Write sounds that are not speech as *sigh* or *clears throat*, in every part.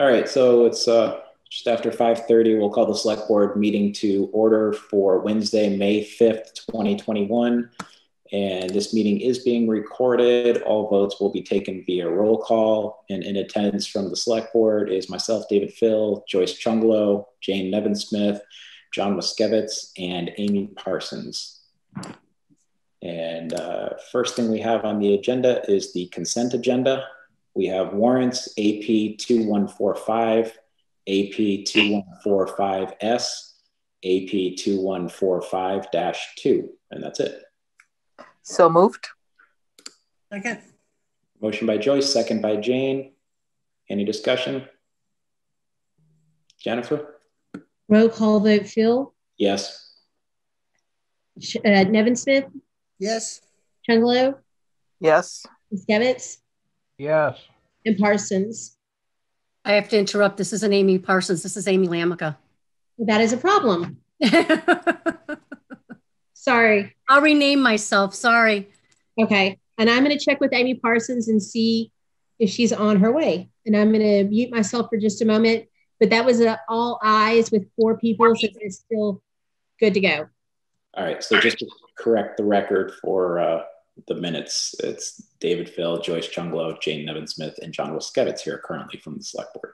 All right, so it's uh, just after 5.30. We'll call the select board meeting to order for Wednesday, May 5th, 2021. And this meeting is being recorded. All votes will be taken via roll call. And in attendance from the select board is myself, David Fill, Joyce Chunglo, Jane Nevinsmith, John Waskiewicz, and Amy Parsons. And uh, first thing we have on the agenda is the consent agenda. We have warrants AP 2145, AP 2145S, AP 2145-2, and that's it. So moved. Second. Motion by Joyce, second by Jane. Any discussion? Jennifer? Roll call vote, Fill, Yes. uh, Nevinsmith, Yes. Chungalo, Yes. Waskiewicz, Yes. and Parsons. I have to interrupt. This isn't Amy Parsons. This is Amy Lamica. That is a problem. *laughs* Sorry. I'll rename myself. Sorry. Okay. And I'm going to check with Amy Parsons and see if she's on her way. And I'm going to mute myself for just a moment. But that was a all eyes with four people, so it's still good to go. All right, so just to correct the record for uh, the minutes, it's David Fill, Joyce Chunglo, Jane Nevinsmith, and John Waskiewicz here currently from the select board.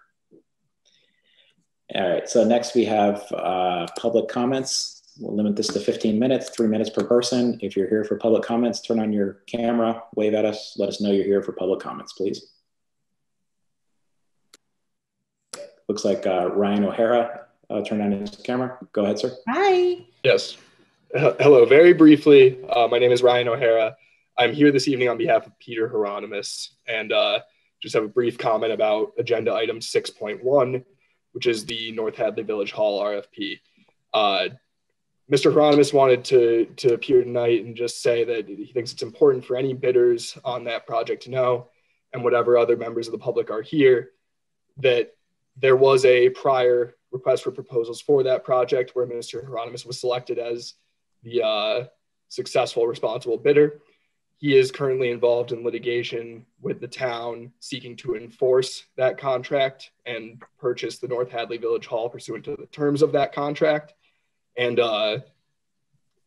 All right, so next we have uh, public comments. We'll limit this to 15 minutes, three minutes per person. If you're here for public comments, turn on your camera, wave at us, let us know you're here for public comments, please. Looks like uh, Ryan O'Hara uh, turned on his camera. Go ahead, sir. Hi. Yes. Hello. Very briefly, uh, my name is Ryan O'Hara. I'm here this evening on behalf of Peter Hieronymus and uh, just have a brief comment about agenda item 6.1, which is the North Hadley Village Hall RFP. Uh, Mr. Hieronymus wanted to, to appear tonight and just say that he thinks it's important for any bidders on that project to know, and whatever other members of the public are here, that there was a prior request for proposals for that project where Mr. Hieronymus was selected as the uh, successful responsible bidder. He is currently involved in litigation with the town seeking to enforce that contract and purchase the North Hadley Village Hall pursuant to the terms of that contract. And uh,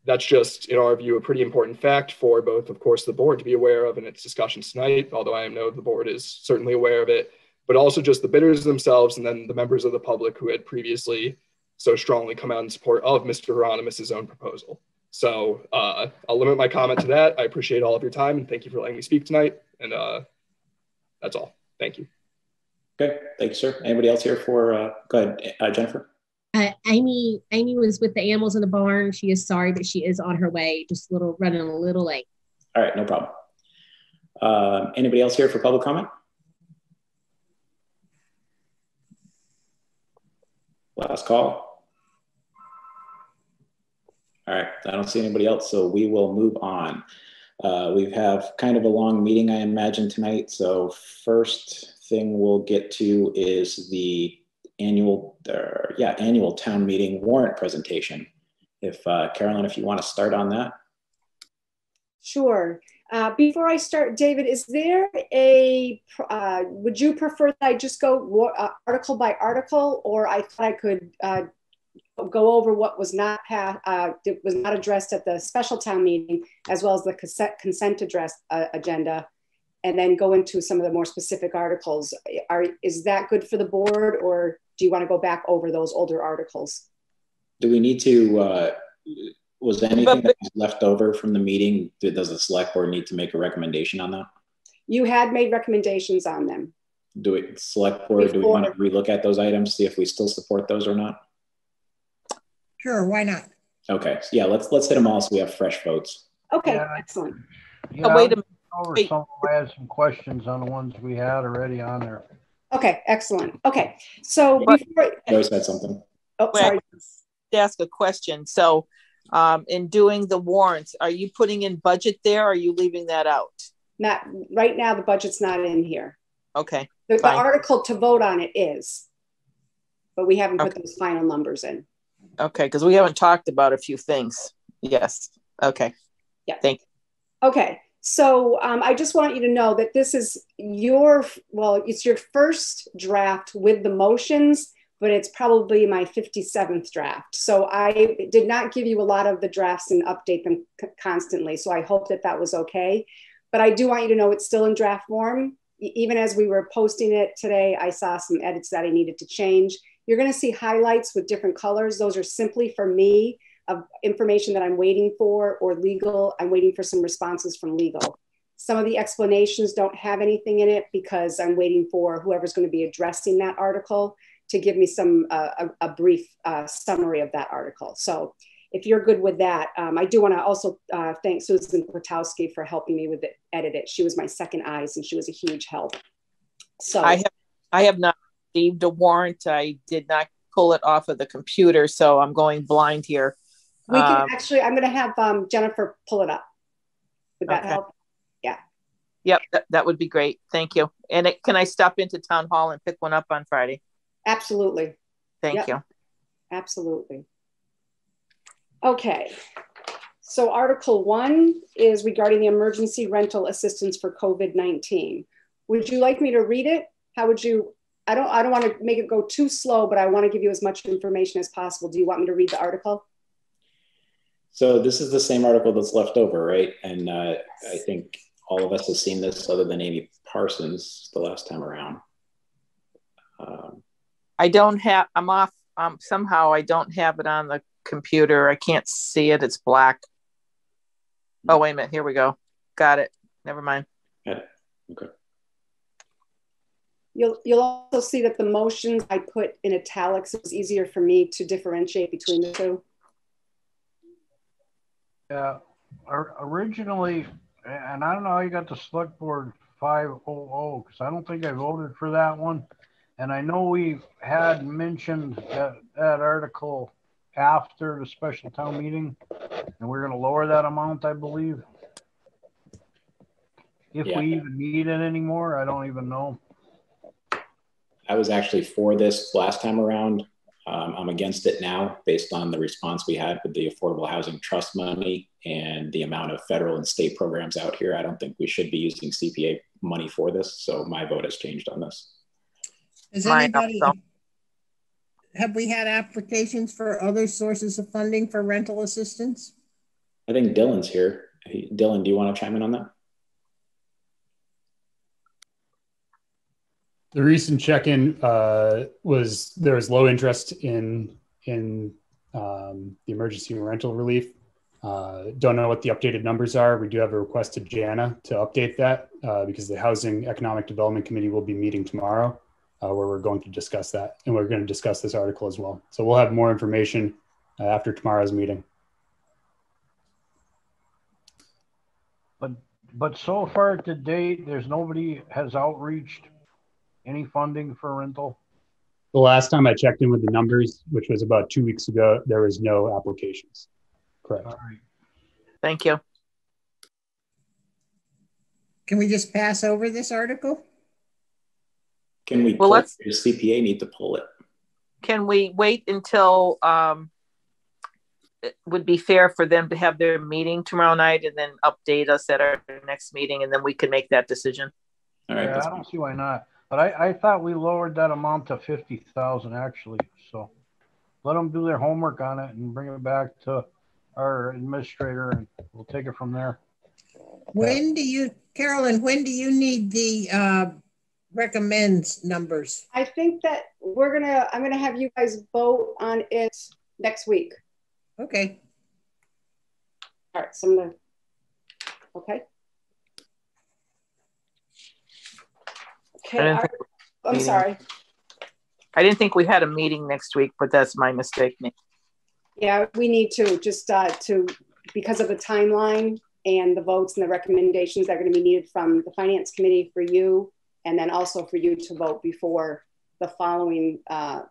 that's just, in our view, a pretty important fact for both, of course, the board to be aware of in its discussions tonight, although I know the board is certainly aware of it, but also just the bidders themselves and then the members of the public who had previously so strongly come out in support of Mr. Hieronymus' own proposal. So uh, I'll limit my comment to that. I appreciate all of your time and thank you for letting me speak tonight. And uh, that's all. Thank you. Okay, thank you, sir. Anybody else here for, uh, go ahead, uh, Jennifer. Uh, Amy Amy was with the animals in the barn. She is sorry, but she is on her way. Just a little running a little late. All right, no problem. Um, anybody else here for public comment? Last call. All right, I don't see anybody else, so we will move on. Uh, we have kind of a long meeting, I imagine, tonight. So first thing we'll get to is the annual, uh, yeah, annual town meeting warrant presentation. If uh, Carolyn, if you want to start on that. Sure. Uh, before I start, David, is there a, uh, would you prefer that I just go uh, article by article, or I thought I could uh, go over what was not passed, uh, was not addressed at the special town meeting, as well as the consent, consent address uh, agenda, and then go into some of the more specific articles. Are, is that good for the board, or do you want to go back over those older articles? Do we need to, was anything that was left over from the meeting? Does the select board need to make a recommendation on that? You had made recommendations on them. Do it select board, Before. do we want to relook at those items, see if we still support those or not? Sure, why not? Okay, yeah, let's let's hit them all so we have fresh votes. Okay, yeah. excellent. Yeah, oh, wait a minute. Over wait. some, I had some questions on the ones we had already on there. Okay, excellent. Okay, so before Joyce had something. Oh, sorry. To ask a question. So um, in doing the warrants, are you putting in budget there? Or are you leaving that out? Not right now. The budget's not in here. Okay. The, the article to vote on it is, but we haven't put those final numbers in. Okay, because we haven't talked about a few things. Yes. Okay. Yeah. Thank you. Okay. So um, I just want you to know that this is your, well, it's your first draft with the motions, but it's probably my 57th draft. So I did not give you a lot of the drafts and update them constantly. So I hope that that was okay. But I do want you to know it's still in draft form. Even as we were posting it today, I saw some edits that I needed to change. You're going to see highlights with different colors. Those are simply for me of information that I'm waiting for or legal. I'm waiting for some responses from legal. Some of the explanations don't have anything in it because I'm waiting for whoever's going to be addressing that article to give me some uh, a, a, brief uh, summary of that article. So if you're good with that, um, I do want to also uh, thank Susan Kwiatkowski for helping me with it, edit it. She was my second eyes and she was a huge help. So I have I have not received a warrant. I did not pull it off of the computer, so I'm going blind here. We can um, actually, I'm going to have um, Jennifer pull it up. Would that okay. help? Yeah. Yep, that, that would be great. Thank you. And it, can I stop into town hall and pick one up on Friday? Absolutely. Thank yep. you. Absolutely. Okay. So Article one is regarding the emergency rental assistance for COVID-19. Would you like me to read it? How would you, I don't, I don't want to make it go too slow, but I want to give you as much information as possible. Do you want me to read the article? So this is the same article that's left over, right? And uh, I think all of us have seen this other than Amy Parsons the last time around. Um, I don't have, I'm off, um, somehow I don't have it on the computer. I can't see it. It's black. Oh, wait a minute. Here we go. Got it. Never mind. Yeah. Okay. You'll, you'll also see that the motions I put in italics, it was easier for me to differentiate between the two. Yeah, originally, and I don't know how you got the select board 500 because I don't think I voted for that one. And I know we had mentioned that, that article after the special town meeting, and we're going to lower that amount, I believe. If yeah. we even need it anymore, I don't even know. I was actually for this last time around. Um, I'm against it now based on the response we had with the Affordable Housing Trust money and the amount of federal and state programs out here. I don't think we should be using CPA money for this. So my vote has changed on this. Has anybody, have we had applications for other sources of funding for rental assistance? I think Dylan's here. Hey, Dylan, do you want to chime in on that? The recent check-in uh, was there was low interest in in um, the emergency rental relief. Uh, don't know what the updated numbers are. We do have a request to Jana to update that uh, because the Housing Economic Development Committee will be meeting tomorrow, uh, where we're going to discuss that, and we're going to discuss this article as well. So we'll have more information uh, after tomorrow's meeting. But but so far to date, there's nobody has outreached any funding for rental? The last time I checked in with the numbers, which was about two weeks ago, there was no applications. Correct. All right. Thank you. Can we just pass over this article? Can we? Well, let's. Does CPA need to pull it? Can we wait until um, it would be fair for them to have their meeting tomorrow night and then update us at our next meeting, and then we can make that decision. All right. Yeah, I don't see why not. But I, I thought we lowered that amount to fifty thousand actually, so let them do their homework on it and bring it back to our administrator and we'll take it from there. When do you, Carolyn, when do you need the uh, recommends numbers? I think that we're gonna, I'm gonna have you guys vote on it next week. Okay. All right, so I'm gonna, okay. Okay. I'm sorry. I didn't think we had a meeting next week, but that's my mistake. Yeah, we need to just uh, to because of the timeline and the votes and the recommendations that are going to be needed from the finance committee for you, and then also for you to vote before the following. Uh,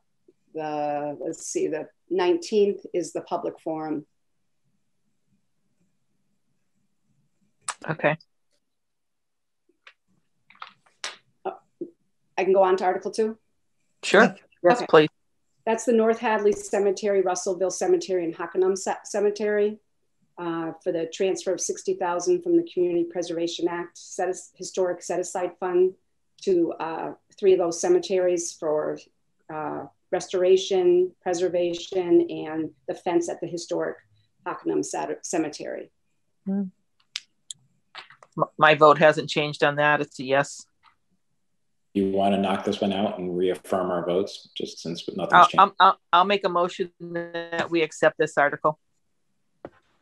the let's see, the 19th is the public forum. Okay. I can go on to Article Two. Sure. Yes, okay. please. That's the North Hadley Cemetery, Russellville Cemetery, and Hockanum Cemetery. uh, for the transfer of 60,000 from the Community Preservation Act set historic set aside fund to uh, three of those cemeteries for uh, restoration, preservation, and the fence at the historic Hockanum Cemetery. Mm. My vote hasn't changed on that. It's a yes. You want to knock this one out and reaffirm our votes, just since nothing's I'll, changed. I'll, I'll make a motion that we accept this article.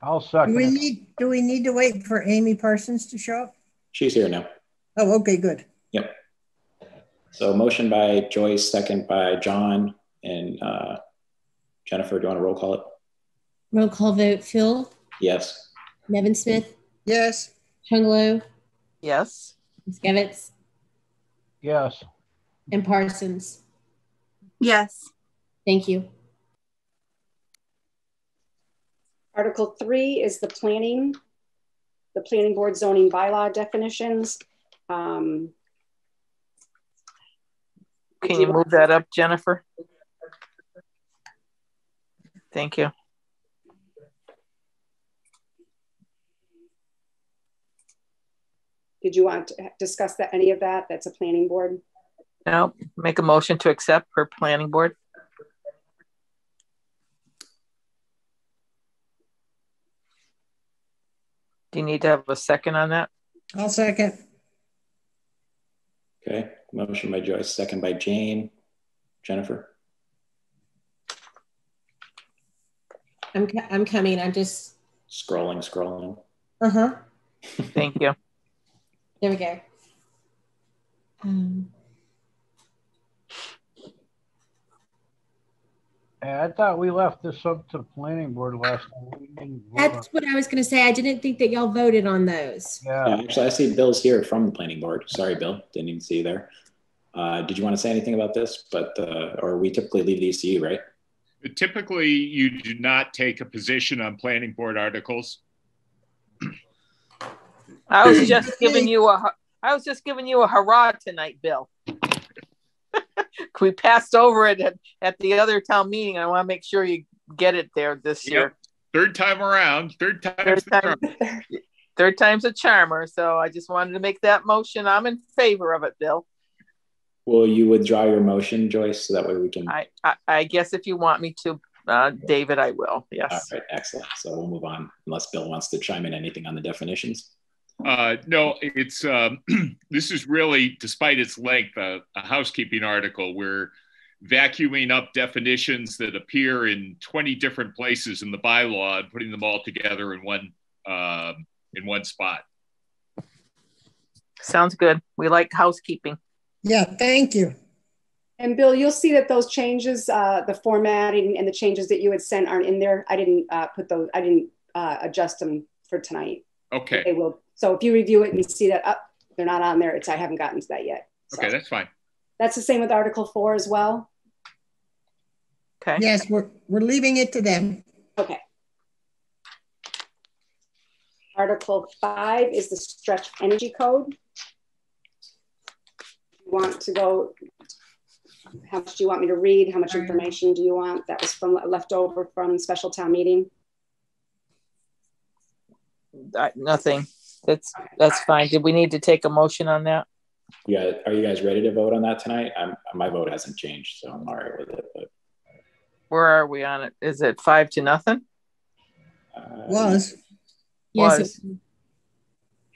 I'll second. Do we it. need, do we need to wait for Amy Parsons to show up? She's here now. Oh, okay, good. Yep. So motion by Joyce, second by John and uh, Jennifer. Do you want to roll call it? Roll call vote, Fill, Yes. Nevinsmith, Yes, Chungalo, Yes. Waskiewicz, Yes, and Parsons. Yes. Thank you. Article three is the planning, the planning board zoning bylaw definitions. Um, Can you move that up, Jennifer? Thank you. Did you want to discuss that, any of that? That's a planning board. No, make a motion to accept per planning board. Do you need to have a second on that? I'll second. Okay. Motion by Joyce, second by Jane. Jennifer. I'm, I'm coming. I'm just, Scrolling, scrolling. uh-huh. Thank you. There we go. Um, Yeah, I thought we left this up to the planning board last time. We didn't vote on that's what I was going to say. I didn't think that y'all voted on those. Yeah, Yeah, actually, I see Bill's here from the planning board. Sorry, Bill. Didn't even see you there. Uh, did you want to say anything about this? But uh, or we typically leave these to you, right? Typically, you do not take a position on planning board articles. I was *laughs* just giving you a, I was just giving you a hurrah tonight, Bill. *laughs* we passed over it at, at the other town meeting. I want to make sure you get it there this year. Third time around, third time's Third the time, charm. *laughs* third time's a charmer. So I just wanted to make that motion. I'm in favor of it, Bill. Will you withdraw your motion, Joyce, so that way we can? I, I, I guess if you want me to, uh, David, I will. Yes. All right. excellent. So we'll move on unless Bill wants to chime in anything on the definitions. Uh, no, it's um, *clears throat* this is really, despite its length, a, a housekeeping article. We're vacuuming up definitions that appear in 20 different places in the bylaw and putting them all together in one um in one spot. Sounds good. We like housekeeping. Yeah, thank you. And Bill, you'll see that those changes, uh, the formatting and the changes that you had sent aren't in there. I didn't uh, put those, I didn't uh, adjust them for tonight. Okay, They will. So if you review it and you see that up, they're not on there. It's I haven't gotten to that yet. So okay, that's fine. that's the same with Article Four as well. Okay. Yes, we're, we're leaving it to them. Okay. Article five is the stretch energy code. You Want to go, how much do you want me to read? How much information do you want? That was from left over from special town meeting. Uh, nothing. That's that's fine. Did we need to take a motion on that? Yeah, are you guys ready to vote on that tonight? I'm, my vote hasn't changed, so I'm all right with it. But Where are we on it? Is it five to nothing? uh, Was, Yes. Was. it-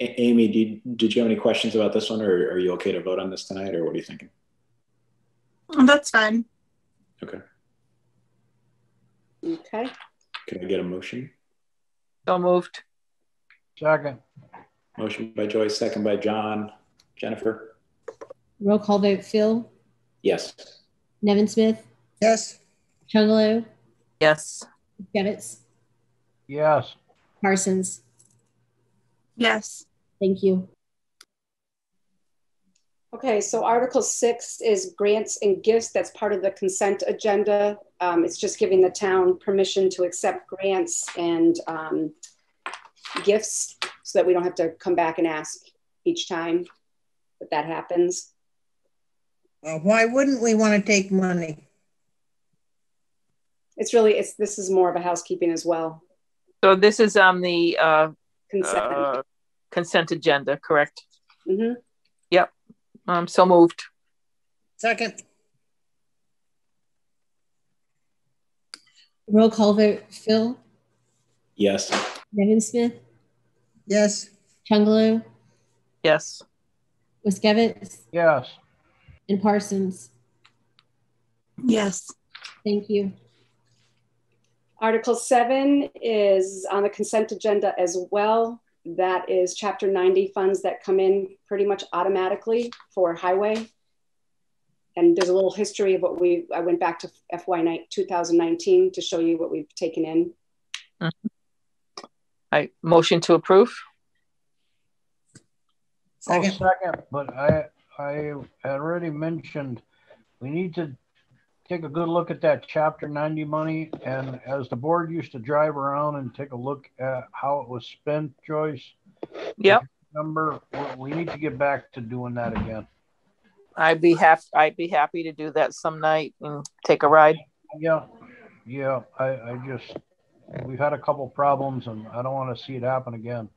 A- Amy, did, did you have any questions about this one, or are you okay to vote on this tonight, or what are you thinking? That's fine. Okay. Okay. Can I get a motion? So moved. second, Motion by Joyce, second by John. Jennifer? Roll call vote, Fill, Yes. Nevinsmith, yes, Chungalo, Yes. Waskiewicz, yes, Parsons. Yes. Thank you. Okay, so Article six is grants and gifts. That's part of the consent agenda. Um, it's just giving the town permission to accept grants and um, gifts so that we don't have to come back and ask each time that that happens. Uh, why wouldn't we want to take money? It's really, it's, this is more of a housekeeping as well. So this is on the uh, Consent. uh, consent agenda, correct? Mhm. Yep. Um, so moved. Second, Roll call vote, Fill, Yes. Nevinsmith, yes, Chungalo, Yes. Waskiewicz, Yes. and Parsons. Yes. Thank you. Article seven is on the consent agenda as well. That is chapter 90 funds that come in pretty much automatically for highway. And there's a little history of what we, I went back to FY ni- 2019 to show you what we've taken in. Mm-hmm. I motion to approve. Oh, second, second, but I, I had already mentioned, we need to take a good look at that chapter ninety money. And as the board used to drive around and take a look at how it was spent, Joyce, Yep. number, we- we need to get back to doing that again. I'd be happy. I'd be happy to do that some night and take a ride. Yeah, yeah, I, I just, we've had a couple problems and I don't want to see it happen again.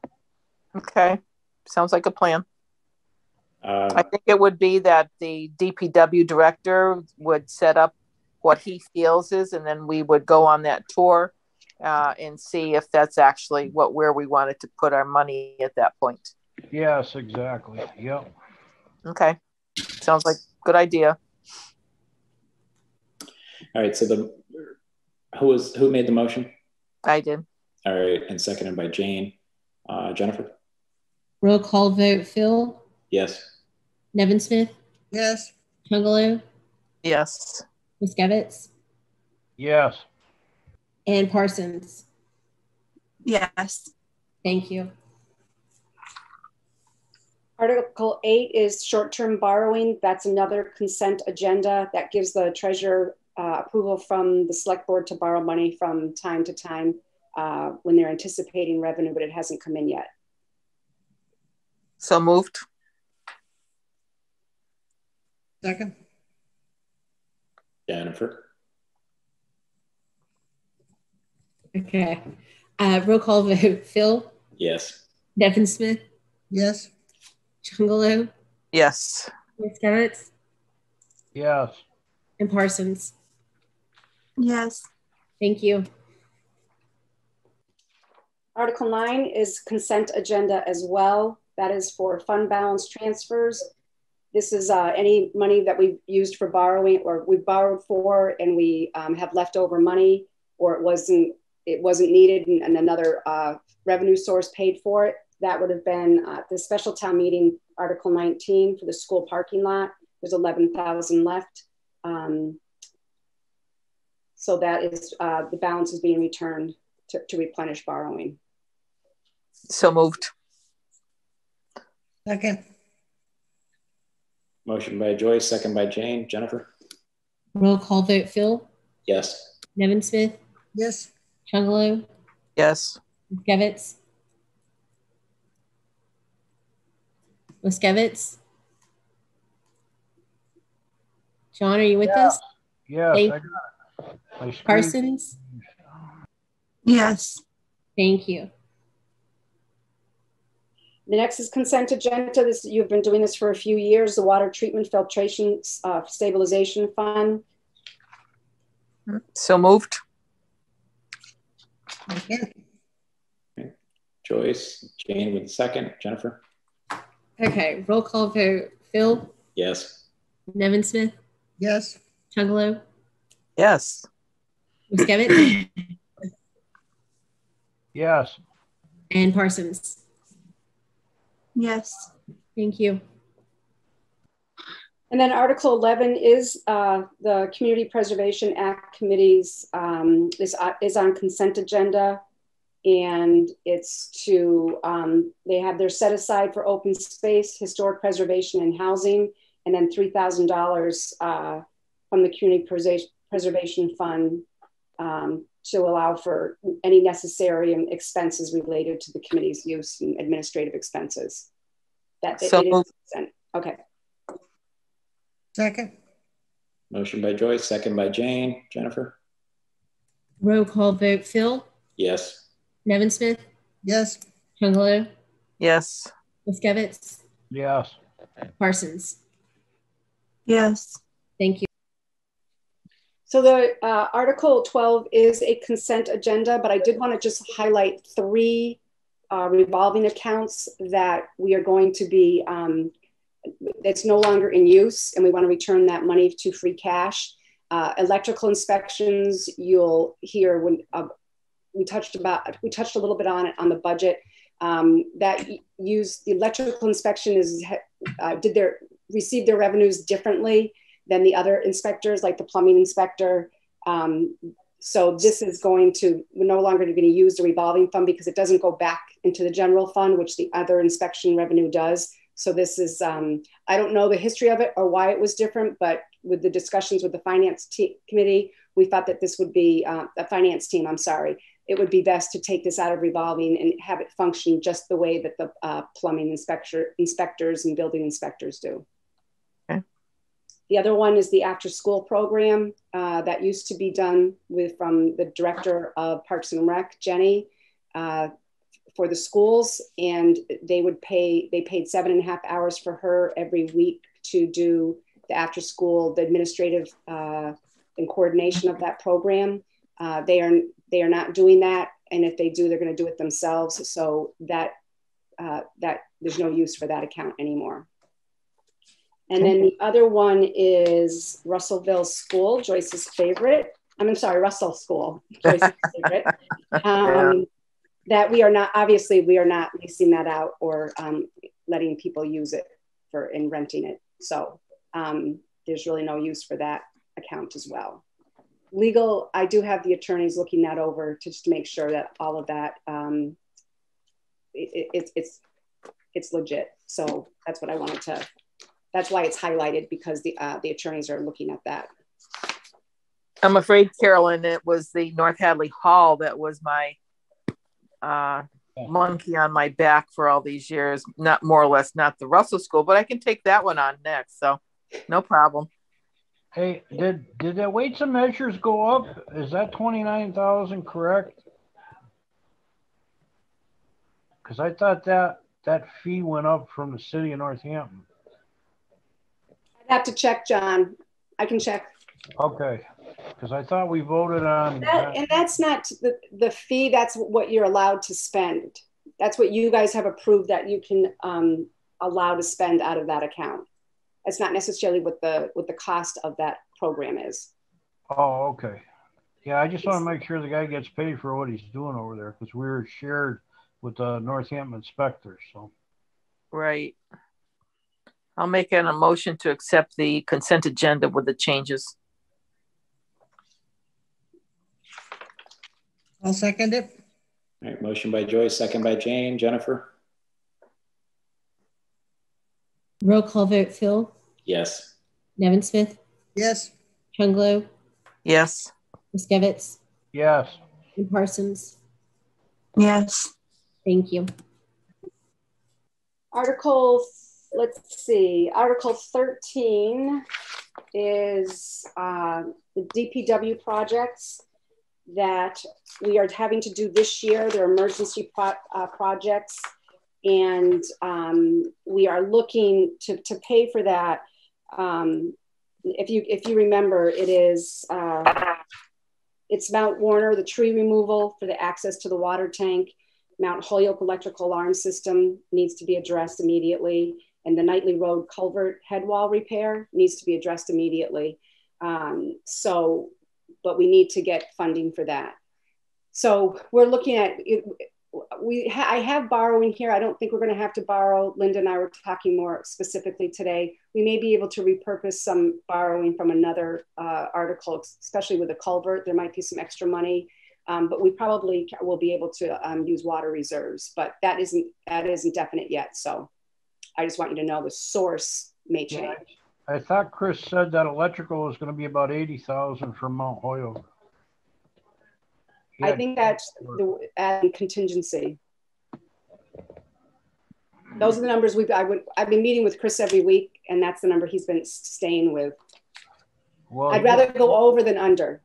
Okay. Sounds like a plan. I Uh, think it would be that the DPW director would set up what he feels is, and then we would go on that tour uh, and see if that's actually what where we wanted to put our money at that point. Yes, exactly, yep. Okay. Sounds like good idea. all right. So the who was who made the motion? I did. All right, and seconded by Jane. Uh, Jennifer. Roll call vote, Fill, Yes. Nevinsmith, yes, Chungalo, Yes. Waskiewicz, Yes, and Parsons. Yes. Thank you. Article eight is short-term borrowing. That's another consent agenda that gives the treasurer uh, approval from the select board to borrow money from time to time uh, when they're anticipating revenue, but it hasn't come in yet. So moved. second, Jennifer. Okay. Uh, roll call vote, Fill, Yes. Nevinsmith, yes, Chungalo, Yes. Waskiewicz, yes, and Parsons. Yes. Thank you. Article nine is consent agenda as well. That is for fund balance transfers. This is uh, any money that we've used for borrowing or we borrowed for and we um, have leftover money or it wasn't it wasn't needed and, and another uh, revenue source paid for it. That would have been uh, the special town meeting, Article 19 for the school parking lot. There's 11,000 left. Um, so that is uh, the balance is being returned to, to replenish borrowing. So moved. second, Motion by Joyce, second by Jane. Jennifer. Roll call vote, Fill, Yes. Nevinsmith, yes, Chungalo, Yes. Waskiewicz, Waskiewicz. John, are you with Yeah. us? yes. Thank- I got it. My screen- Parsons? Yes. Thank you. The next is consent agenda. This, you've been doing this for a few years, the Water Treatment Filtration uh, Stabilization Fund. So moved. Okay. Joyce, Jane with the second. Jennifer. Okay, roll call vote, Fill, Yes. Nevinsmith, yes, Chungalo, Yes. Waskiewicz, *clears throat* Yes, and Parsons. Yes. Thank you. And then Article 11 is uh, the Community Preservation Act Committee's, um, is, uh, is on consent agenda. And it's to, um, they have their set aside for open space, historic preservation and housing, and then $3,000 uh, from the Community Preservation Preservation Fund um, to allow for any necessary expenses related to the committee's use and administrative expenses. That it- So it is moved. consent. Okay. second, Motion by Joyce, second by Jane. Jennifer. Roll call vote, Fill, Yes. Nevinsmith, Yes. Chungalo, Yes. Waskiewicz, Yes. Parsons. Yes. Thank you. So the uh, Article 12 is a consent agenda, but I did want to just highlight three uh, revolving accounts that we are going to be, um, it's no longer in use, and we want to return that money to free cash. Uh, electrical inspections, you'll hear when uh, we touched about, we touched a little bit on it on the budget. Um, that use the electrical inspection is uh, did their receive their revenues differently than the other inspectors, like the plumbing inspector. Um, so this is going to, we're no longer going to use the revolving fund because it doesn't go back into the general fund, which the other inspection revenue does. So this is, um, I don't know the history of it or why it was different, but with the discussions with the finance committee, we thought that this would be, uh, the finance team, I'm sorry, it would be best to take this out of revolving and have it function just the way that the uh, plumbing inspector, inspectors and building inspectors do. The other one is the after school program uh, that used to be done with from the director of Parks and Rec, Jenny, uh, for the schools. And they would pay, they paid seven and a half hours for her every week to do the after school, the administrative uh, and coordination of that program. Uh, they are they are not doing that, and if they do, they're going to do it themselves. So that uh, that there's no use for that account anymore. And then the other one is Russellville School, Joyce's favorite. I'm sorry, Russell School, Joyce's *laughs* favorite. Um, that we are not, obviously, we are not leasing that out or um, letting people use it for in renting it. So um, there's really no use for that account as well. Legal, I do have the attorneys looking that over to just make sure that all of that um, it, it, it's it's legit. So that's what I wanted to that's why it's highlighted because the uh, the attorneys are looking at that. I'm afraid, Carolyn, it was the North Hadley Hall that was my uh, monkey on my back for all these years. Not more or less, not the Russell School, but I can take that one on next. So, no problem. Hey, did did the weights and measures go up? Is that twenty nine thousand correct? Because I thought that that fee went up from the city of Northampton. I'd have to check, John. I can check. Okay, because I thought we voted on. That, and that's not the, the fee, that's what you're allowed to spend. That's what you guys have approved that you can um, allow to spend out of that account. It's not necessarily what the what the cost of that program is. Oh, okay. Yeah, I just want to make sure the guy gets paid for what he's doing over there because we're shared with the Northampton inspectors. So. Right. I'll make an, a motion to accept the consent agenda with the changes. I'll second it. All right, motion by Joyce, second by Jane. Jennifer? Roll call vote, Fill? Yes. Nevinsmith? Yes. Chunglo? Yes. Waskiewicz? Yes. And Parsons? Yes. Thank you. Article let's see, Article 13 is uh, the DPW projects that we are having to do this year. They're emergency pro uh, projects. And um, we are looking to, to pay for that. Um, if you if you remember, it is uh, it's Mount Warner, the tree removal for the access to the water tank. Mount Holyoke electrical alarm system needs to be addressed immediately and the Knightley Road culvert head wall repair needs to be addressed immediately. Um, so, but we need to get funding for that. So we're looking at it, we ha I have borrowing here. I don't think we're going to have to borrow. Linda and I were talking more specifically today. We may be able to repurpose some borrowing from another uh, article, especially with the culvert. There might be some extra money, um, but we probably will be able to um, use water reserves. But that isn't that isn't definite yet. So I just want you to know the source may change. I thought Chris said that electrical was going to be about 80,000 from Mount Holyoke. I think that's the adding contingency. Those are the numbers we've, I would, I've been meeting with Chris every week and that's the number he's been staying with. Well, I'd rather go over than under.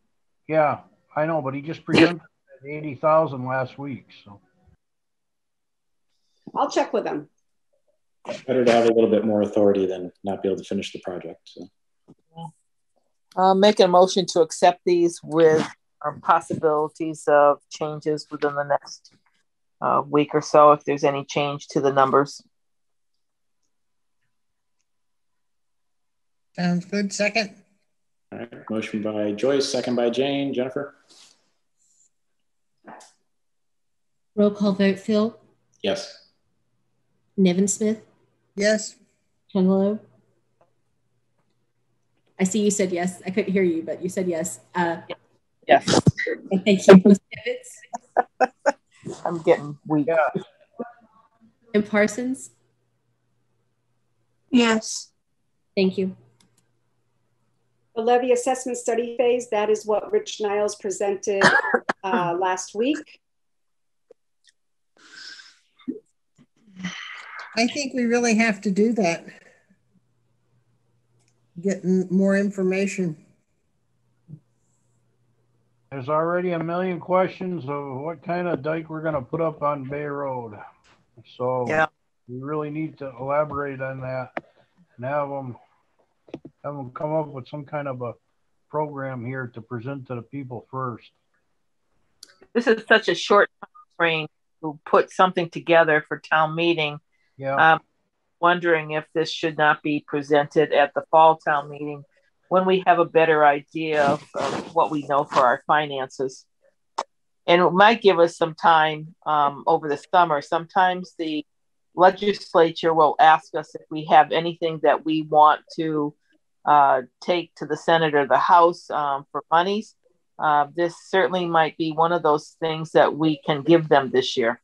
Yeah, I know, but he just presented eighty thousand last week, so. I'll check with them. Better to have a little bit more authority than not be able to finish the project. So. Uh, make a motion to accept these with um, possibilities of changes within the next uh, week or so if there's any change to the numbers. Sounds good. Second. All right. Motion by Joyce, second by Jane. Jennifer? Roll call vote, Fill, Yes. Nevinsmith, Yes. hello. I see you said yes. I couldn't hear you, but you said yes. Uh, Yes. thank you, Ms. Evans I'm getting weak. Yeah, and Parsons. Yes. Thank you. The levee assessment study phase, that is what Rich Niles presented uh, last week. I think we really have to do that. Getting more information. there's already a million questions of what kind of dike we're gonna put up on Bay Road. So Yeah. we really need to elaborate on that and have them, have them come up with some kind of a program here to present to the people first. This is such a short time frame to put something together for town meeting. Yeah, Um, wondering if this should not be presented at the fall town meeting when we have a better idea of, of what we know for our finances. And it might give us some time um, over the summer. Sometimes the legislature will ask us if we have anything that we want to uh, take to the Senate or the House um, for monies. Uh, this certainly might be one of those things that we can give them this year.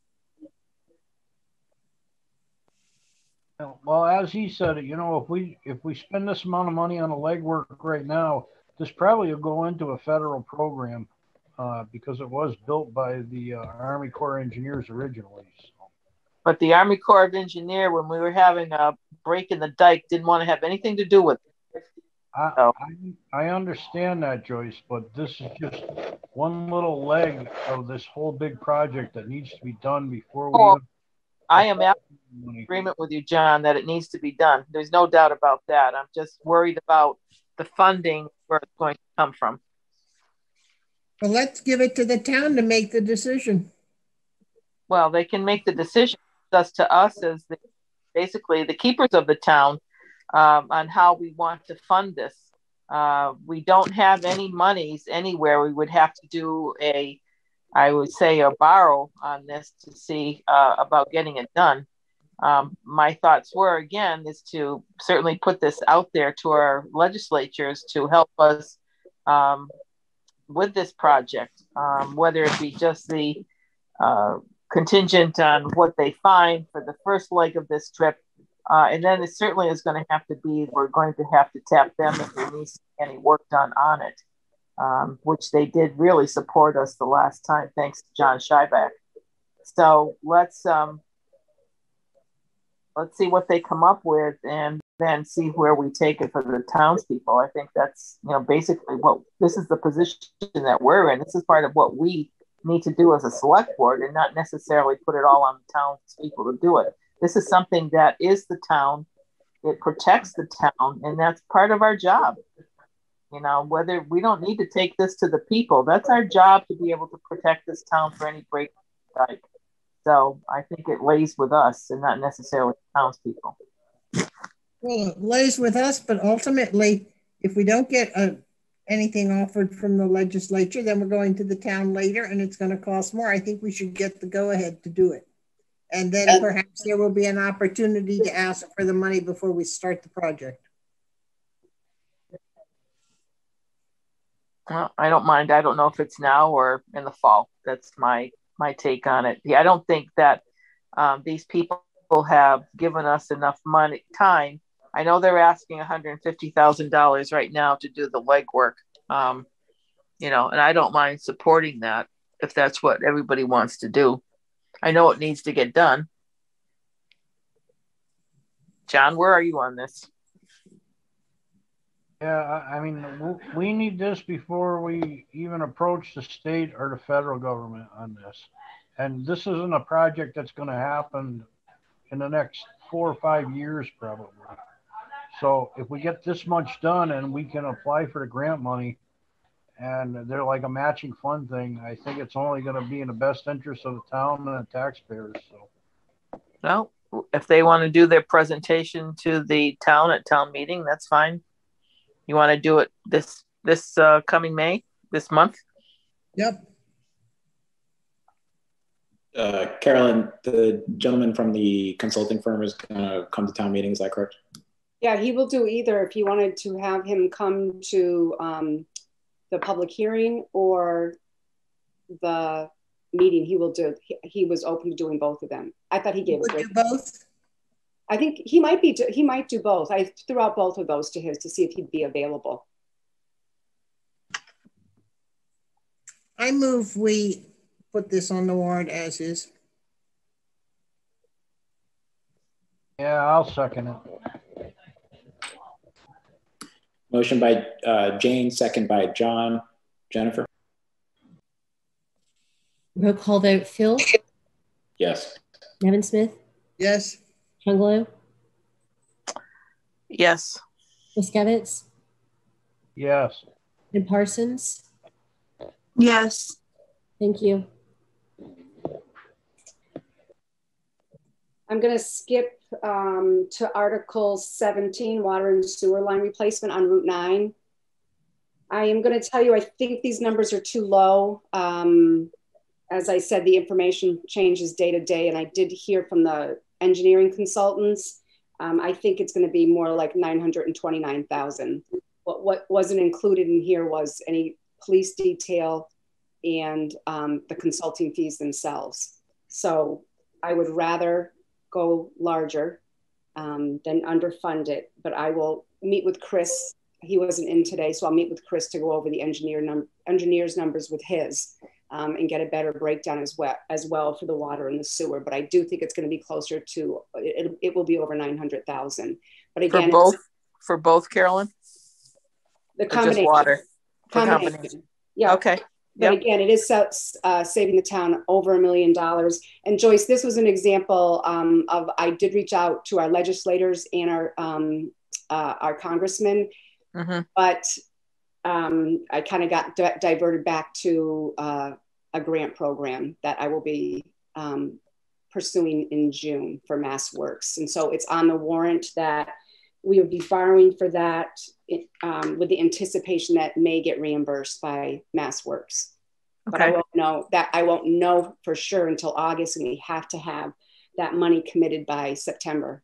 Well, as he said, you know, if we, if we spend this amount of money on the legwork right now, this probably will go into a federal program, uh, because it was built by the uh, Army Corps of Engineers originally. so. But the Army Corps of Engineer, when we were having a break in the dike, didn't want to have anything to do with it. I, Oh. I, I understand that, Joyce, but this is just one little leg of this whole big project that needs to be done before we. Oh, I am money. Agreement with you, John, that it needs to be done. There's no doubt about that. I'm just worried about the funding where it's going to come from. Well, let's give it to the town to make the decision. Well, they can make the decision as to us as the, basically the keepers of the town um, on how we want to fund this. Uh, we don't have any monies anywhere. We would have to do a, I would say, a borrow on this to see uh, about getting it done. Um, my thoughts were again is to certainly put this out there to our legislatures to help us um, with this project, um, whether it be just the uh, contingent on what they find for the first leg of this trip. Uh, and then it certainly is going to have to be, we're going to have to tap them if there needs any work done on it, um, which they did really support us the last time, thanks to John Scibak. So let's um, let's see what they come up with and then see where we take it for the townspeople. I think that's you know basically what this is the position that we're in. This is part of what we need to do as a select board and not necessarily put it all on the townspeople to do it. This is something that is the town. It protects the town, and that's part of our job. You know, whether we don't need to take this to the people, that's our job to be able to protect this town for any break. Dike. So I think it lays with us and not necessarily townspeople. Well, it lays with us, but ultimately, if we don't get a, anything offered from the legislature, then we're going to the town later and it's going to cost more. I think we should get the go ahead to do it. And then perhaps there will be an opportunity to ask for the money before we start the project. Well, I don't mind. I don't know if it's now or in the fall. That's my my take on it. Yeah, I don't think that um, these people have given us enough money time. I know they're asking one hundred fifty thousand dollars right now to do the legwork. Um, you know, and I don't mind supporting that if that's what everybody wants to do. I know it needs to get done. John, where are you on this? Yeah, I mean, we need this before we even approach the state or the federal government on this. And this isn't a project that's gonna happen in the next four or five years probably. So if we get this much done and we can apply for the grant money and they're like a matching fund thing, I think it's only gonna be in the best interest of the town and the taxpayers, so. Well, if they want to do their presentation to the town at town meeting, that's fine. You want to do it this this uh, coming May, this month? Yep. Uh, Carolyn, the gentleman from the consulting firm is going to come to town meeting. Is that correct? Yeah, he will do either if you wanted to have him come to um, the public hearing or the meeting, he will do, he, he was open to doing both of them. I thought he gave a Would great, do both? I think he might be, he might do both. I threw out both of those to his to see if he'd be available. I move we put this on the warrant as is. Yeah, I'll second it. Motion by uh, Jane, second by John. Jennifer? Roll call vote, Fill, Yes. Nevinsmith, Yes. Chungalo, Yes. Waskiewicz, Yes, and Parsons. Yes. Thank you. I'm going to skip um, to Article 17, water and sewer line replacement on Route 9. I am going to tell you, I think these numbers are too low. Um, as I said, the information changes day to day, and I did hear from the engineering consultants. Um, I think it's going to be more like 929,000. What, what wasn't included in here was any police detail and um, the consulting fees themselves. So I would rather go larger um, than underfund it. But I will meet with Chris. He wasn't in today, so I'll meet with Chris to go over the engineer num- engineer's numbers with his um, and get a better breakdown as well as well for the water and the sewer. But I do think it's going to be closer to it, it will be over nine hundred thousand. But again, for both for both Carolyn, the combination. water. Combination. combination. Yeah. Okay. But Yep. again, it is uh, saving the town over a million dollars. And Joyce, this was an example um, of I did reach out to our legislators and our um, uh, our congressmen, Mhm. but um, I kind of got di- diverted back to uh, a grant program that I will be um, pursuing in June for MassWorks. And so it's on the warrant that we would be borrowing for that um, with the anticipation that may get reimbursed by MassWorks. But I won't know that I won't know for sure until August, and we have to have that money committed by September.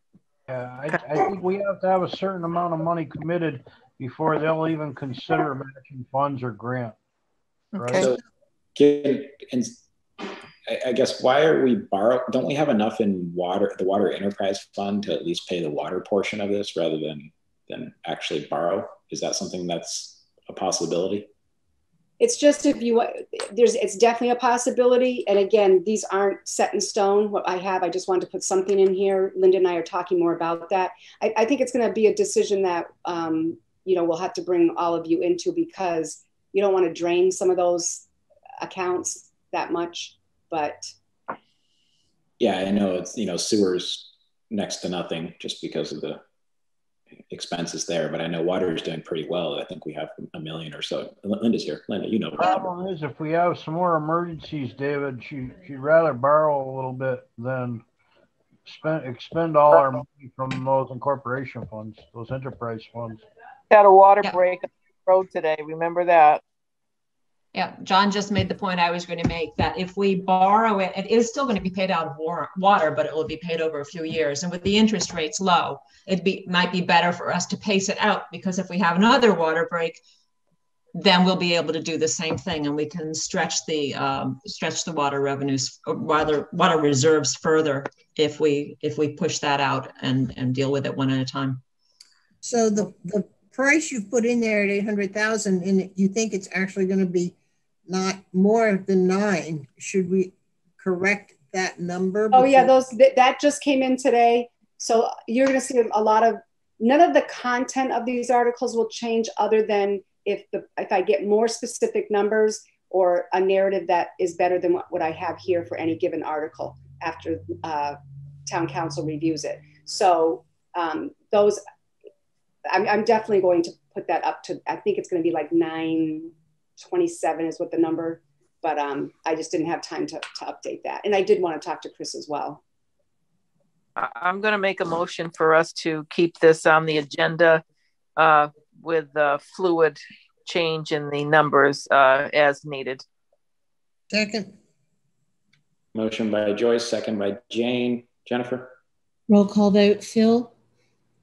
yeah, I, I think we have to have a certain amount of money committed before they'll even consider matching funds or grant. Right? Okay. So, can, and I, guess why are we borrow? Don't we have enough in water, the water enterprise fund, to at least pay the water portion of this rather than than actually borrow? Is that something that's a possibility? It's just if you there's it's definitely a possibility. And again, these aren't set in stone. What I have, I just wanted to put something in here. Linda and I are talking more about that. I, I think it's going to be a decision that um, you know we'll have to bring all of you into because you don't want to drain some of those accounts that much. But Yeah, I know it's you know sewers next to nothing just because of the expenses there, but I know water is doing pretty well. I think we have a million or so. Linda's here. Linda, you know. The the number. problem is if we have some more emergencies, David, she, she'd rather borrow a little bit than spend, expend all our money from those incorporation funds, those enterprise funds. Had a water Yeah. break on the road today. Remember that? Yeah, John just made the point I was going to make that if we borrow it, it is still going to be paid out of water, but it will be paid over a few years. And with the interest rates low, it be, might be better for us to pace it out because if we have another water break, then we'll be able to do the same thing and we can stretch the um, stretch the water revenues water water reserves further if we if we push that out and and deal with it one at a time. So the, the price you've put in there at 800,000 and you think it's actually going to be not more than nine, should we correct that number? oh yeah, those that, that just came in today. So you're going to see a lot of none of the content of these articles will change other than if the if I get more specific numbers or a narrative that is better than what, what I have here for any given article after uh, town counsel reviews it. So um, those, I'm, I'm definitely going to put that up to, I think it's going to be like 927 is what the number, but um, I just didn't have time to, to update that. And I did want to talk to Chris as well. I'm going to make a motion for us to keep this on the agenda uh, with uh, fluid change in the numbers uh, as needed. Second. Motion by Joyce, second by Jane. Jennifer? Roll call vote. Fill?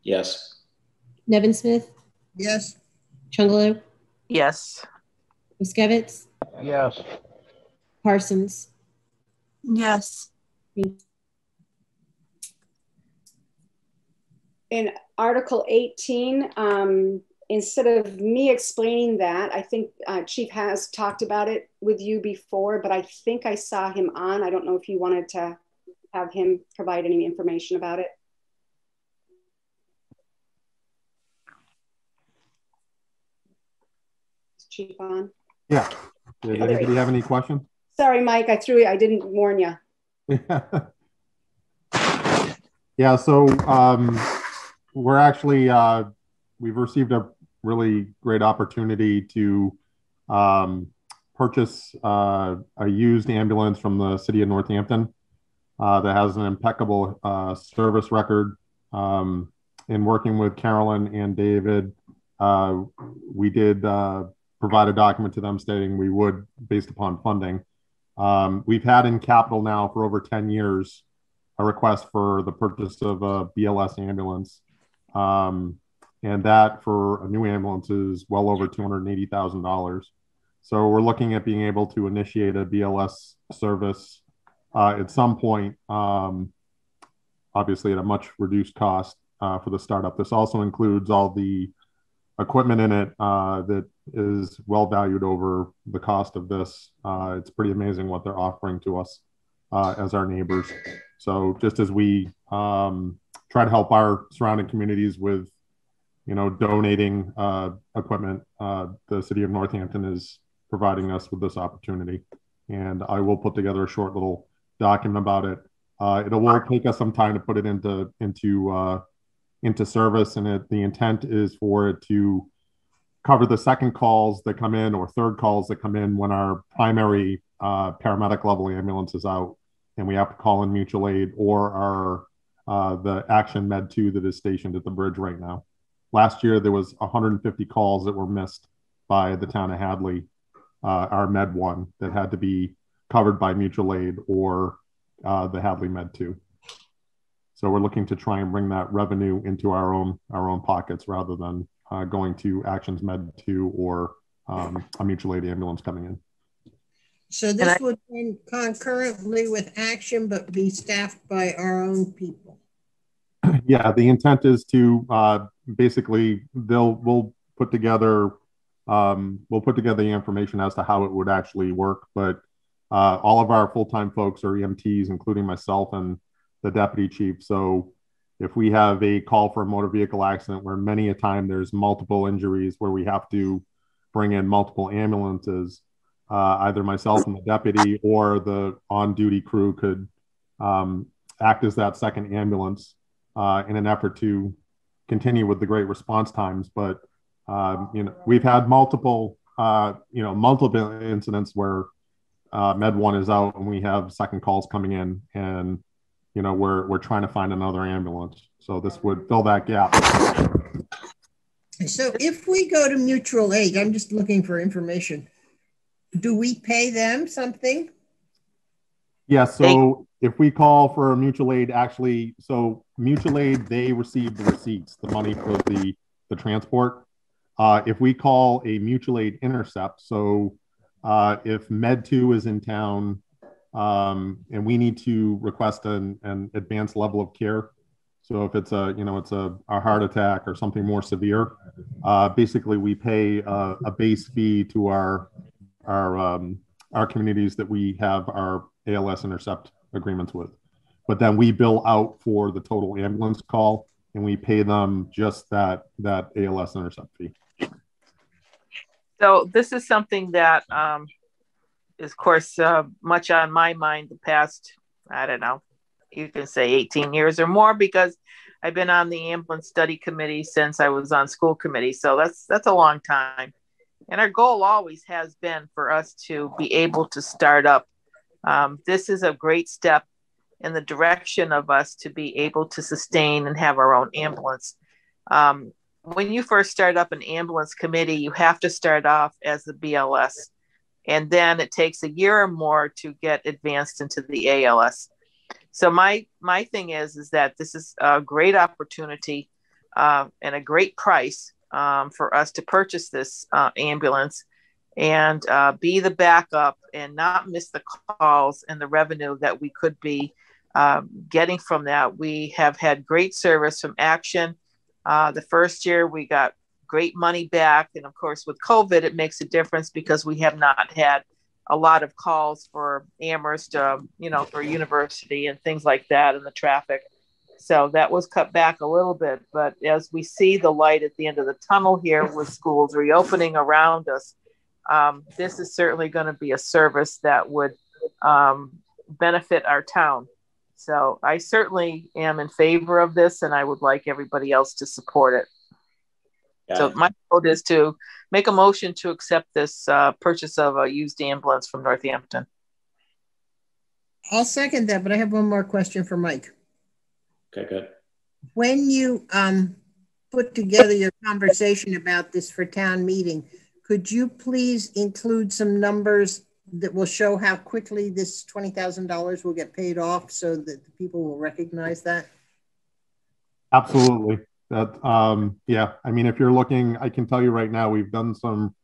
Yes. Nevinsmith? Yes. Chungalo? Yes. Waskiewicz? Yes. Parsons? Yes. In Article 18, um, instead of me explaining that, I think uh, Chief has talked about it with you before, but I think I saw him on. I don't know if you wanted to have him provide any information about it. Is Chief on? Yeah. Did anybody have any questions? Sorry, Mike, I threw you. I didn't warn you. *laughs* yeah, so um, we're actually, uh, we've received a really great opportunity to um, purchase uh, a used ambulance from the city of Northampton uh, that has an impeccable uh, service record. Um, in working with Carolyn and David, uh, we did uh, provide a document to them stating we would based upon funding. Um, we've had in capital now for over 10 years a request for the purchase of a BLS ambulance. Um, and that for a new ambulance is well over $280,000. So we're looking at being able to initiate a BLS service uh, at some point, um, obviously at a much reduced cost uh, for the startup. This also includes all the equipment in it uh, that is well valued over the cost of this. Uh, it's pretty amazing what they're offering to us uh, as our neighbors. So just as we um, try to help our surrounding communities with, you know, donating uh, equipment, the city of Northampton is providing us with this opportunity. And I will put together a short little document about it. Uh, it will take us some time to put it into into uh, into service, and it, the intent is for it to cover the second calls that come in or third calls that come in when our primary uh, paramedic level ambulance is out, and we have to call in mutual aid or our uh, the Action Med 2 that is stationed at the bridge right now. Last year there was 150 calls that were missed by the town of Hadley, uh, our Med 1 that had to be covered by mutual aid or uh, the Hadley Med 2. So we're looking to try and bring that revenue into our own our own pockets rather than uh, going to Actions Med 2 or um, a mutual aid ambulance coming in. So this I, would run concurrently with Action, but be staffed by our own people. *clears throat* Yeah, the intent is to uh, basically they'll we'll put together um, we'll put together the information as to how it would actually work, but uh, all of our full-time folks are EMTs, including myself and the deputy chief. So if we have a call for a motor vehicle accident where many a time there's multiple injuries where we have to bring in multiple ambulances, uh, either myself and the deputy or the on-duty crew could um, act as that second ambulance uh, in an effort to continue with the great response times. But um, you know, we've had multiple, uh, you know, multiple incidents where uh, Med One is out, and we have second calls coming in, and you know we're we're trying to find another ambulance. So this would fill that gap. So if we go to mutual aid, I'm just looking for information. Do we pay them something? Yeah. So if we call for a mutual aid, actually, so mutual aid they receive the receipts, the money for the the transport. Uh, if we call a mutual aid intercept, so uh, if Med 2 is in town um, and we need to request an, an advanced level of care, so if it's a, you know, it's a, a heart attack or something more severe, uh, basically we pay a, a, base fee to our, our, um, our communities that we have our ALS intercept agreements with. But then we bill out for the total ambulance call and we pay them just that that ALS intercept fee. So this is something that um, of course, uh, much on my mind the past, I don't know, you can say 18 years or more because I've been on the ambulance study committee since I was on school committee. So that's that's a long time. And our goal always has been for us to be able to start up. Um, this is a great step in the direction of us to be able to sustain and have our own ambulance. Um, when you first start up an ambulance committee, you have to start off as the BLS. And then it takes a year or more to get advanced into the ALS. So my my thing is is that this is a great opportunity uh, and a great price um, for us to purchase this uh, ambulance and uh, be the backup and not miss the calls and the revenue that we could be um, getting from that. We have had great service from Action uh, the first year we got great money back. And of course, with COVID, it makes a difference because we have not had a lot of calls for Amherst, um, you know, for university and things like that and the traffic. So that was cut back a little bit. But as we see the light at the end of the tunnel here with schools reopening around us, um, this is certainly going to be a service that would um, benefit our town. So I certainly am in favor of this, and I would like everybody else to support it. Yeah. So my vote is to make a motion to accept this uh, purchase of a used ambulance from Northampton. I'll second that, but I have one more question for Mike. Okay, good. When you um, put together your conversation about this for town meeting, could you please include some numbers that will show how quickly this $20,000 will get paid off so that the people will recognize that? Absolutely. That um yeah, I mean if you're looking I can tell you right now we've done some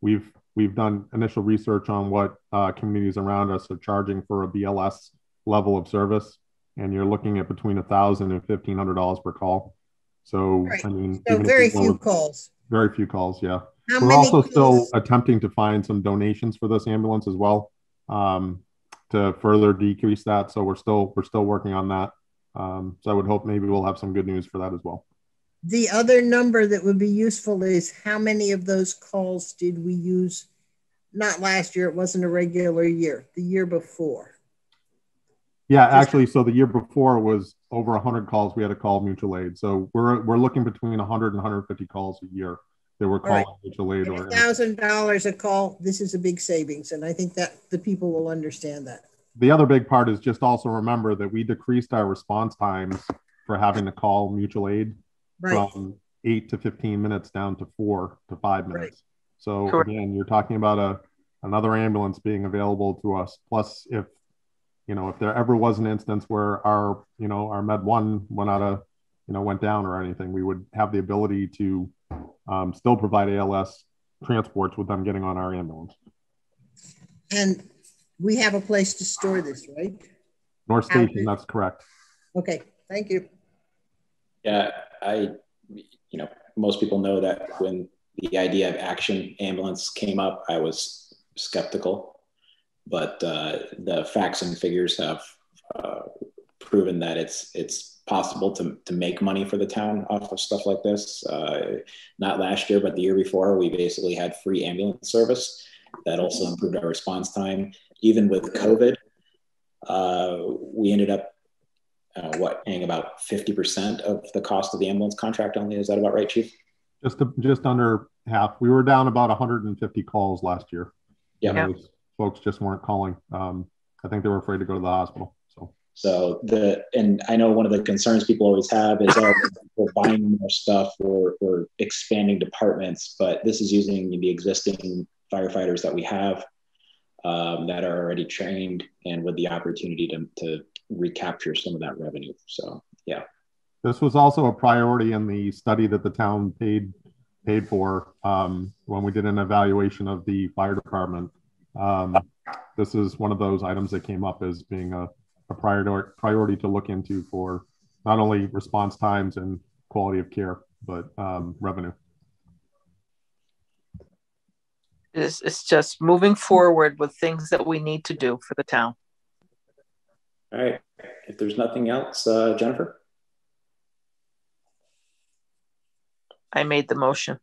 we've we've done initial research on what uh, communities around us are charging for a BLS level of service and you're looking at between a thousand and fifteen hundred dollars per call. So right. I mean so very few calls. Very few calls, yeah. How We're also still attempting to find some donations for this ambulance as well um, to further decrease that. So we're still we're still working on that. Um, so I would hope maybe we'll have some good news for that as well. The other number that would be useful is how many of those calls did we use? Not last year; it wasn't a regular year. The year before. Yeah, actually, so the year before was over 100 calls we had to call mutual aid. So we're we're looking between 100 and 150 calls a year they were calling right. mutual aid or thousand dollars a call. This is a big savings, and I think that the people will understand that. The other big part is just also remember that we decreased our response times for having to call mutual aid right. from eight to 15 minutes down to four to five minutes. Right. So Correct. again, you're talking about a another ambulance being available to us. Plus, if you know, if there ever was an instance where our, you know, our Med One went out of, you know, went down or anything, we would have the ability to um, still provide ALS transports with them getting on our ambulance. And we have a place to store this, right? North Station, that's correct. Okay, thank you. Yeah, I, you know, most people know that when the idea of action ambulance came up, I was skeptical, but uh, the facts and figures have uh, proven that it's it's possible to, to make money for the town off of stuff like this. Uh, not last year, but the year before, we basically had free ambulance service. That also improved our response time. Even with COVID, uh, we ended up uh, what paying about 50% of the cost of the ambulance contract only. Is that about right, Chief? Just to, just under half. We were down about 150 calls last year. Yeah. Folks just weren't calling. Um, I think they were afraid to go to the hospital. So the and I know one of the concerns people always have is oh we're buying more stuff or we're expanding departments, but this is using the existing firefighters that we have um, that are already trained and with the opportunity to, to recapture some of that revenue. So yeah. This was also a priority in the study that the town paid paid for um, when we did an evaluation of the fire department. Um, this is one of those items that came up as being a a priority priority to look into for not only response times and quality of care, but um, revenue. It's, it's just moving forward with things that we need to do for the town. All right. If there's nothing else, uh, Jennifer? I made the motion.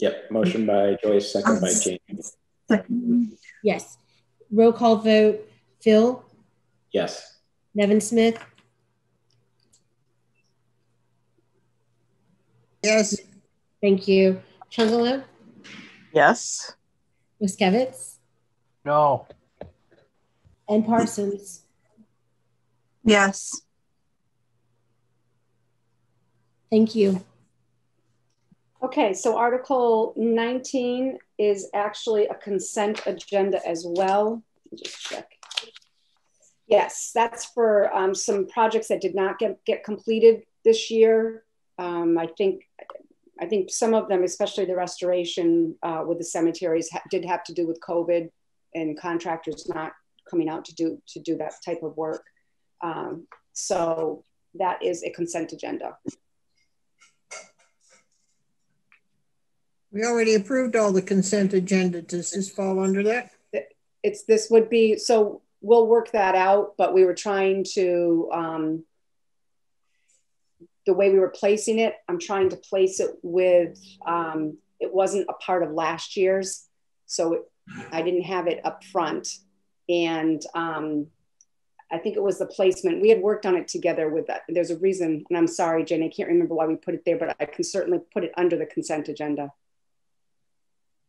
Yep, motion by Joyce, second by Jane. Second. Yes. Roll call vote, Fill, Yes. Nevinsmith, Yes, thank you. Chungalo, Yes. Waskiewicz, No, and Parsons. Yes. Thank you. Okay, so Article 19 is actually a consent agenda as well. Let me Just check. Yes, that's for um, some projects that did not get, get completed this year. Um, I think I think some of them, especially the restoration uh, with the cemeteries, ha- did have to do with COVID and contractors not coming out to do to do that type of work. Um, so that is a consent agenda. we already approved all the consent agenda. Does this fall under that? it's this would be so we'll work that out but we were trying to um, the way we were placing it i'm trying to place it with um, it wasn't a part of last year's so it, i didn't have it up front and um, i think it was the placement we had worked on it together with that there's a reason and i'm sorry jen i can't remember why we put it there but i can certainly put it under the consent agenda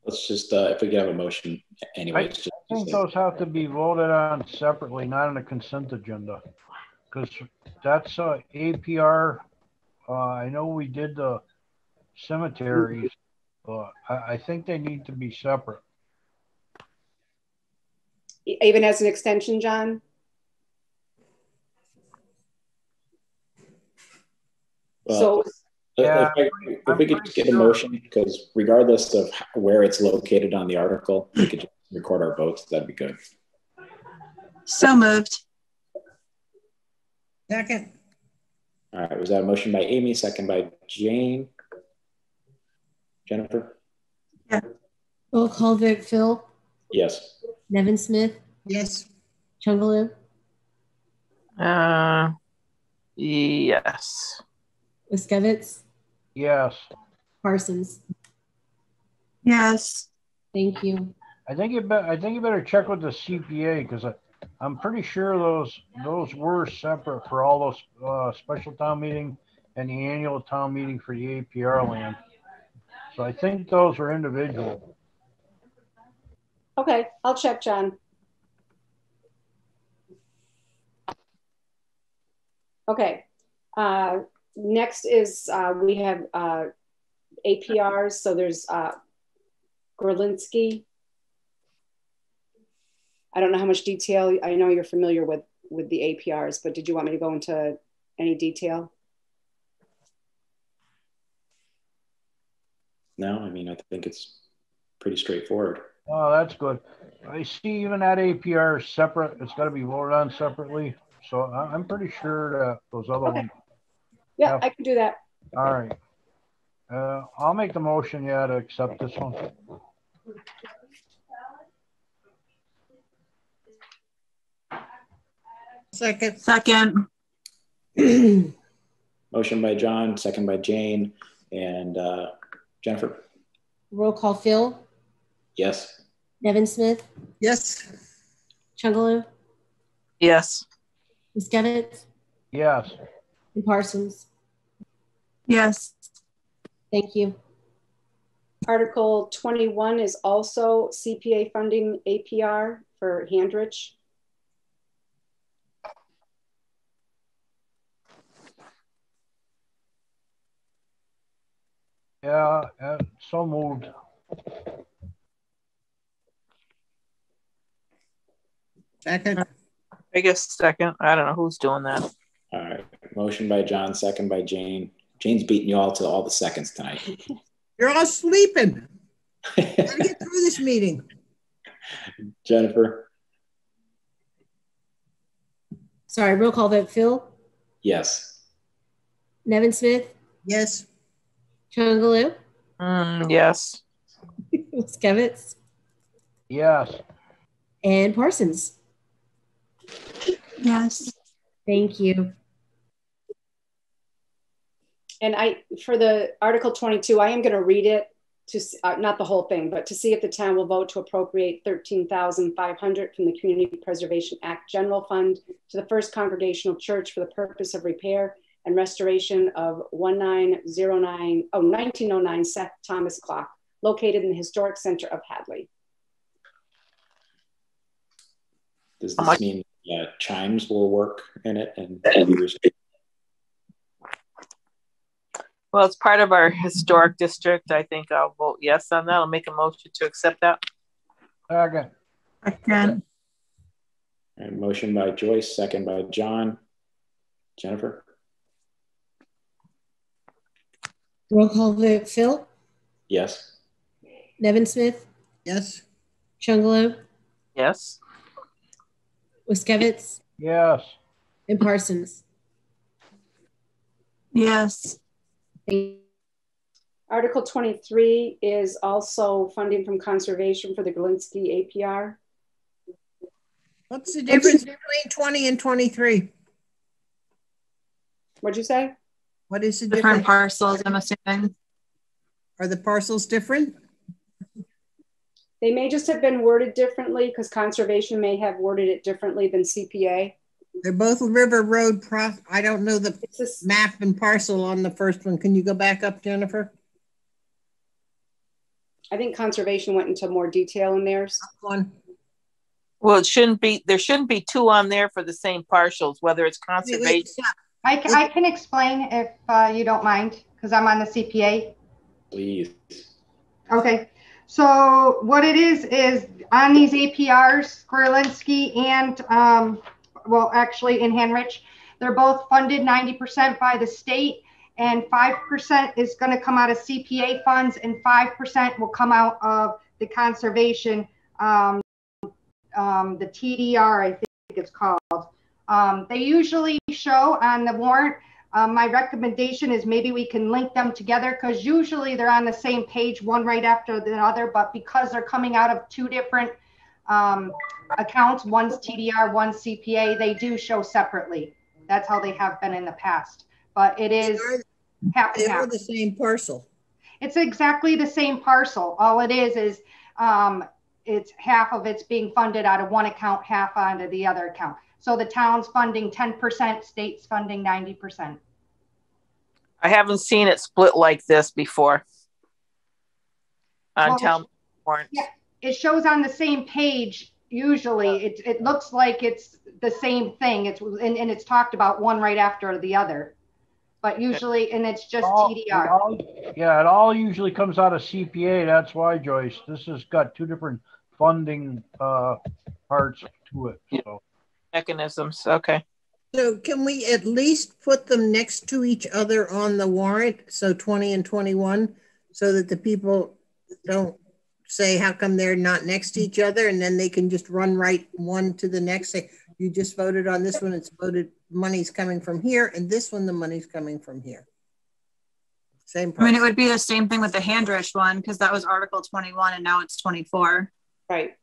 Let's just, uh, if we could have a motion anyway. I just- I think those have to be voted on separately, not on the consent agenda. Because that's uh, APR. Uh, I know we did the cemeteries, but I, I think they need to be separate. Even as an extension john Well, so Yeah, If I- if we could just get a motion, because regardless of where it's located on the article, we could just record our votes, that'd be good. So moved. Second, All right, was that a motion by Amy, second by Jane? Jennifer? Yeah. Roll call vote, Fill, Yes. Nevinsmith, yes, Chungalo, Uh, yes. Waskiewicz, Yes, Parsons. Yes. Thank you. I think you bet. I think you better check with the CPA because I'm pretty sure those those were separate for all those uh, special town meeting and the annual town meeting for the APR land. So I think those are individual. okay i'll check john okay uh, next is uh, we have uh, aprs so there's uh, Gorlinsky. I don't know how much detail. I know you're familiar with with the APRs, but did you want me to go into any detail? No, I mean, I think it's pretty straightforward. Oh, that's good. I see even that APR is separate. It's got to be voted on separately. So I- I'm pretty sure that those other Okay. ones. Yeah, Yeah. I can do that. All right. Uh, I'll make the motion, yeah, to accept this one. second, Second. *clears throat* Motion by John, second by Jane, and uh, Jennifer? Roll call, Fill, Yes. Nevinsmith, yes, Chungalo, Yes. Waskiewicz, Yes. And Parsons. Yes. Thank you. Article 21 is also CPA funding APR for Handrich. Yeah, uh, so moved. second, I guess second. I don't know who's doing that. All right. Motion by John, second by Jane. Jane's beating you all to all the seconds tonight. *laughs* you're all sleeping. Gotta get through this meeting. Jennifer? Sorry, roll call vote, Fill, Yes. Nevinsmith, Yes, Chungalo, Mm, yes. *laughs* Waskiewicz, Yes. and Parsons. Yes. Thank you. And I, for the Article 22, I am going to read it to, uh, not the whole thing, but to see if the town will vote to appropriate 13,500 from the Community Preservation Act General Fund to the First Congregational Church for the purpose of repair and restoration of 1909, oh, 1909 Seth Thomas clock located in the historic center of Hadley. Does this mean uh, chimes will work in it and *clears throat* Well, it's part of our historic district. I think I'll vote yes on that. I'll make a motion to accept that. Second. Second. And motion by Joyce, second by John. Jennifer? Roll call vote, Fill, Yes. Nevinsmith, Yes. Chungalo, Yes. Waskiewicz, Yes. and Parsons. Yes. Article 23 is also funding from conservation for the Galinsky APR. What's the difference between 20 and 23? What'd you say? What is the Different difference? parcels, I'm assuming. Are the parcels different? They may just have been worded differently because conservation may have worded it differently than CPA. They're both River Road pro, I don't know the map and parcel on the first one. Can you go back up, Jennifer? I think conservation went into more detail in theirs. One. Well, it shouldn't be, there shouldn't be two on there for the same partials, whether it's conservation. I can, I can explain if uh, you don't mind, because I'm on the CPA. Please. Okay, so what it is, is on these APRs, Gorlinsky and, um, well, actually in Hanrich, they're both funded 90% by the state and 5% is going to come out of CPA funds and 5% will come out of the conservation, um, um, the TDR, I think it's called. Um, they usually show on the warrant. Um, my recommendation is maybe we can link them together because usually they're on the same page, one right after the other. But because they're coming out of two different um, accounts, one's TDR, one's CPA, they do show separately. That's how they have been in the past. But it is half and half. the same parcel. It's exactly the same parcel. All it is is um, it's half of it's being funded out of one account, half onto the other account. So the town's funding 10%, state's funding 90%. I haven't seen it split like this before. On Well, town warrants. Yeah, it shows on the same page. Usually, it, it looks like it's the same thing. It's and, and it's talked about one right after the other, but usually, and it's just All- it TDR. all- Yeah, it all usually comes out of CPA. That's why, Joyce. This has got two different funding uh, parts to it. So Mechanisms, okay. So can we at least put them next to each other on the warrant? So 20 and 21, so that the people don't say, how come they're not next to each other? And then they can just run right one to the next, say, you just voted on this one, it's voted, money's coming from here, and this one, the money's coming from here. Same I mean, it would be the same thing with the Handrich one because that was Article 21 and now it's 24. Right.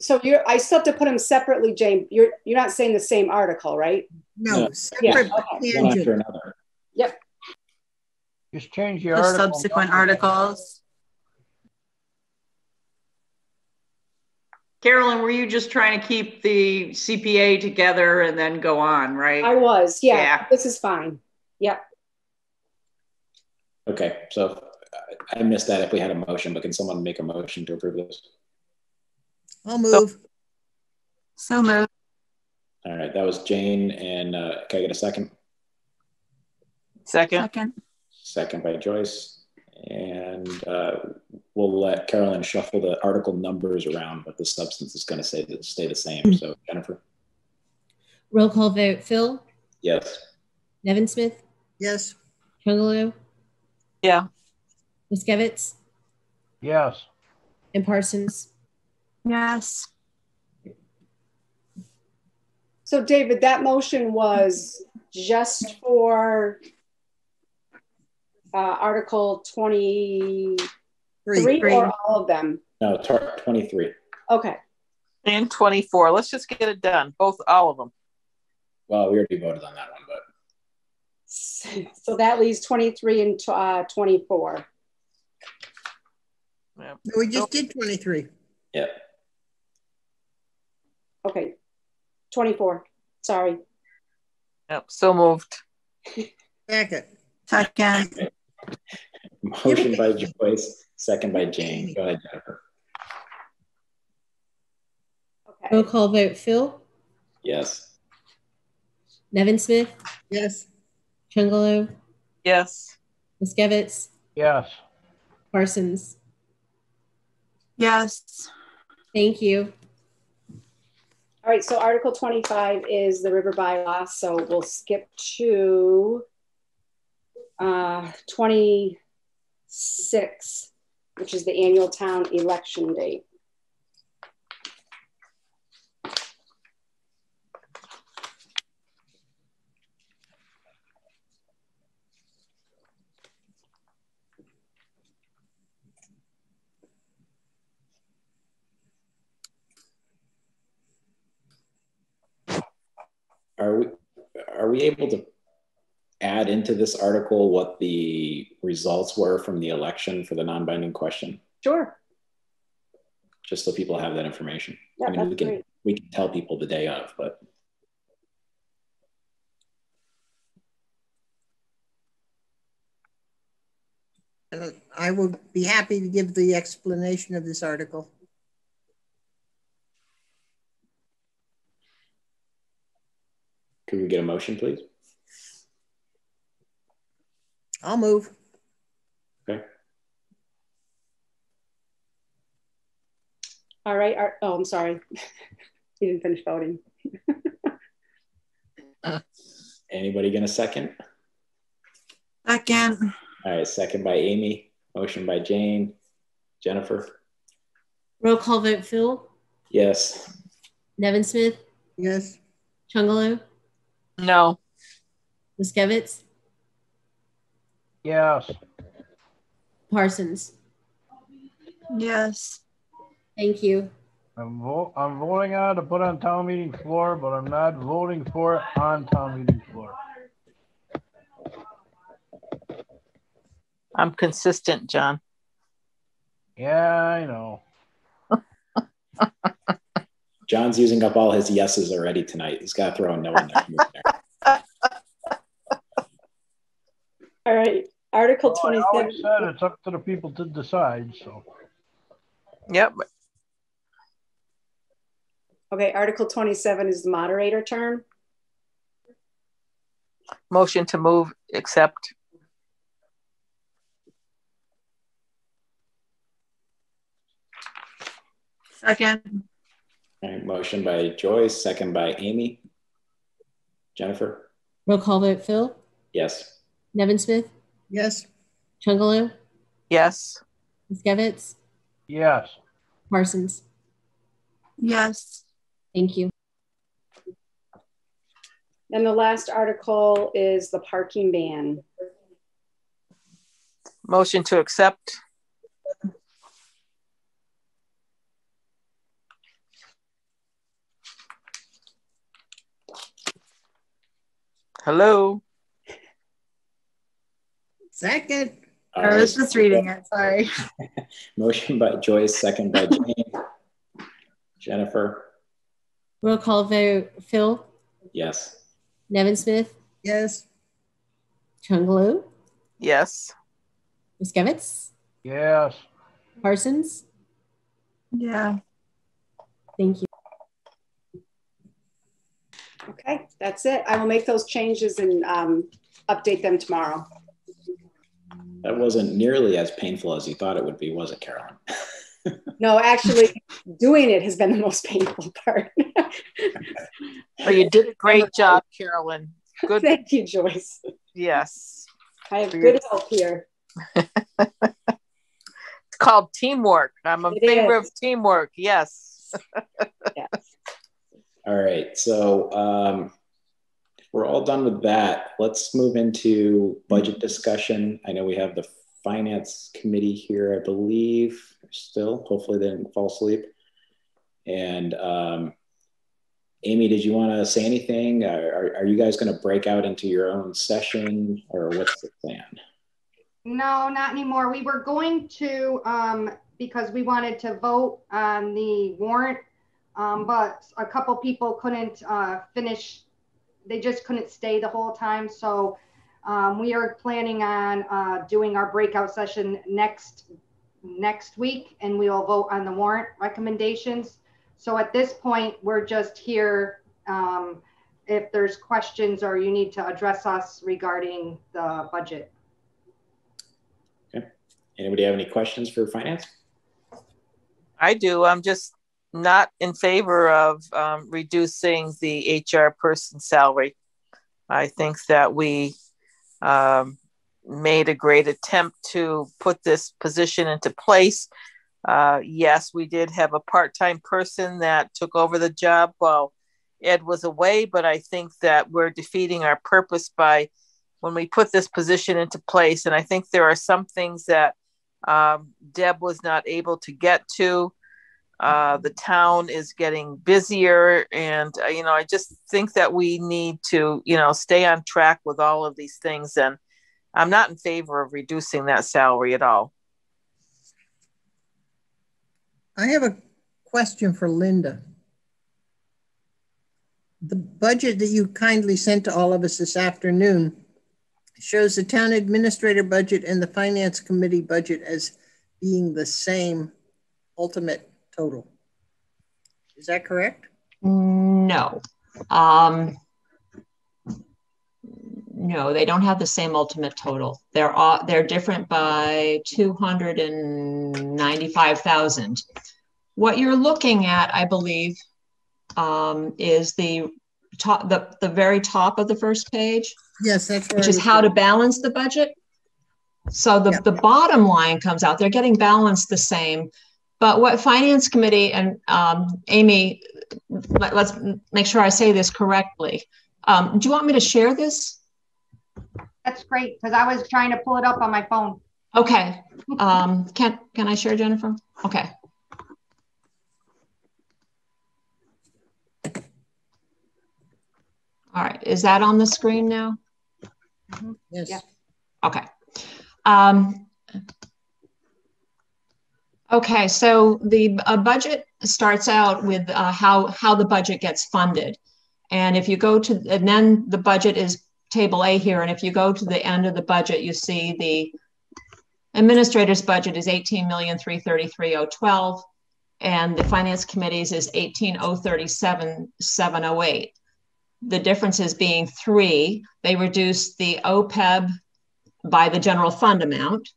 So you're, I still have to put them separately, Jane. You're, you're not saying the same article, right? No, No. separate Yeah. One after another. Yep. just change the The article. subsequent articles. Carolyn, were you just trying to keep the CPA together and then go on, right? I was, yeah, Yeah. this is fine. Yep. Okay, so I I missed that if we had a motion, but can someone make a motion to approve this? I'll move. So moved. All right, that was Jane, and uh, can I get a second? Second, Second. Second by Joyce. And uh, we'll let Carolyn shuffle the article numbers around, but the substance is going to stay, stay the same. So Jennifer? Roll call vote, Fill, Yes. Nevinsmith, Yes. Chungalo, yeah, Waskiewicz, Yes. and Parsons. Yes. So David, that motion was just for uh, Article 23 Three. or all of them? No, tar- 23. Okay. and 24. Let's just get it done, both, all of them. Well, we already voted on that one, but *laughs* So that leaves 23 and uh, 24. No, we just did 23. Yep. Okay. 24. Sorry. Yep. So moved. Second. Second. Motion by Joyce, second by Jane. Go ahead, Jennifer. Roll call vote, Fill, Yes. Nevinsmith, Yes. Chungalo, Yes. Waskiewicz, Yes. Parsons. Yes. Thank you. All right, so Article 25 is the river bylaw, so we'll skip to uh, 26, which is the annual town election date. Are we, are we able to add into this article what the results were from the election for the non-binding question? Sure. Just so people have that information. Yeah, I mean, we that's can, great. we can tell people the day of, but Uh, I will be happy to give the explanation of this article. Can we get a motion, please? I'll move. Okay. All right. Ar- oh, I'm sorry. *laughs* you didn't finish voting. *laughs* Anybody gonna second? Second. All right, second by Amy, motion by Jane. Jennifer? Roll call vote, Fill, Yes. Nevinsmith, Yes. Chungalo, No. Waskiewicz, Yes. Parsons. Yes. Thank you. I'm vo- I'm voting on it to put on town meeting floor, but I'm not voting for it on town meeting floor. I'm consistent, John. Yeah, I know. *laughs* John's using up all his yeses already tonight. He's got to throw a no in there. *laughs* All right. Article Well, 27. always said it's up to the people to decide, so. Yep. Okay, Article 27 is the moderator term. Motion to move, accept. Second. All right, motion by Joyce, second by Amy. Jennifer? Roll call vote, Fill, Yes. Nevinsmith, Yes. Chungalo, Yes. Waskiewicz, Yes. Parsons. Yes. Thank you. And the last article is the parking ban. Motion to accept. Hello. Second. All I was right. just reading it. Sorry. *laughs* Motion by Joyce, second by Jane. Jennifer? Roll call vote, Fill, Yes. Nevinsmith, Yes. Chungalo, Yes. Waskiewicz, Yes. Parsons. Yeah. Thank you. Okay, that's it. I will make those changes and um, update them tomorrow. That wasn't nearly as painful as you thought it would be, was it, Carolyn? *laughs* No, actually, doing it has been the most painful part. Oh, you did a great *laughs* job, Carolyn. Good. Thank you, Joyce. Yes. I have good help here. *laughs* It's called teamwork. I'm a It favor is. of teamwork. Yes. yes. All right, so um, if we're all done with that. Let's move into budget discussion. I know we have the finance committee here, I believe, still. Hopefully they didn't fall asleep. And um, Amy, did you want to say anything? Are, are you guys going to break out into your own session or what's the plan? No, not anymore. We were going to, um, because we wanted to vote on the warrant, um, but a couple people couldn't uh, finish. They just couldn't stay the whole time. So um, we are planning on uh, doing our breakout session next next week, and we will vote on the warrant recommendations. So at this point, we're just here um, if there's questions or you need to address us regarding the budget. Okay. Anybody have any questions for finance? I do. I'm just not in favor of um, reducing the HR person salary. I think that we um, made a great attempt to put this position into place. Uh, yes, we did have a part time person that took over the job while Ed was away, but I think that we're defeating our purpose by when we put this position into place. And I think there are some things that um, Deb was not able to get to. Uh, the town is getting busier, and uh, you know, I just think that we need to, you know, stay on track with all of these things. And I'm not in favor of reducing that salary at all. I have a question for Linda. The budget that you kindly sent to all of us this afternoon shows the town administrator budget and the finance committee budget as being the same ultimate total. Is that correct? No. Um, no, they don't have the same ultimate total. They're all, they're different by 295,000. What you're looking at, I believe, um, is the top, the, the very top of the first page. Yes, that's which is how to balance the budget. So the, the bottom line comes out, they're getting balanced the same. But what finance committee and um, Amy, let, us make sure I say this correctly. Um, do you want me to share this? That's great because I was trying to pull it up on my phone. Okay. Um, can can I share, Jennifer? Okay. All right. Is that on the screen now? Mm -hmm. Yes. Yeah. Okay. Um, okay. So the budget starts out with uh, how how the budget gets funded, and if you go to and then the budget is table A here, and if you go to the end of the budget, you see the administrator's budget is 18,333,012, and the finance committee's is 18,037,708. The differences being three, they reduced the OPEB by the general fund amount.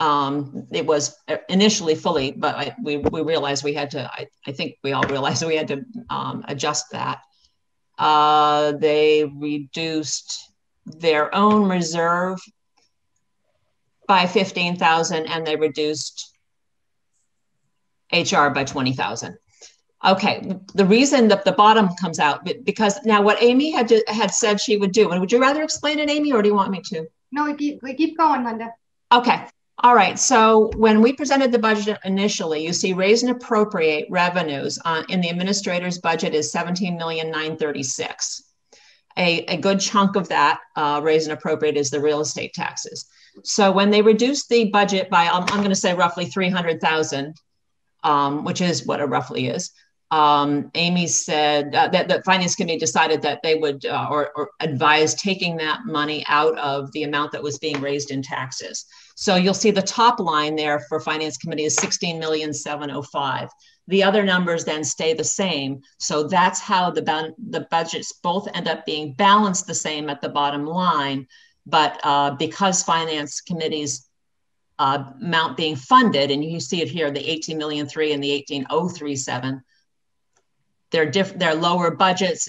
Um, it was initially fully, but I, we, we realized we had to, I, I think we all realized *laughs* we had to um, adjust that. Uh, they reduced their own reserve by 15,000 and they reduced HR by 20,000. Okay, the reason that the bottom comes out because now what Amy had to, had said she would do, and would you rather explain it, Amy, or do you want me to? No, we keep, we keep going, Linda. Okay, all right. So when we presented the budget initially, you see raise and appropriate revenues on, in the administrator's budget is 17,936 a, a good chunk of that uh, raise and appropriate is the real estate taxes. So when they reduced the budget by, I'm, I'm going to say roughly 300,000, um, which is what it roughly is, um, Amy said uh, that the finance committee decided that they would uh, or, or advise taking that money out of the amount that was being raised in taxes. So you'll see the top line there for finance committee is 16,705. The other numbers then stay the same. So that's how the, the budgets both end up being balanced the same at the bottom line. But uh, because finance committees uh, amount being funded, and you see it here, the 18 million three and the 18037, they're diff- they're lower budgets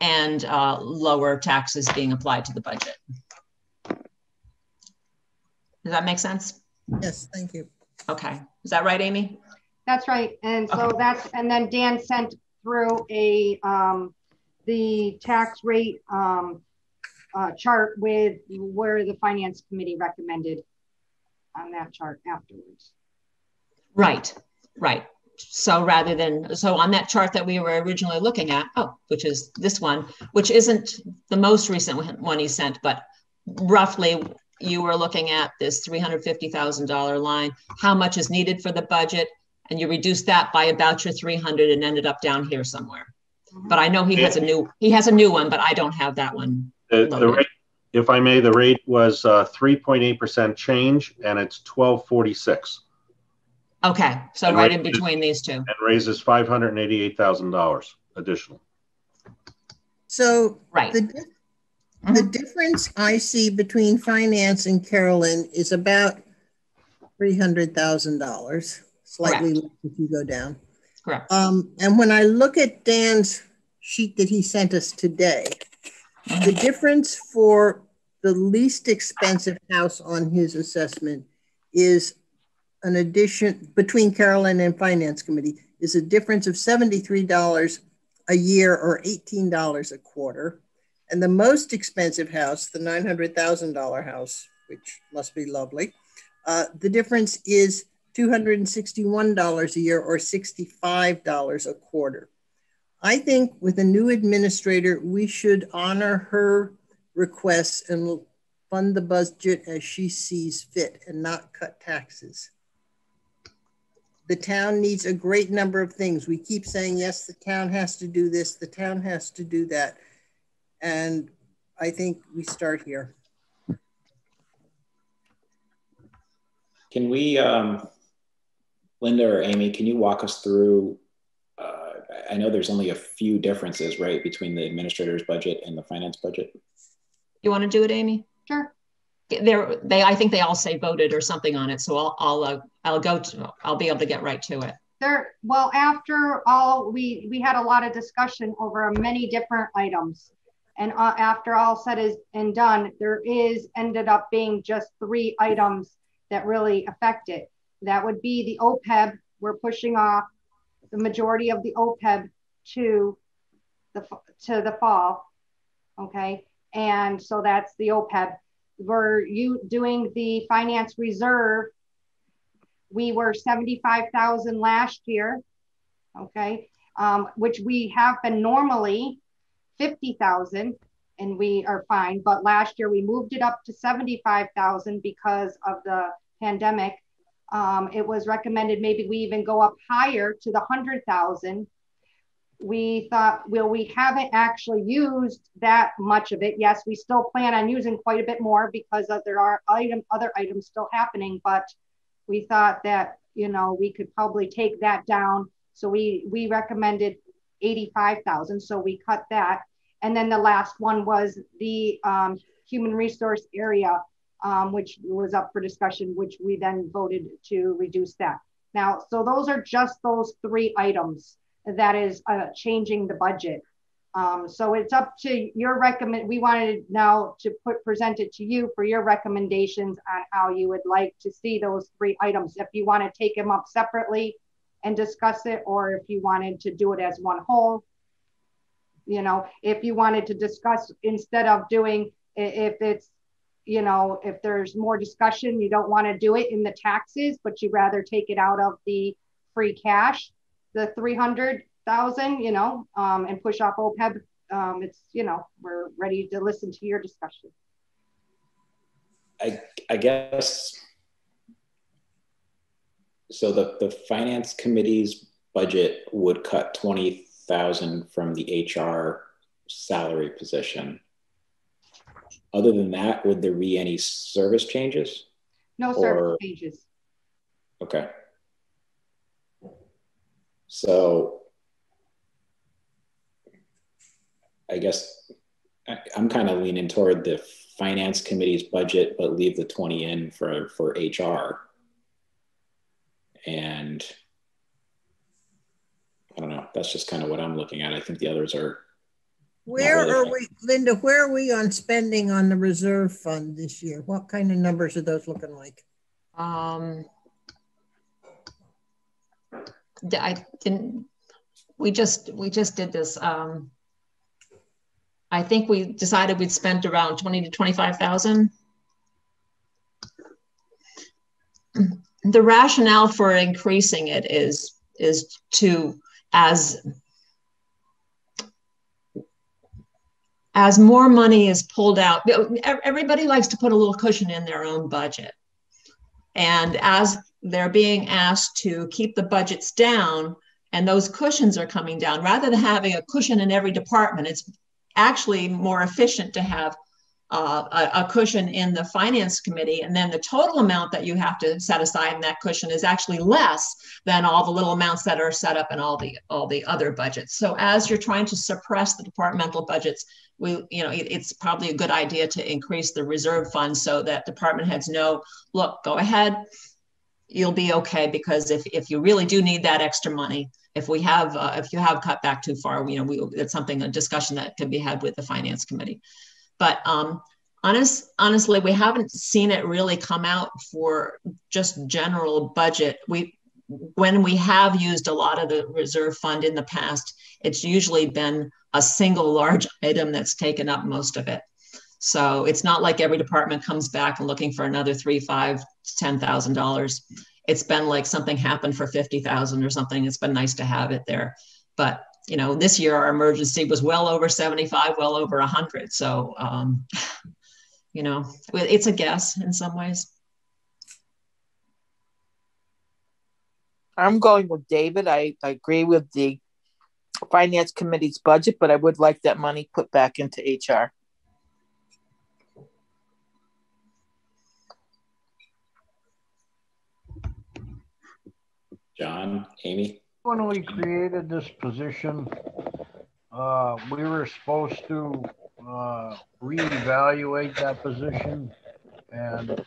and uh, lower taxes being applied to the budget. Does that make sense? Yes, thank you. Okay. Is that right, Amy? That's right. And so okay. that's, and then Dan sent through a, um, the tax rate um, uh, chart with where the finance committee recommended on that chart afterwards. Right, right. so rather than, so on that chart that we were originally looking at, oh, which is this one, which isn't the most recent one he sent, but roughly you were looking at this $350,000 line, how much is needed for the budget, and you reduced that by about your 300 and ended up down here somewhere. But I know he has a new, he has a new one, but I don't have that one. The, the rate, if I may, the rate was 3.8% uh, change and it's 1246. Okay, so And right raises- in between these two. And raises $588,000 additional. So Right. the, di- the difference I see between finance and Carolyn is about three hundred thousand dollars, slightly less if you go down. Correct. Um, and when I look at Dan's sheet that he sent us today, the difference for the least expensive house on his assessment is an addition between Carolyn and Finance Committee is a difference of $73 a year or $18 a quarter. And the most expensive house, the $900,000 house, which must be lovely, uh, the difference is $261 a year or $65 a quarter. I think with a new administrator, we should honor her requests and fund the budget as she sees fit and not cut taxes. The town needs a great number of things. We keep saying, yes, the town has to do this, the town has to do that. And I think we start here. Can we, um, Linda or Amy, can you walk us through? Uh, I know there's only a few differences, right, between the administrator's budget and the finance budget. You want to do it, Amy? Sure. They're, they, I think they all say voted or something on it. So I'll, I'll, uh, I'll go to, I'll be able to get right to it. There, well, after all, we, we had a lot of discussion over many different items. And uh, after all said is and done, there is ended up being just three items that really affect it. That would be the OPEB. We're pushing off the majority of the OPEB to the to the fall. Okay, and so that's the OPEB. We're you doing the finance reserve. We were seventy-five thousand last year. Okay, um, which we have been normally fifty thousand, and we are fine. But last year we moved it up to seventy-five thousand because of the pandemic. Um, it was recommended maybe we even go up higher to the 100,000. We thought, well, we haven't actually used that much of it. Yes, we still plan on using quite a bit more because there are item, other items still happening, but we thought that, you know, we could probably take that down. So we, we recommended 85,000. So we cut that. And then the last one was the um, human resource area um, which was up for discussion, which we then voted to reduce that. Now, so those are just those three items that is uh, changing the budget. Um, so it's up to your recommend. We wanted now to put present it to you for your recommendations on how you would like to see those three items. If you want to take them up separately and discuss it, or if you wanted to do it as one whole. You know, if you wanted to discuss instead of doing if it's you know, if there's more discussion, you don't want to do it in the taxes, but you rather take it out of the free cash, the 300,000, you know, um, and push off OPEB. Um, it's, you know, we're ready to listen to your discussion. I, I guess, so the, the finance committee's budget would cut 20,000 from the HR salary position other than that, would there be any service changes? No service changes. Okay. So I guess I'm kind of leaning toward the finance committee's budget, but leave the 20 in for, for HR. And I don't know, that's just kind of what I'm looking at. I think the others are where really are we, Linda? Where are we on spending on the reserve fund this year? What kind of numbers are those looking like? Um, I didn't. We just we just did this. Um, I think we decided we'd spend around twenty to twenty five thousand. The rationale for increasing it is is to as as more money is pulled out everybody likes to put a little cushion in their own budget. And as they're being asked to keep the budgets down and those cushions are coming down rather than having a cushion in every department it's actually more efficient to have uh, a, a, cushion in the finance committee and then the total amount that you have to set aside in that cushion is actually less than all the little amounts that are set up in all the all the other budgets. So as you're trying to suppress the departmental budgets we you know it, it's probably a good idea to increase the reserve fund so that department heads know look go ahead you'll be okay because if, if you really do need that extra money if we have uh, if you have cut back too far you know we it's something a discussion that can be had with the finance committee but um, honest, honestly, we haven't seen it really come out for just general budget. We when we have used a lot of the reserve fund in the past, it's usually been a single large item that's taken up most of it. So it's not like every department comes back and looking for another three, five, ten thousand dollars. It's been like something happened for fifty thousand or something. It's been nice to have it there, but you know, this year our emergency was well over 75, well over 100. So, um, *laughs* you know, it's a guess in some ways. I'm going with David. I, I agree with the finance committee's budget, but I would like that money put back into HR. John, Amy? When we created this position, uh, we were supposed to uh, reevaluate that position. And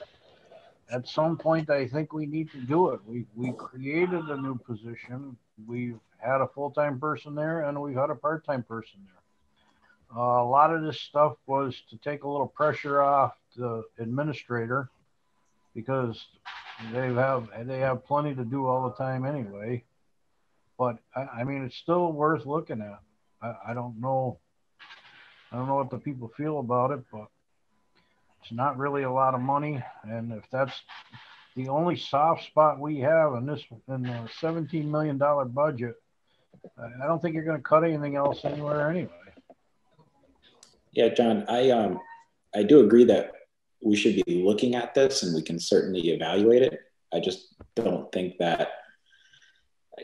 at some point, I think we need to do it. We, we created a new position. We've had a full-time person there and we've had a part-time person there. Uh, a lot of this stuff was to take a little pressure off the administrator because they have they have plenty to do all the time anyway but I, I mean, it's still worth looking at. I, I don't know. I don't know what the people feel about it, but it's not really a lot of money. And if that's the only soft spot we have in this in the 17 million dollar budget, I don't think you're going to cut anything else anywhere anyway. Yeah, John, I um I do agree that we should be looking at this and we can certainly evaluate it. I just don't think that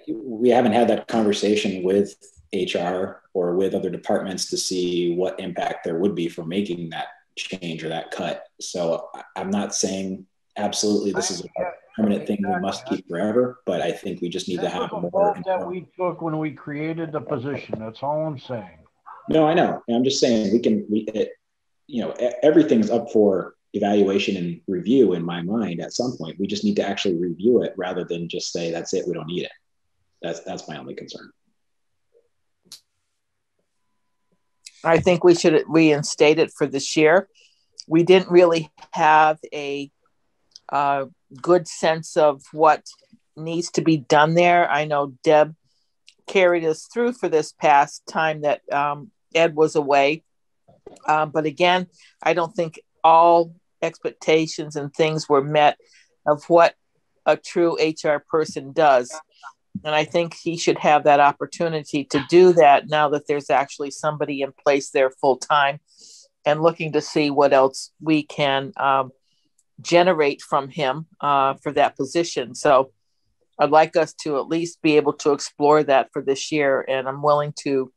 we haven't had that conversation with HR or with other departments to see what impact there would be for making that change or that cut. So I'm not saying absolutely this is a permanent thing we must keep forever, but I think we just need to have more. That we took when we created the position. That's all I'm saying. No, I know. I'm just saying we can. We, it, you know, everything's up for evaluation and review in my mind at some point. We just need to actually review it rather than just say that's it. We don't need it. That's that's my only concern. I think we should reinstate it for this year. We didn't really have a uh, good sense of what needs to be done there. I know Deb carried us through for this past time that um, Ed was away. Uh, but again, I don't think all expectations and things were met of what a true HR person does. And I think he should have that opportunity to do that now that there's actually somebody in place there full time and looking to see what else we can um, generate from him uh, for that position. So I'd like us to at least be able to explore that for this year. And I'm willing to,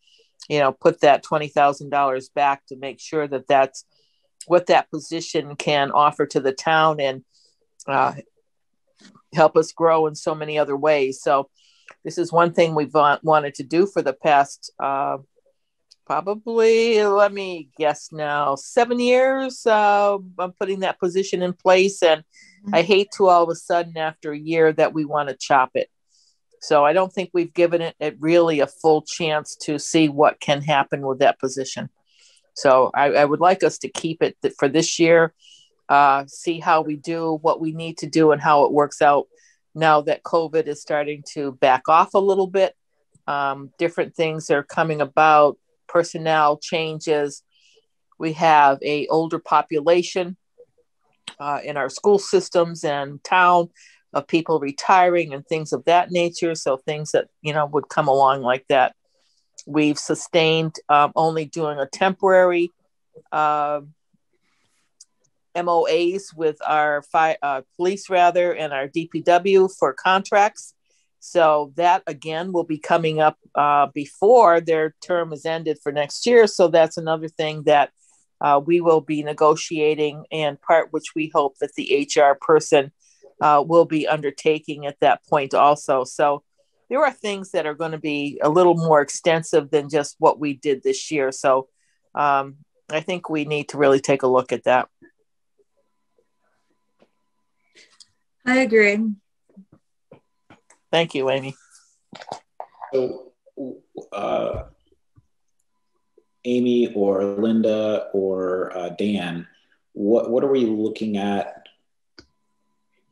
you know, put that $20,000 back to make sure that that's what that position can offer to the town and uh, help us grow in so many other ways. So this is one thing we've wanted to do for the past uh, probably let me guess now seven years uh, i'm putting that position in place. And mm-hmm. i hate to all of a sudden after a year that we want to chop it. So i don't think we've given it, it really a full chance to see what can happen with that position. So i, I would like us to keep it for this year uh, see how we do what we need to do and how it works out now that COVID is starting to back off a little bit. Um, different things are coming about, personnel changes. We have a older population uh, in our school systems and town. of people retiring and things of that nature. So things that you know would come along like that. We've sustained um, only doing a temporary uh, MOAs with our fi- uh, police rather and our DPW for contracts. So that again will be coming up uh, before their term is ended for next year. So that's another thing that uh, we will be negotiating and part which we hope that the HR person uh, will be undertaking at that point also. So there are things that are going to be a little more extensive than just what we did this year. So um, I think we need to really take a look at that. I agree. Thank you, Amy. So, uh, Amy or Linda or uh, Dan, what what are we looking at?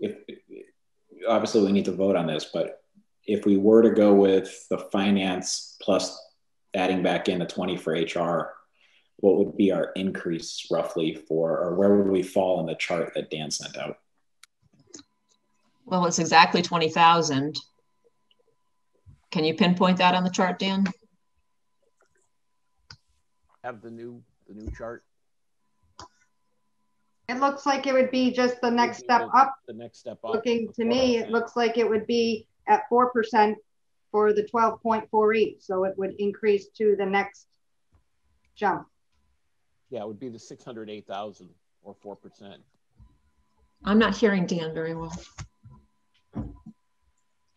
If obviously we need to vote on this, but if we were to go with the finance plus adding back in the 20 for HR, what would be our increase roughly for, or where would we fall in the chart that Dan sent out? Well, it's exactly 20,000. Can you pinpoint that on the chart, Dan? Have the new the new chart. It looks like it would be just the next step up. The next step up. Looking to me, it looks like it would be at 4% for the 12.48. So it would increase to the next jump. Yeah, it would be the 608,000 or 4%. I'm not hearing Dan very well.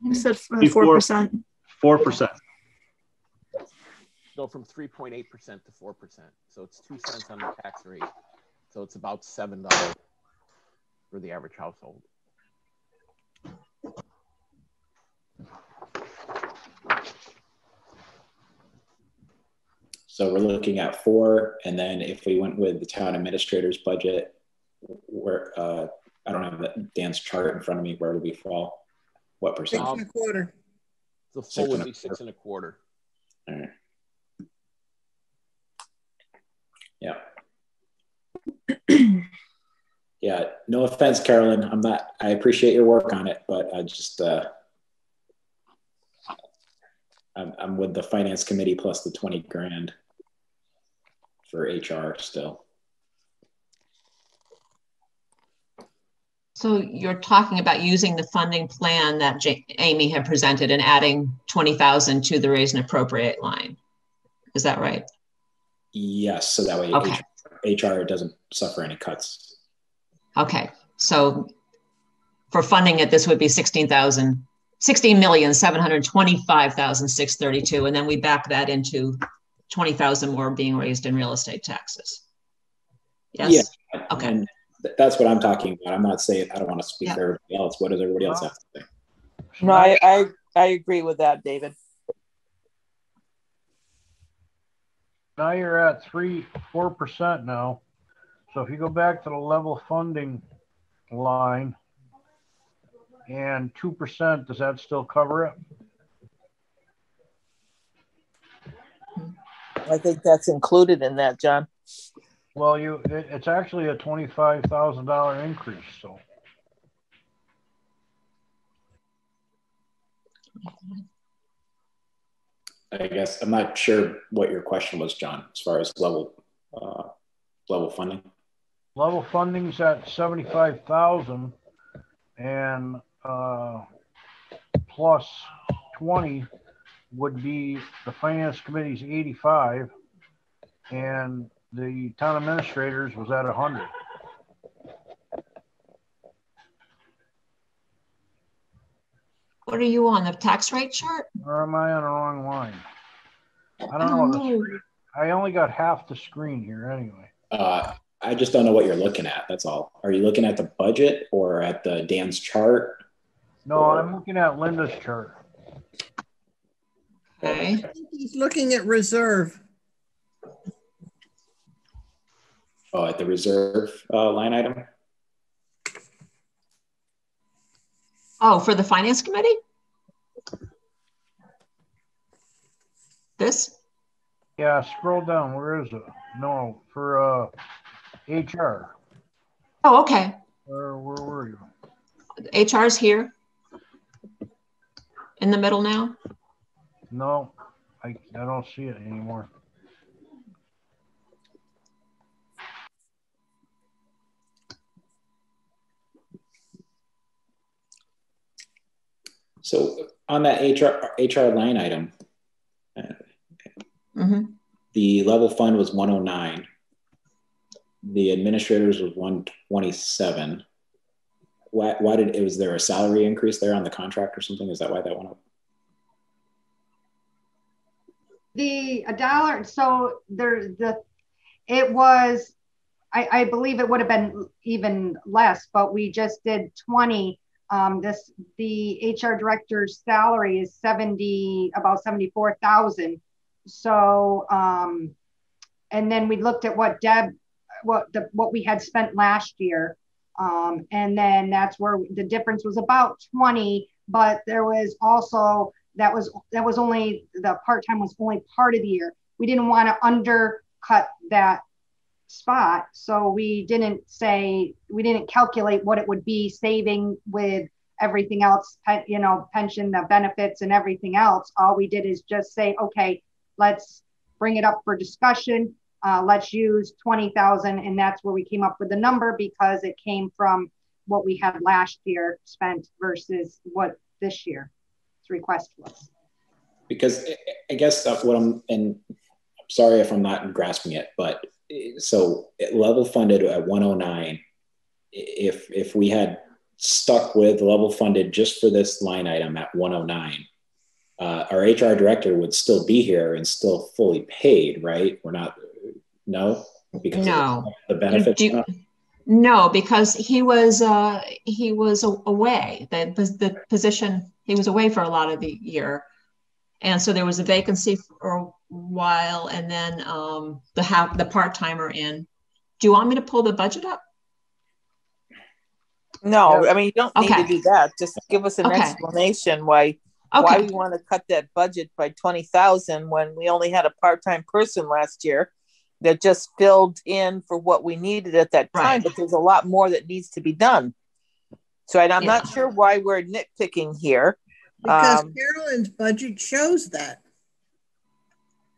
You said four percent. Four percent. Go from 3.8% to 4%. So it's two cents on the tax rate. So it's about $7 for the average household. So we're looking at four, and then if we went with the town administrator's budget, where uh, I don't have Dan's chart in front of me, where do we fall? What percent? Six and a quarter. The full would be six and a quarter. All right. Yeah. *clears throat* yeah. No offense, Carolyn. I'm not. I appreciate your work on it, but I just. Uh, I'm, I'm with the finance committee plus the 20 grand for HR still. So you're talking about using the funding plan that J Amy had presented and adding 20,000 to the raise and appropriate line. Is that right? Yes, so that way Okay. HR, HR doesn't suffer any cuts. Okay, so for funding it, this would be 16,000, 16,725,632. And then we back that into 20,000 more being raised in real estate taxes. Yes? Yeah. Okay. And that's what I'm talking about. I'm not saying I don't want to speak Yeah. for everybody else. What does everybody else have to say? No, I, I, I agree with that, David. Now you're at three, four percent now. So if you go back to the level funding line and two percent, does that still cover it? I think that's included in that, John. Well, you, it, it's actually a twenty-five thousand dollar increase, so. I guess I'm not sure what your question was, John, as far as level uh, level funding. Level funding's at seventy-five thousand and, uh, plus twenty would be the finance committee's eighty-five and the town administrators was at hundred. What are you on, the tax rate chart? Or am I on the wrong line? I don't know. The screen, I only got half the screen here anyway. Uh, I just don't know what you're looking at. That's all. Are you looking at the budget or at the Dan's chart? No, I'm looking at Linda's chart. Okay. He's looking at reserve. Oh, at the reserve uh, line item. Oh, for the finance committee? This? Yeah, scroll down. Where is it? No, for uh, HR. Oh, okay. Where, where were you? HR's here in the middle now. No, I, I don't see it anymore. So on that HR HR line item, Mm-hmm. the level fund was 109. The administrators was 127. Why, why did it was there a salary increase there on the contract or something? Is that why that went up? The a dollar, so there the it was I, I believe it would have been even less, but we just did 20. Um, this the HR director's salary is 70 about 74,000. So um, and then we looked at what Deb what the what we had spent last year. Um, and then that's where the difference was about 20, but there was also that was that was only the part-time was only part of the year. We didn't want to undercut that spot. So we didn't say we didn't calculate what it would be saving with everything else, you know, pension, the benefits and everything else. All we did is just say, okay, let's bring it up for discussion uh, let's use 20,000. And that's where we came up with the number because it came from what we had last year spent versus what this year's request was. Because I guess what I'm, and I'm sorry if I'm not grasping it, but so level funded at 109, if, if we had stuck with level funded just for this line item at 109, uh, our HR director would still be here and still fully paid, right? We're not, no, because no. the benefits. Do, no, because he was uh, he was away. The the position he was away for a lot of the year, and so there was a vacancy for a while, and then um, the ha- the part timer in. Do you want me to pull the budget up? No, I mean you don't need Okay. to do that. Just give us an Okay. explanation why why we want to cut that budget by twenty thousand when we only had a part time person last year that just filled in for what we needed at that time. Right. But there's a lot more that needs to be done. So and I'm not sure why we're nitpicking here. Because Um, Carolyn's budget shows that.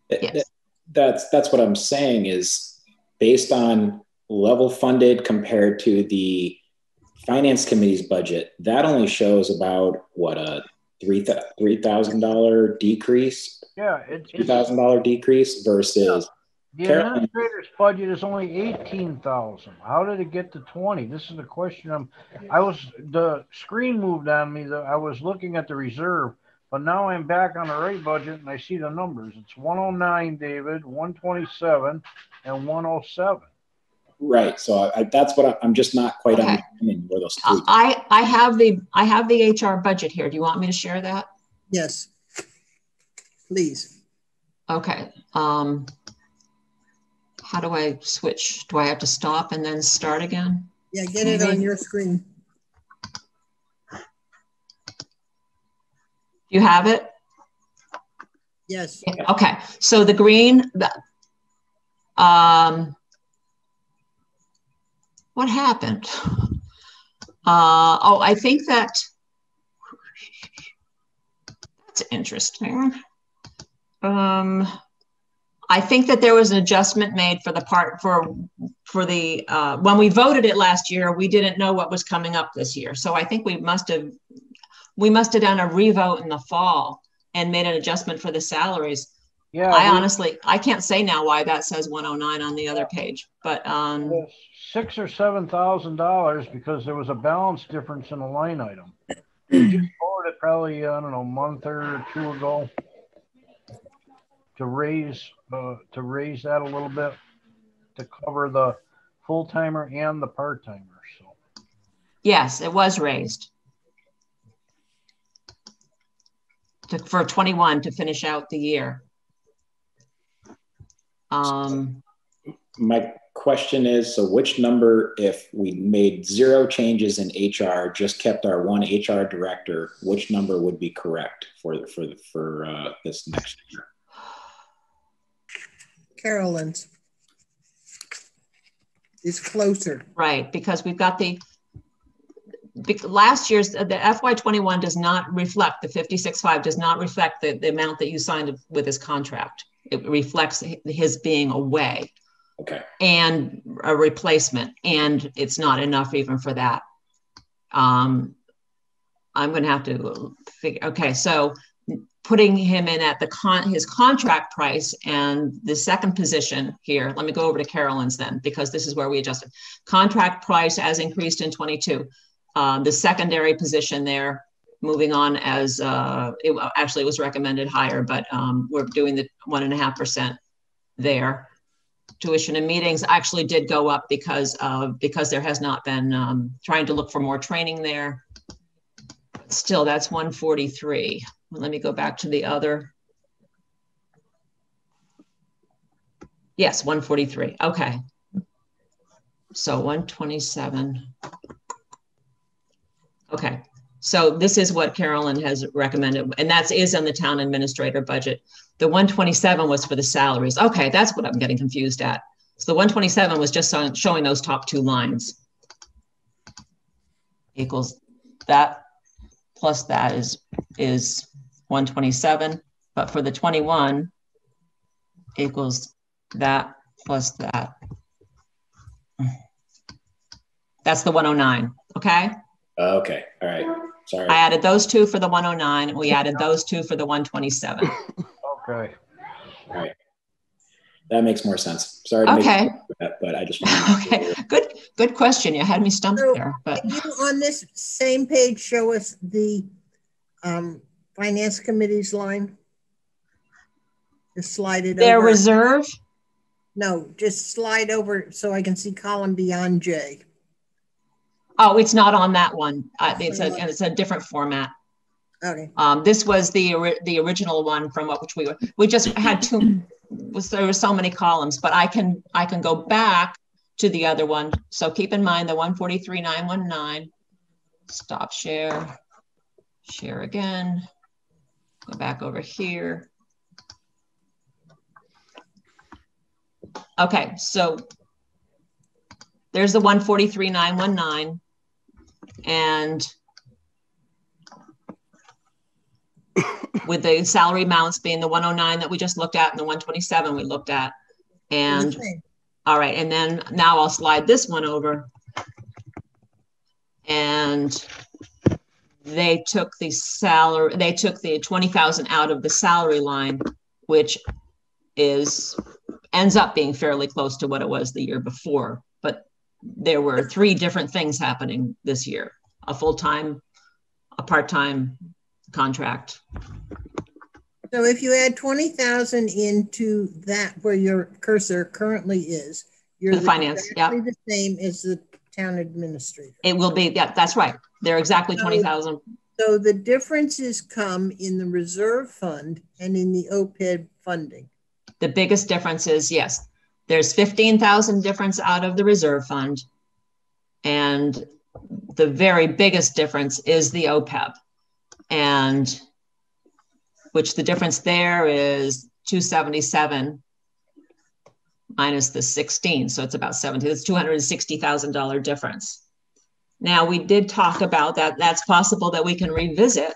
Th- th- That's that's what I'm saying is based on level funded compared to the finance committee's budget. That only shows about what a three three thousand dollar decrease, Yeah, it, two it's, thousand dollar decrease versus the Carolyn. administrator's budget is only eighteen thousand. How did it get to twenty? This is the question I'm, I was, the screen moved on me, that I was looking at the reserve, but now I'm back on the right budget and I see the numbers. It's one oh nine, David, one twenty-seven, and one oh seven. right. So I, I, that's what I, I'm just not quite Okay. understanding where those three. I I have the I have the HR budget here. Do you want me to share that? Yes. Please. Okay. Um, how do I switch? Do I have to stop and then start again? Yeah, get it on your screen. You have it? Yes. Okay. So the green, um, what happened? Uh, oh, I think that that's interesting. Um, I think that there was an adjustment made for the part for for the uh, when we voted it last year. We didn't know what was coming up this year, so I think we must have we must have done a revote in the fall and made an adjustment for the salaries. Yeah. I we- honestly I can't say now why that says 109 on the other page, but um, Six or seven thousand dollars because there was a balance difference in a line item. We just voted probably, I don't know, a month or two ago to raise, uh, to raise that a little bit to cover the full timer and the part timer. So yes, it was raised to, for 21 to finish out the year. Um, My question is, so which number, if we made zero changes in HR, just kept our one HR director, which number would be correct for for for uh, this next year? Carolyn's is closer. right, because we've got the last year's the FY21 does not reflect the 56.5 does not reflect the, the amount that you signed with his contract. It reflects his being away. Okay. And a replacement, and it's not enough even for that. Um, I'm going to have to figure. Okay, so putting him in at the con his contract price and the second position here. Let me go over to Carolyn's then because this is where we adjusted. Contract price as increased in 22. Um, the secondary position there, moving on as uh, it actually was recommended higher, but um, we're doing the one and a half percent there. Tuition and meetings actually did go up because of because there has not been um, trying to look for more training there. Still, that's 143. Let me go back to the other. Yes, 143. Okay. So 127. Okay. So this is what Carolyn has recommended, and that is on the town administrator budget. The 127 was for the salaries. Okay, that's what I'm getting confused at. So the 127 was just on, showing those top two lines. Equals that plus that is is 127, but for the 21 equals that plus that. That's the 109, okay? Okay, all right. Sorry. I added those two for the 109. We added those two for the 127. Okay. All right. That makes more sense. Sorry to Okay. make that, but I just *laughs* Okay, good, good question. You had me stumped there, but Can you on this same page show us the um, finance committee's line? Just slide it their over. reserve, No, just slide over so I can see column beyond J. oh, it's not on that one. Uh, It's a, it's a different format. Okay. Um, this was the, the original one from what, which we, were- we just had two, was, there were so many columns, but I can, I can go back to the other one. So keep in mind the one forty-three, nine one nine, stop share, share again, go back over here. Okay, so there's the one forty-three, nine one nine. And *coughs* with the salary amounts being the 109 that we just looked at and the 127 we looked at. And all right, and then now I'll slide this one over. And they took the salary, they took the 20,000 out of the salary line, which is ends up being fairly close to what it was the year before. But there were three different things happening this year: a full-time, a part-time contract. So if you add 20,000 into that where your cursor currently is, you're The finance, yeah. exactly the same as the town administrator. It will be, yeah, that's right. They're exactly So- 20,000. So the differences come in the reserve fund and in the OPEB funding. The biggest difference is, yes, there's 15,000 difference out of the reserve fund. And the very biggest difference is the OPEB. And which the difference there is 277 minus the 16. So it's about 70, it's $260,000 difference. Now we did talk about that. That's possible that we can revisit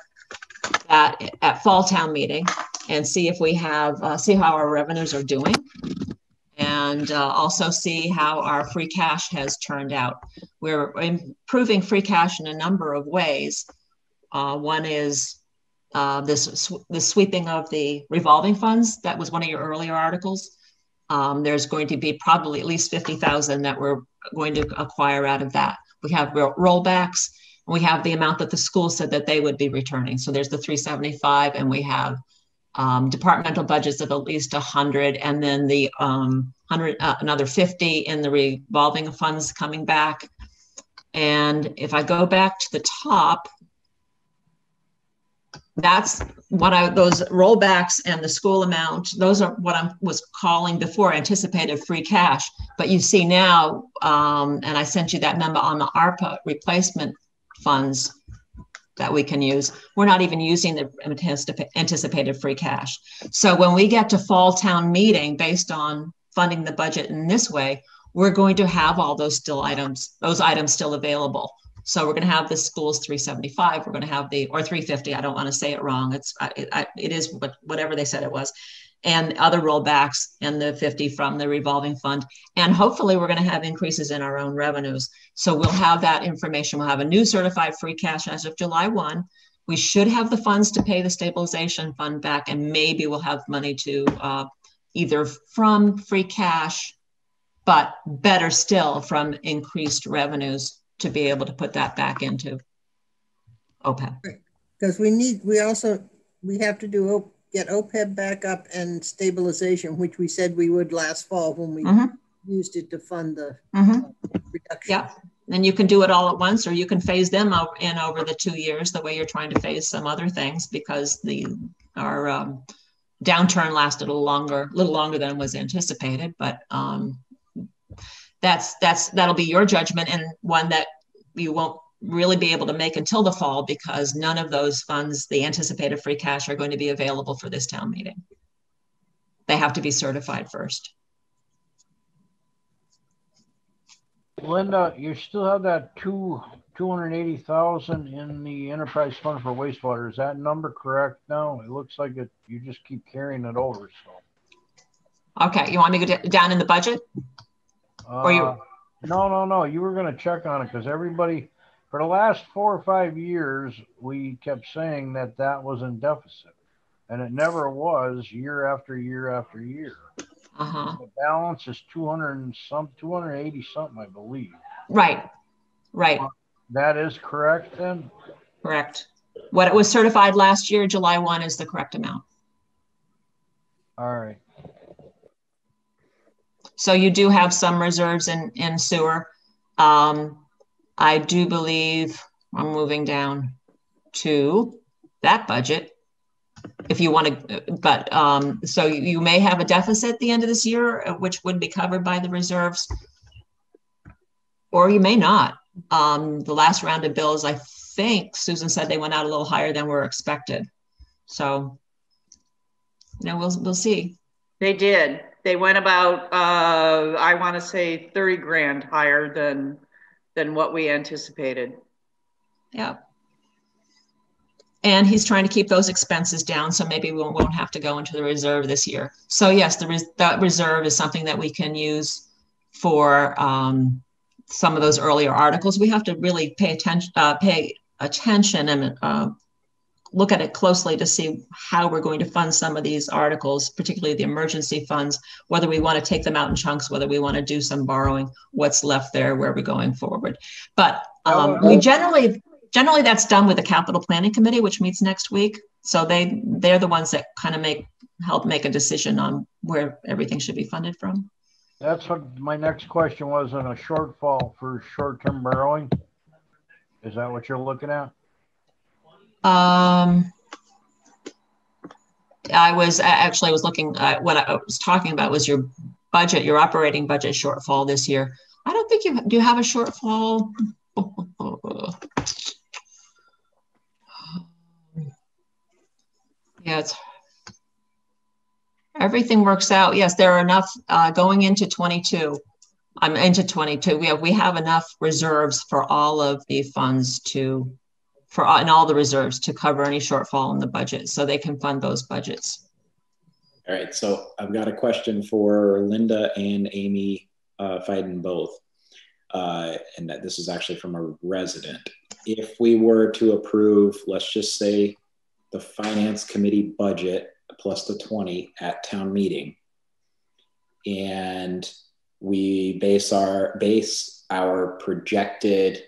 that at fall town meeting and see if we have, uh, see how our revenues are doing. And uh, also see how our free cash has turned out. We're improving free cash in a number of ways. Uh, one is uh, this the sweeping of the revolving funds. That was one of your earlier articles. Um, there's going to be probably at least 50,000 that we're going to acquire out of that. We have rollbacks. and We have the amount that the school said that they would be returning. So there's the 375, and we have um, departmental budgets of at least 100, and then the um, 100, uh, another 50 in the revolving funds coming back. And if I go back to the top, that's what I those rollbacks and the school amount. Those are what I was calling before anticipated free cash. But you see now, um, and I sent you that number on the ARPA replacement funds that we can use. We're not even using the anticip- anticipated free cash. So when we get to fall town meeting, based on funding the budget in this way, we're going to have all those still items, those items still available. So we're going to have the schools 375. We're going to have the or 350. I don't want to say it wrong. It's it, it is whatever they said it was, and other rollbacks and the 50 from the revolving fund. And hopefully we're going to have increases in our own revenues. So we'll have that information. We'll have a new certified free cash as of July 1. We should have the funds to pay the stabilization fund back, and maybe we'll have money to uh, either from free cash, but better still from increased revenues to be able to put that back into OPEB. Because we need, we also, we have to do, get OPEB back up and stabilization, which we said we would last fall when we mm -hmm. used it to fund the mm -hmm. reduction. Yeah. And you can do it all at once, or you can phase them in over the two years, the way you're trying to phase some other things, because the our um, downturn lasted a little longer, a little longer than was anticipated. But um, that's that's that'll be your judgment and one that you won't really be able to make until the fall because none of those funds, the anticipated free cash, are going to be available for this town meeting. They have to be certified first. Linda, you still have that two two hundred eighty thousand in the enterprise fund for wastewater. Is that number correct now? It looks like it. You just keep carrying it over. So. Okay, you want me to go down in the budget? Or you? Uh, no, no, no. You were going to check on it because everybody, for the last four or five years, we kept saying that that was in deficit, and it never was year after year after year. Uh-huh. The balance is 200 and some 280 something, I believe. Right. Right. That is correct then? Correct. What it was certified last year, July 1 is the correct amount. All right. So you do have some reserves in, in sewer. Um, I do believe I'm moving down to that budget. If you want to, but um, so you may have a deficit at the end of this year, uh, which would be covered by the reserves, or you may not. Um, the last round of bills, I think Susan said they went out a little higher than were expected. So, you know, we'll we'll see. They did they went about uh, I want to say 30 grand higher than than what we anticipated. Yeah. And he's trying to keep those expenses down, so maybe we won't have to go into the reserve this year. So yes, the res that reserve is something that we can use for um, some of those earlier articles. We have to really pay attention, uh, pay attention and uh, look at it closely to see how we're going to fund some of these articles, particularly the emergency funds, whether we want to take them out in chunks, whether we want to do some borrowing, what's left there, where we're going forward. But um, we generally, generally that's done with the capital planning committee, which meets next week. So they, they're the ones that kind of make, help make a decision on where everything should be funded from. That's what my next question was on a shortfall for short-term borrowing. Is that what you're looking at? Um, I was actually I was looking at what I was talking about was your budget, your operating budget shortfall this year. I don't think you do you have a shortfall. *sighs* yeah, it's everything works out. Yes, there are enough uh, going into 22. I'm into 22. We have we have enough reserves for all of the funds to for in all the reserves to cover any shortfall in the budget so they can fund those budgets. All right, so I've got a question for Linda and Amy uh, Fiden both. Uh, and this is actually from a resident. If we were to approve, let's just say the finance committee budget plus the 20 at town meeting, and we base our base our projected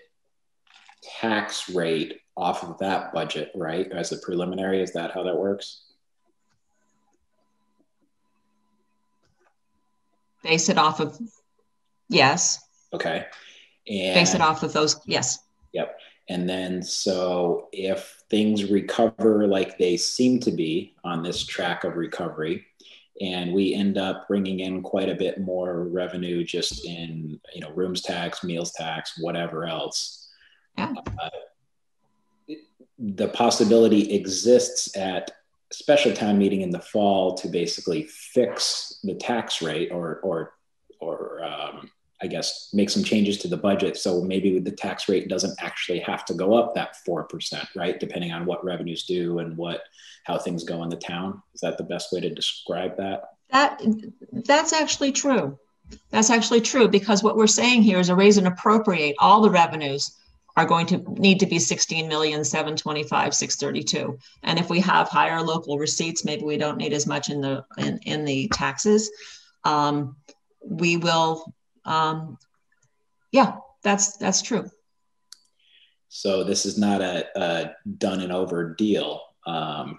tax rate off of that budget, right? As a preliminary, is that how that works? Base it off of, yes. Okay. And base it off of those, yes. Yep. And then, so if things recover like they seem to be on this track of recovery, and we end up bringing in quite a bit more revenue just in, you know, rooms tax, meals tax, whatever else. Yeah. Uh, the possibility exists at special town meeting in the fall to basically fix the tax rate or or or um, I guess, make some changes to the budget. So maybe the tax rate doesn't actually have to go up that 4%, right? Depending on what revenues do and what, how things go in the town. Is that the best way to describe that? That, that's actually true. That's actually true because what we're saying here is a raise and appropriate all the revenues are going to need to be 16 million 725 632 and if we have higher local receipts maybe we don't need as much in the in, in the taxes. Um, we will um, yeah that's that's true. So this is not a, a done and over deal. Um,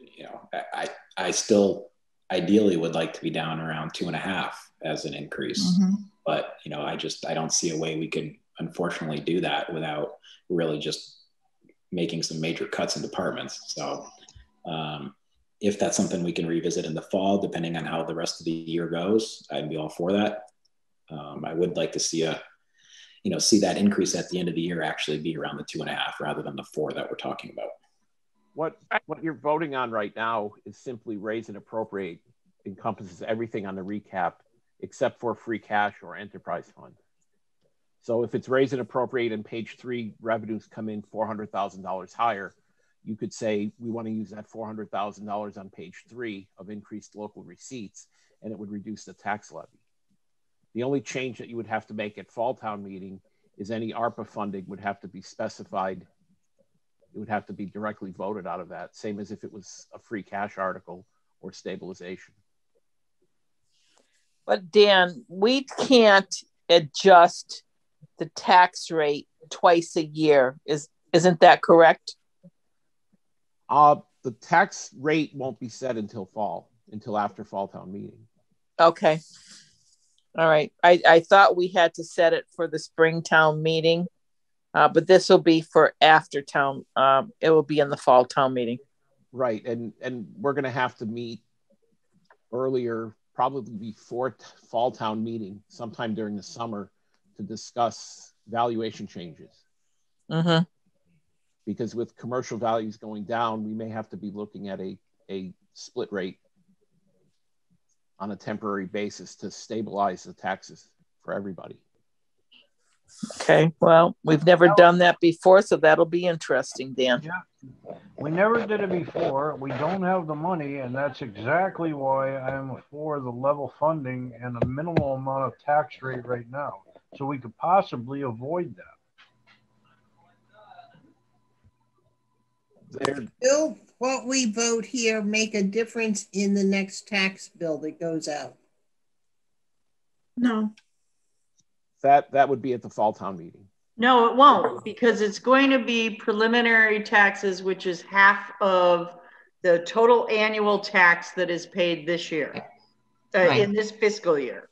you know I, I still ideally would like to be down around two and a half as an increase. Mm-hmm. but you know i just i don't see a way we could unfortunately do that without really just making some major cuts in departments. So um, if that's something we can revisit in the fall, depending on how the rest of the year goes, I'd be all for that. Um, I would like to see a, you know, see that increase at the end of the year actually be around the two and a half rather than the four that we're talking about. What what you're voting on right now is simply raise and appropriate encompasses everything on the recap except for free cash or enterprise fund. So if it's raised and appropriate and page three revenues come in $400,000 higher, you could say we want to use that $400,000 on page three of increased local receipts and it would reduce the tax levy. The only change that you would have to make at fall town meeting is any ARPA funding would have to be specified. It would have to be directly voted out of that, same as if it was a free cash article or stabilization. But Dan, we can't adjust the tax rate twice a year. Is isn't that correct? Uh, the tax rate won't be set until fall, until after fall town meeting. Okay. All right. I, I thought we had to set it for the spring town meeting, uh, but this will be for after town. Um, it will be in the fall town meeting. Right, and and we're going to have to meet earlier, probably before fall town meeting, sometime during the summer, to discuss valuation changes. Mm-hmm. Because with commercial values going down, we may have to be looking at a, a split rate on a temporary basis to stabilize the taxes for everybody. Okay, well, we've never done that before, so that'll be interesting, Dan. Yeah, we never did it before. We don't have the money, and that's exactly why I'm for the level funding and a minimal amount of tax rate right now so we could possibly avoid that. Will what we vote here make a difference in the next tax bill that goes out? No. That that would be at the fall town meeting. No, it won't because it's going to be preliminary taxes, which is half of the total annual tax that is paid this year, uh, right. in this fiscal year.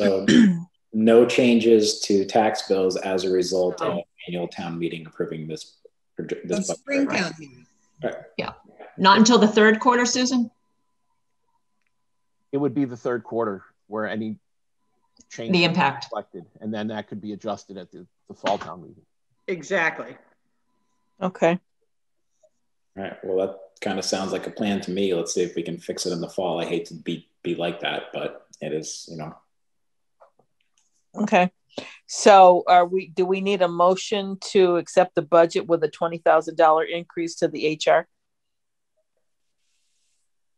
So *clears throat* no changes to tax bills as a result of annual town meeting approving this. this spring town meeting. Right. Yeah. Not until the third quarter, Susan? It would be the third quarter where any change the impact reflected, and then that could be adjusted at the, the fall town meeting. Exactly. Okay. All right. Well, that kind of sounds like a plan to me. Let's see if we can fix it in the fall. I hate to be be like that, but it is, you know, Okay. So are we do we need a motion to accept the budget with a twenty thousand dollar increase to the HR?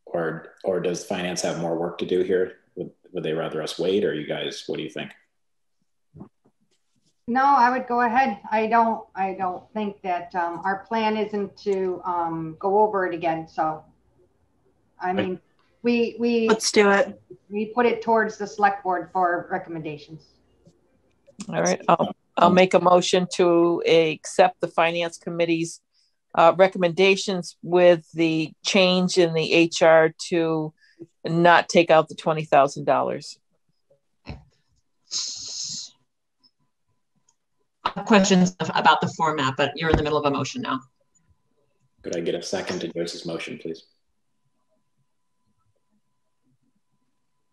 Or or does finance have more work to do here? Would, would they rather us wait or you guys what do you think? No, I would go ahead. I don't I don't think that um, our plan isn't to um, go over it again. So I mean we we let's do it. We put it towards the select board for recommendations. All right, I'll, I'll make a motion to accept the finance committee's uh, recommendations with the change in the HR to not take out the twenty thousand dollars. Questions about the format, but you're in the middle of a motion now. Could I get a second to Joyce's motion, please?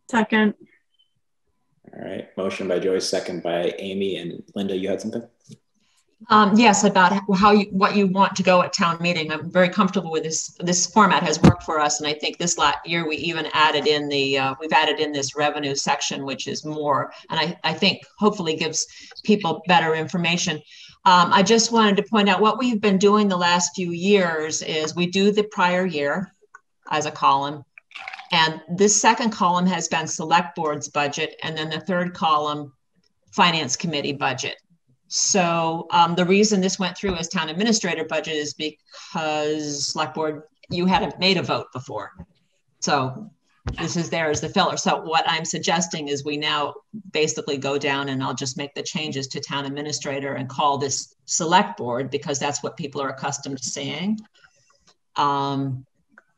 Second. All right. Motion by Joyce, second by Amy. And Linda, you had something? Um, yes, about how you what you want to go at town meeting. I'm very comfortable with this. This format has worked for us, and I think this last year we even added in the uh, we've added in this revenue section, which is more, and I I think hopefully gives people better information. Um, I just wanted to point out what we've been doing the last few years is we do the prior year as a column, and this second column has been select board's budget, and then the third column finance committee budget. So um, the reason this went through as town administrator budget is because select board, you hadn't made a vote before. So this is there as the filler. So what I'm suggesting is we now basically go down and I'll just make the changes to town administrator and call this select board because that's what people are accustomed to saying. Um,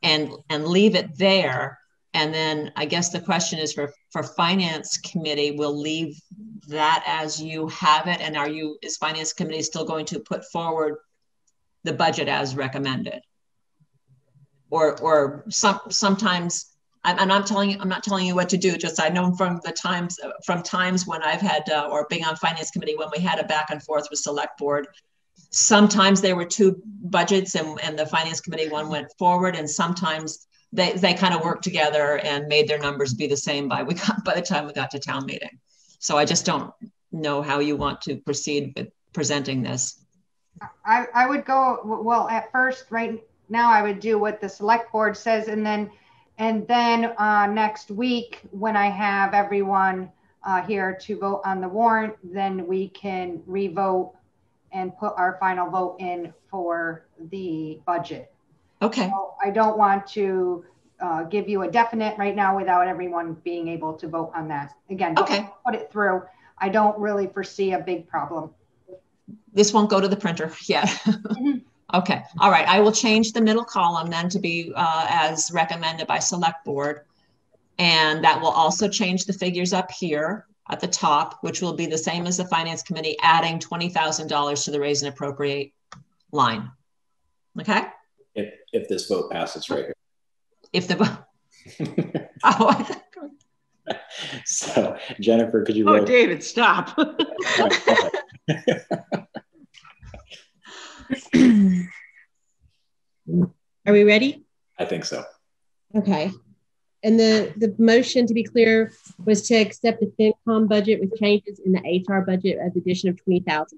and, and leave it there and then I guess the question is for, for finance committee, we'll leave that as you have it. And are you, is finance committee still going to put forward the budget as recommended? Or, or some, sometimes I'm, not telling you, I'm not telling you what to do. Just I know from the times, from times when I've had, uh, or being on finance committee, when we had a back and forth with select board, sometimes there were two budgets and, and the finance committee one went forward and sometimes they, they kind of worked together and made their numbers be the same by we got by the time we got to town meeting. So I just don't know how you want to proceed with presenting this. I, I would go well at first right now I would do what the select board says and then and then uh, next week when I have everyone uh, here to vote on the warrant then we can revote and put our final vote in for the budget. Okay. So I don't want to uh, give you a definite right now without everyone being able to vote on that. Again, okay. put it through. I don't really foresee a big problem. This won't go to the printer *laughs* yet. Mm-hmm. okay. All right. I will change the middle column then to be uh, as recommended by select board. And that will also change the figures up here at the top, which will be the same as the finance committee, adding $20,000 to the raise and appropriate line. Okay if if this vote passes right here. If the vote. *laughs* oh, *laughs* so Jennifer, could you? Oh, David, stop. *laughs* Are we ready? I think so. Okay. And the, the motion, to be clear, was to accept the FinCom budget with changes in the HR budget as addition of $20,000.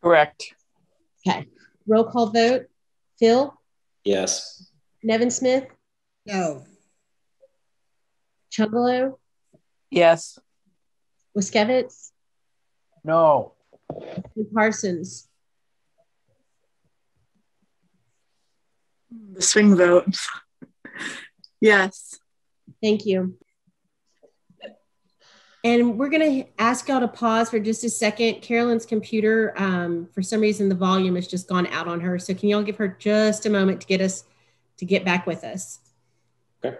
Correct. Okay. Roll call vote. Fill? Yes. Nevinsmith? No. Chunglo? Yes. Waskiewicz? No. And Parsons? The swing vote. Yes. Thank you. And we're going to ask y'all to pause for just a second. Carolyn's computer, um, for some reason, the volume has just gone out on her. So can y'all give her just a moment to get us to get back with us? Okay.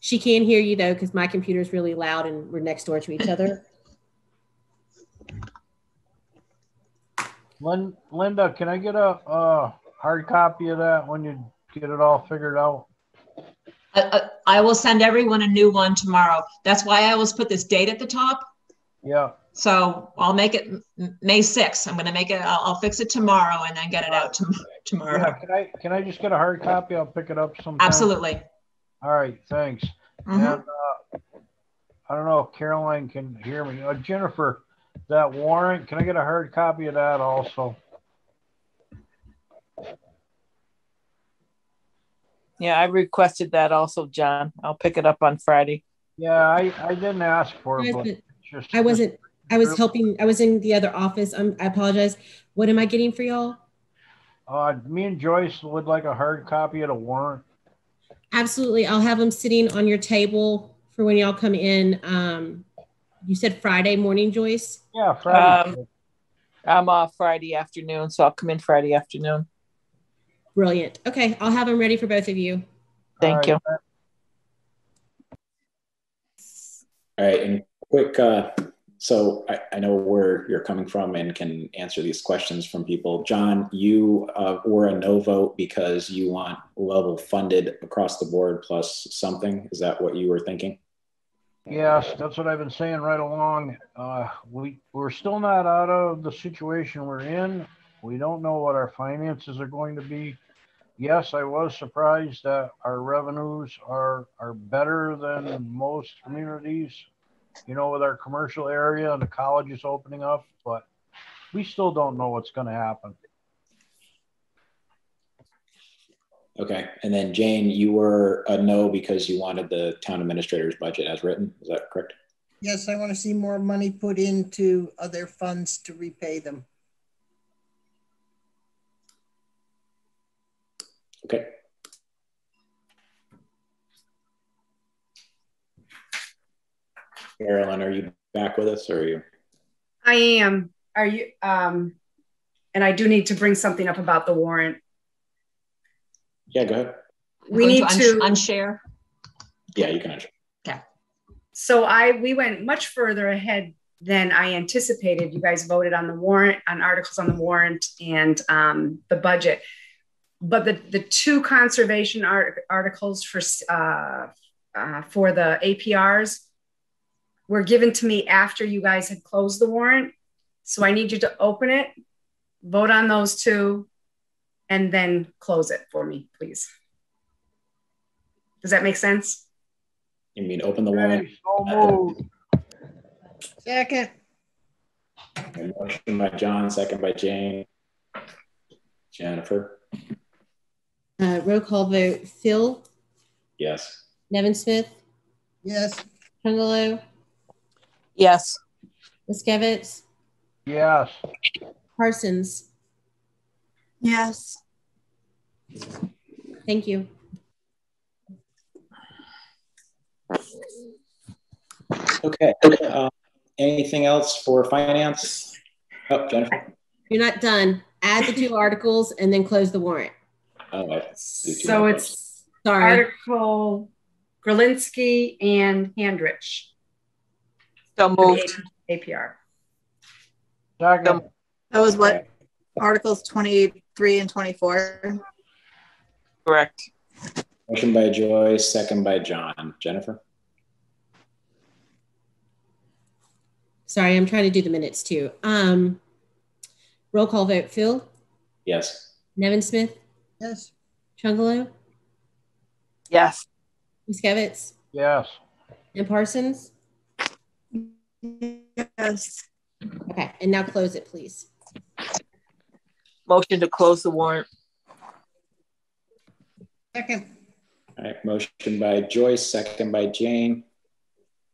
She can't hear you though, because my computer is really loud and we're next door to each other. *coughs* Linda, can I get a, a hard copy of that when you get it all figured out? I, I, will send everyone a new one tomorrow. That's why I always put this date at the top. Yeah. So I'll make it May 6th. I'm going to make it, I'll, I'll, fix it tomorrow and then get it out to, tomorrow. Yeah, can I, can I just get a hard copy? I'll pick it up sometime. Absolutely. All right. Thanks. Mm -hmm. And uh, I don't know if Carolyn can hear me. Uh, Jennifer, that warrant, can I get a hard copy of that also? Yeah, I requested that also, John. I'll pick it up on Friday. Yeah, I, I didn't ask for it, but just, I wasn't. I was helping. I was in the other office. I'm, I apologize. What am I getting for y'all? Uh, me and Joyce would like a hard copy of the warrant. Absolutely. I'll have them sitting on your table for when y'all come in. Um, you said Friday morning, Joyce? Yeah, Friday. Um, I'm off Friday afternoon, so I'll come in Friday afternoon. Brilliant. Okay, I'll have them ready for both of you. Thank All you. Right. All right, and quick, uh, so I, I, know where you're coming from and can answer these questions from people. John, you uh, were a no vote because you want level funded across the board plus something. Is that what you were thinking? Yes, that's what I've been saying right along. Uh, we, we're still not out of the situation we're in. We don't know what our finances are going to be. Yes, I was surprised that our revenues are, are better than most communities, you know, with our commercial area and the colleges opening up, but we still don't know what's going to happen. Okay, and then Jane, you were a no because you wanted the town administrator's budget as written. Is that correct? Yes, I want to see more money put into other funds to repay them. Okay. Carolyn, are you back with us or are you? I am. Are you? Um, and I do need to bring something up about the warrant. Yeah, go ahead. We need to, unshare. Yeah, you can unshare. Okay. So I we went much further ahead than I anticipated. You guys voted on the warrant, on articles on the warrant, and um, the budget. But the the two conservation art, articles for uh, uh, for the APRs were given to me after you guys had closed the warrant. So I need you to open it, vote on those two, and then close it for me, please. Does that make sense? You mean open the warrant? So. Second. Okay, motion by John, second by Jane. Jennifer? Uh, roll call vote. Fill, Yes. Nevinsmith, Yes. Chunglo, Yes. Waskiewicz, Yes. Parsons. Yes. Thank you. Okay. Uh, anything else for finance? Oh, Jennifer? You're not done. Add the two *laughs* articles and then close the warrant. Oh, I do two So it's Sorry. Article Grelinski and Handrich. So moved. APR. That was what Articles 23 and 24. Correct. Motion by Joyce, second by John. Jennifer? Sorry, I'm trying to do the minutes too. Um, roll call vote. Fill, Yes. Nevinsmith, Yes. Chunglo, Yes. Waskiewicz, Yes. and Parsons. Yes. Okay, and now close it, please. Motion to close the warrant. Second. All right. Motion by Joyce, second by Jane.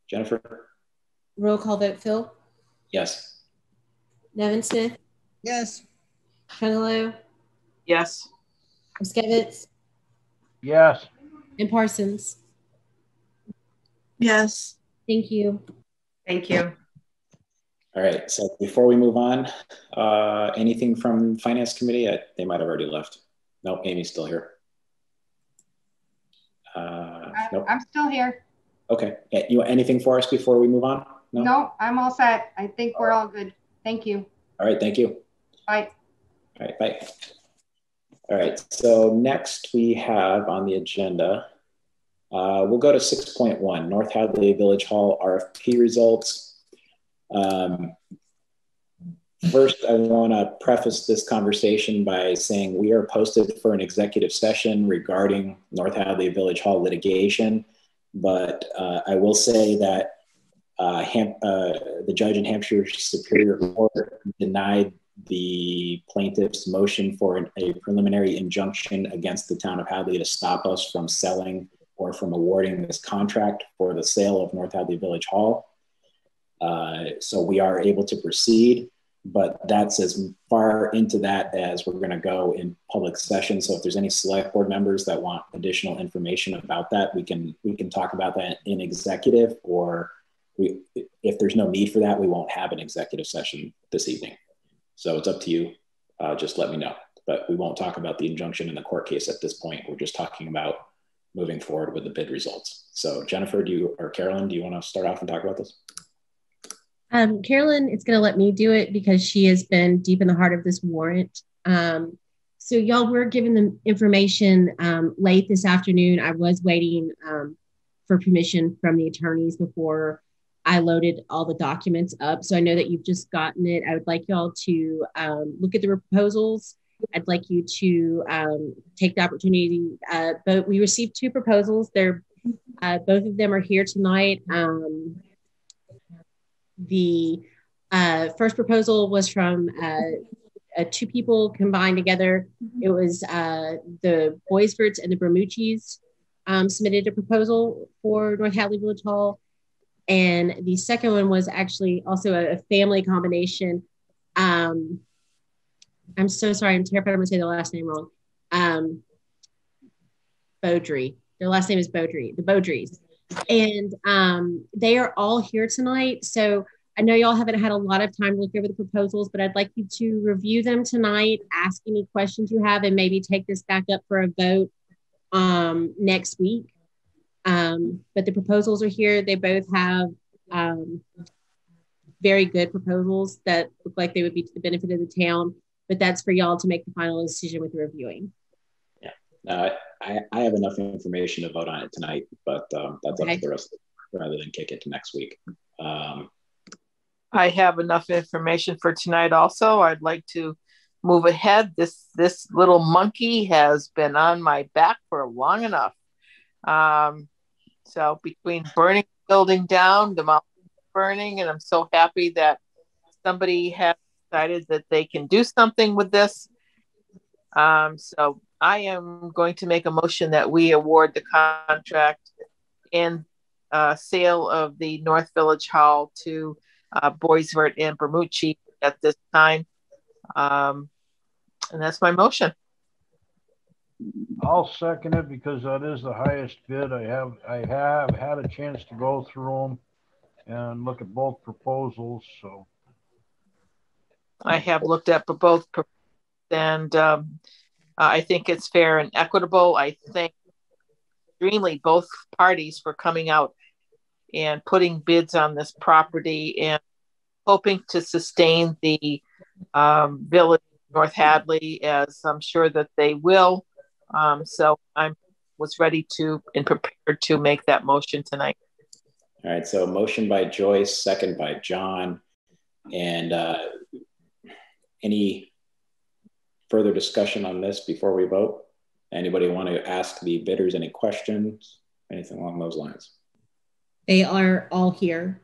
Jennifer? Roll call vote. Fill, Yes. Nevinsmith, Yes. Chunglo, Yes. Waskiewicz, Yes. and Parsons. Yes. Thank you. Thank you. All right. So before we move on, uh, anything from Finance Committee? I, they might have already left. No, Amy's still here. Uh, I- nope. I'm still here. Okay. Yeah, You want anything for us before we move on? No? no, I'm all set. I think we're all good. Thank you. All right. Thank you. Bye. All right, bye. All right, so next we have on the agenda, uh, we'll go to 6.1, North Hadley Village Hall RFP results. Um, first, I want to preface this conversation by saying we are posted for an executive session regarding North Hadley Village Hall litigation, but uh, I will say that uh, uh, the judge in Hampshire Superior Court denied the plaintiff's motion for a preliminary injunction against the town of Hadley to stop us from selling or from awarding this contract for the sale of North Hadley Village Hall. Uh, so we are able to proceed, but that's as far into that as we're going to go in public session. So if there's any select board members that want additional information about that, we can we can talk about that in executive, or we if there's no need for that, we won't have an executive session this evening. So it's up to you. Uh, just let me know. But we won't talk about the injunction in the court case at this point. We're just talking about moving forward with the bid results. So Jennifer, do you or Carolyn, do you want to start off and talk about this? Um, Carolyn is going to let me do it because she has been deep in the heart of this warrant. Um, so, y'all, we're given the information um, late this afternoon. I was waiting um, for permission from the attorneys before I loaded all the documents up. So I know that you've just gotten it. I would like y'all to um, look at the proposals. I'd like you to um, take the opportunity. Uh, but we received two proposals. They're uh, both of them are here tonight. Um, the uh, first proposal was from uh, uh, two people combined together. It was uh, the Boisverts and the Bermucci's um, submitted a proposal for North Hadley Village Hall. And the second one was actually also a, family combination. Um, I'm so sorry, I'm terrified I'm gonna say the last name wrong. Um, Beaudry. Their last name is Beaudry, the Beaudrys. And um, they are all here tonight. So I know y'all haven't had a lot of time to look over the proposals, but I'd like you to review them tonight, ask any questions you have, and maybe take this back up for a vote um, next week. Um, but the proposals are here. They both have um, very good proposals that look like they would be to the benefit of the town. But that's for y'all to make the final decision with the reviewing. Yeah, uh, I, I have enough information to vote on it tonight, but um, that's okay. up to the rest rather than kick it to next week. Um, I have enough information for tonight also. I'd like to move ahead. This this little monkey has been on my back for long enough. Um, so between burning the building down, the mountain burning, and I'm so happy that somebody has decided that they can do something with this. Um, so I am going to make a motion that we award the contract and uh, sale of the North Village Hall to uh, Boisvert and Bermucci at this time. Um, and that's my motion. I'll second it because that is the highest bid. I have I have had a chance to go through them and look at both proposals. So I have looked at both, and um, I think it's fair and equitable. I think extremely both parties for coming out and putting bids on this property and hoping to sustain the um, village of North Hadley, as I'm sure that they will. Um, so I was ready to and prepared to make that motion tonight. All right. So motion by Joyce, second by John, and uh, any further discussion on this before we vote? Anybody want to ask the bidders any questions? Anything along those lines? They are all here.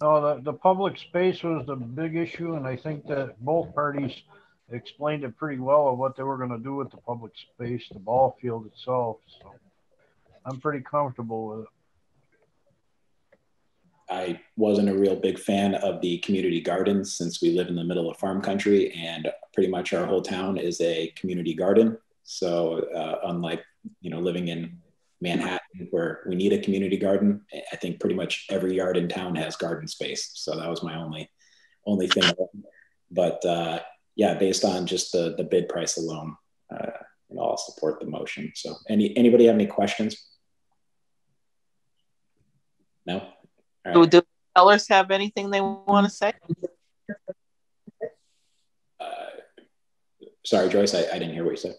Oh, the, the public space was the big issue, and I think that both parties explained it pretty well of what they were going to do with the public space, the ball field itself. So I'm pretty comfortable with it. I wasn't a real big fan of the community gardens since we live in the middle of farm country and pretty much our whole town is a community garden. So uh, unlike you know living in Manhattan where we need a community garden. I think pretty much every yard in town has garden space. So that was my only only thing. But uh, yeah, based on just the the bid price alone, uh, you know, I'll support the motion. So any anybody have any questions? No. Right. Do, do sellers have anything they want to say? Uh, sorry, Joyce, I, I didn't hear what you said.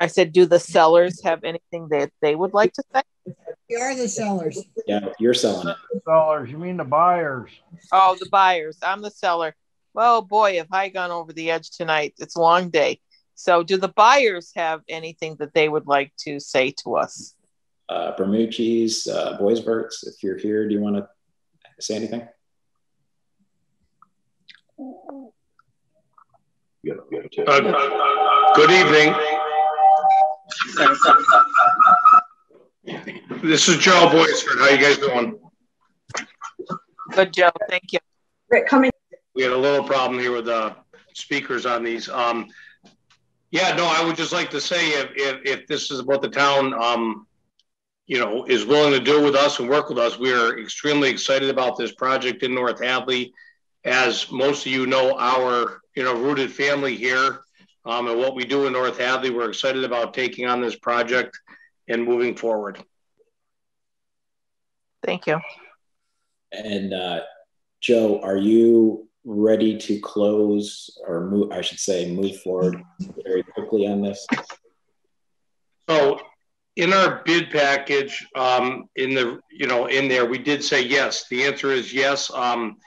I said, do the sellers have anything that they would like to say? We are the sellers. Yeah, you're selling it. Sellers, you mean the buyers? Oh, the buyers. I'm the seller. Well, boy, have I gone over the edge tonight. It's a long day. So, do the buyers have anything that they would like to say to us? Uh, Bermucci's, uh, Boisverts, if you're here, do you want to say anything? Uh, good evening. This is Joe Boisvert. How you guys doing? Good, Joe. Thank you. Rick, come in. We had a little problem here with the uh, speakers on these. Um, yeah, no, I would just like to say if, if, if this is what the town, um, you know, is willing to do with us and work with us, we are extremely excited about this project in North Hadley. As most of you know, our, you know, rooted family here um, and what we do in North Hadley. We're excited about taking on this project and moving forward. Thank you. And uh, Joe, are you ready to close or move? I should say, move forward very quickly on this. So, in our bid package, um, in the, you know, in there, we did say yes. The answer is yes. Um,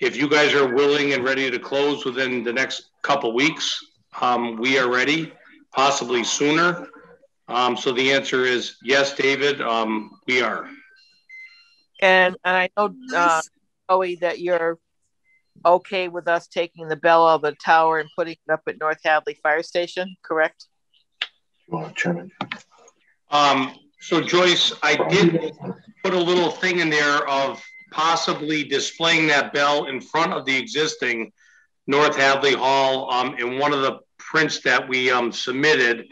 if you guys are willing and ready to close within the next couple weeks, um, we are ready, possibly sooner. Um, so the answer is yes, David, um, we are. And, and I know, uh, Joey, that you're okay with us taking the bell out of the tower and putting it up at North Hadley Fire Station, correct? Um, so Joyce, I did put a little thing in there of possibly displaying that bell in front of the existing North Hadley Hall um, in one of the prints that we um, submitted.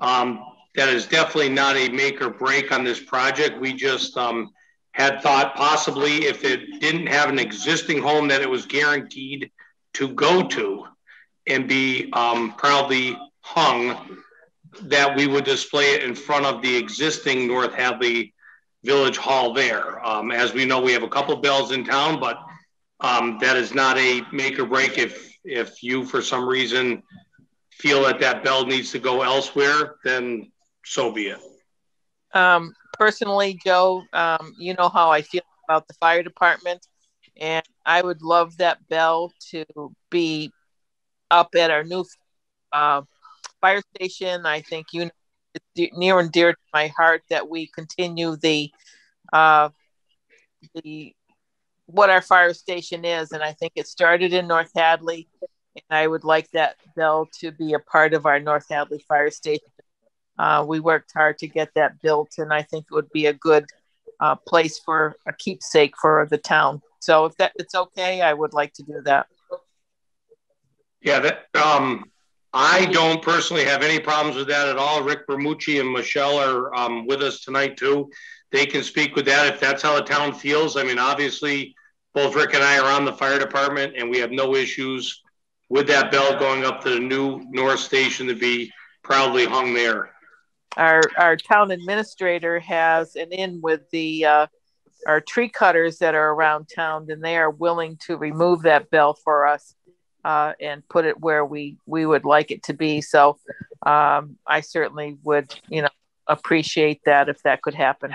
Um, that is definitely not a make or break on this project. We just um, had thought possibly if it didn't have an existing home that it was guaranteed to go to and be um, proudly hung, that we would display it in front of the existing North Hadley Village Hall there. Um, as we know, we have a couple bells in town, but um, that is not a make or break. If if you, for some reason, feel that that bell needs to go elsewhere, then so be it. Um, personally, Joe, um, you know how I feel about the fire department, and I would love that bell to be up at our new uh, fire station. I think you know it's near and dear to my heart that we continue the uh, the what our fire station is, and I think it started in North Hadley, and I would like that bell to be a part of our North Hadley fire station. Uh, we worked hard to get that built, and I think it would be a good uh, place for a keepsake for the town. So if that it's okay, I would like to do that. Yeah, that um, I don't personally have any problems with that at all. Rick Bermucci and Michelle are um, with us tonight too. They can speak with that if that's how the town feels. I mean, obviously, both Rick and I are on the fire department, and we have no issues with that bell going up to the new North Station to be proudly hung there. Our our town administrator has an in with the uh, our tree cutters that are around town, and they are willing to remove that bell for us uh, and put it where we we would like it to be. So um, I certainly would, you know, appreciate that if that could happen.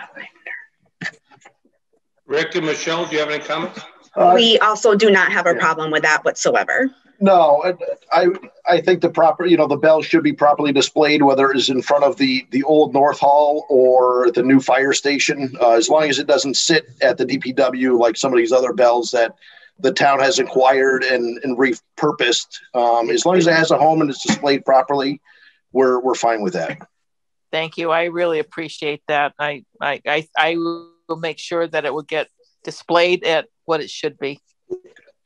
Rick and Michelle, do you have any comments? Uh, we also do not have a problem with that whatsoever. No, I I think the proper you know the bell should be properly displayed whether it is in front of the the old North Hall or the new fire station uh, as long as it doesn't sit at the DPW like some of these other bells that the town has acquired and, and repurposed. Um, as long as it has a home and it's displayed properly, we're we're fine with that. Thank you. I really appreciate that. I I I, I will make sure that it will get displayed at what it should be.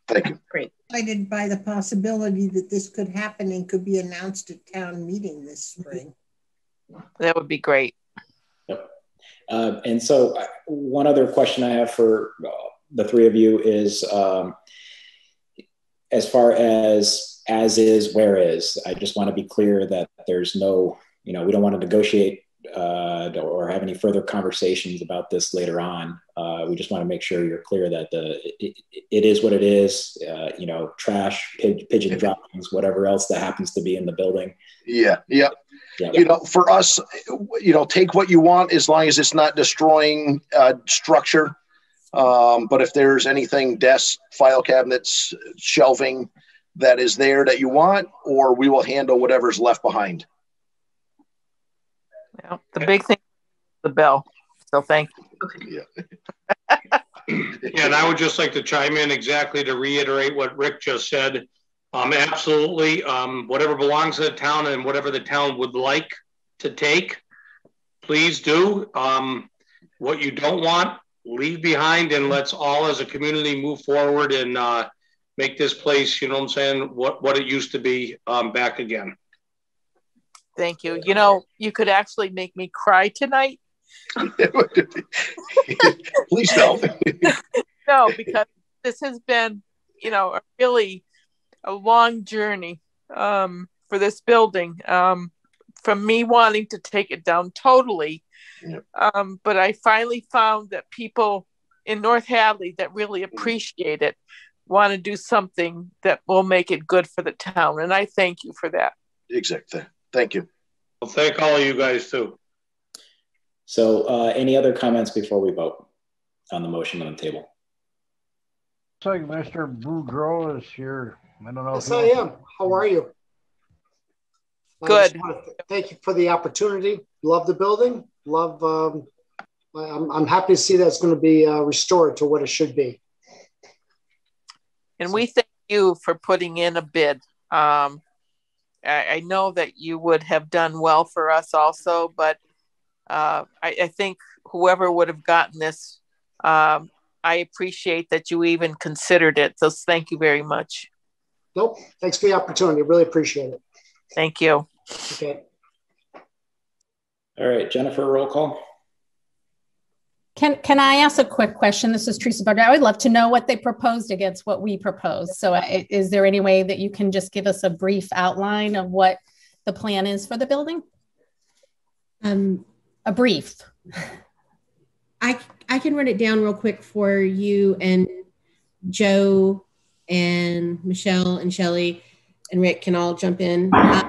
Thank you. Great. Excited by the possibility that this could happen and could be announced at town meeting this spring. That would be great. Yep. Uh, and so, uh, one other question I have for uh, the three of you is um, as far as as is, where is. I just want to be clear that there's no, you know, we don't want to negotiate uh, or have any further conversations about this later on. Uh, we just want to make sure you're clear that the it, it is what it is. Uh, you know, trash, pigeon droppings, whatever else that happens to be in the building. Yeah. Yep. Yeah. You know, for us, you know, take what you want as long as it's not destroying uh, structure. Um, but if there's anything, desks, file cabinets, shelving that is there that you want, or we will handle whatever's left behind. Yeah, the big thing, the bell. So thank you. Yeah. *laughs* yeah, and I would just like to chime in exactly to reiterate what Rick just said. Um, absolutely, um, whatever belongs to the town and whatever the town would like to take, please do. Um, what you don't want, leave behind and let's all as a community move forward and uh, make this place, you know what I'm saying, what, what it used to be um, back again. Thank you. You know, you could actually make me cry tonight. *laughs* Please don't. *laughs* no, because this has been, you know, a really a long journey um, for this building. Um, from me wanting to take it down totally Yep. Um, but I finally found that people in North Hadley that really appreciate it want to do something that will make it good for the town. And I thank you for that. Exactly. Thank you. Well, thank all of you guys too. So uh, any other comments before we vote on the motion on the table? Looks like Mr. Boudreau is here. I don't know. Yes, I am. How are you? Good. thank you for the opportunity. Love the building. Love. Um, I'm, I'm happy to see that it's going to be uh, restored to what it should be. And we thank you for putting in a bid. Um, I, I, know that you would have done well for us also, but uh, I, I, think whoever would have gotten this, um, I appreciate that you even considered it. So thank you very much. Nope. Thanks for the opportunity. Really appreciate it. Thank you. Okay. All right, Jennifer, roll call. Can, can I ask a quick question? This is Teresa Barger. I would love to know what they proposed against what we proposed. So uh, is there any way that you can just give us a brief outline of what the plan is for the building? Um, a brief. I, I can run it down real quick for you and Joe and Michelle and Shelly and Rick can all jump in. Uh,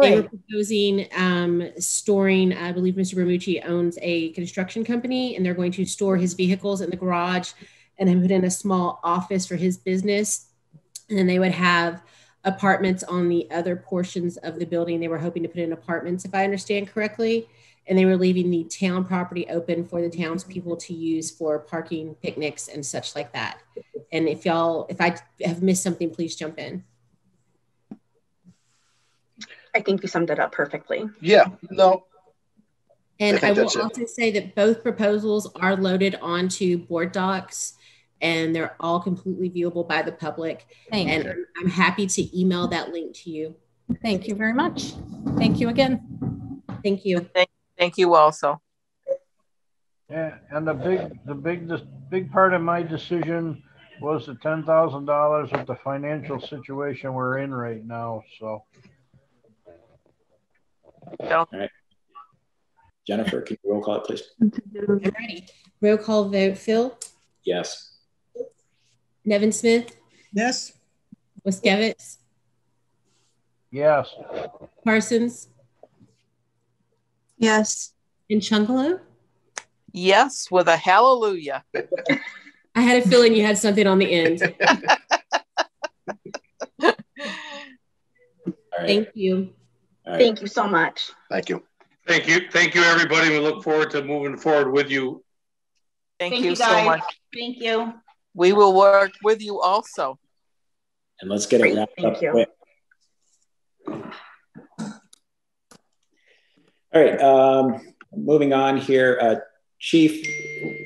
they were proposing um, storing, I believe Mr. Bermucci owns a construction company, and they're going to store his vehicles in the garage and then put in a small office for his business. And then they would have apartments on the other portions of the building. They were hoping to put in apartments, if I understand correctly. And they were leaving the town property open for the townspeople to use for parking, picnics, and such like that. And if y'all, if I have missed something, please jump in. I think you summed it up perfectly. Yeah, no. And I, I will also say that both proposals are loaded onto board docs and they're all completely viewable by the public. Thank and you. I'm happy to email that link to you. Thank you very much. Thank you again. Thank you. Thank, thank you also. Yeah, and the big, the big, the big part of my decision was the ten thousand dollars with the financial situation we're in right now. So all right. Jennifer, can you roll call it, please? I'm ready. Roll call vote. Fill? Yes. Nevinsmith? Yes. Waskiewicz? Yes. Parsons? Yes. And Chunglo? Yes, with a hallelujah. *laughs* I had a feeling you had something on the end. *laughs* Thank you. Right. Thank you so much. Thank you. Thank you. Thank you, everybody. We look forward to moving forward with you. Thank, Thank you, you so much. Thank you. We will work with you also. And let's get Great. it wrapped Thank up you. quick. All right. Um, moving on here. Uh, Chief,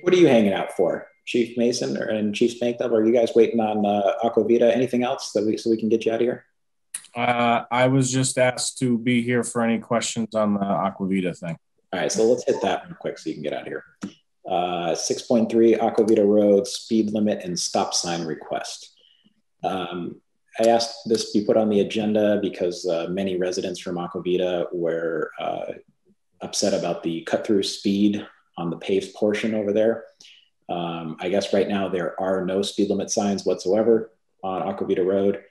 what are you hanging out for? Chief Mason or, and Chief Spanknebel, are you guys waiting on uh, Aqua Vitae? Anything else that we so we can get you out of here? Uh, I was just asked to be here for any questions on the Aqua Vitae thing. All right, so let's hit that real quick so you can get out of here. Uh, 6.3 Aqua Vitae Road speed limit and stop sign request. Um, I asked this be put on the agenda because uh, many residents from Aqua Vitae were uh, upset about the cut through speed on the paved portion over there. Um, I guess right now there are no speed limit signs whatsoever on Aqua Vitae Road.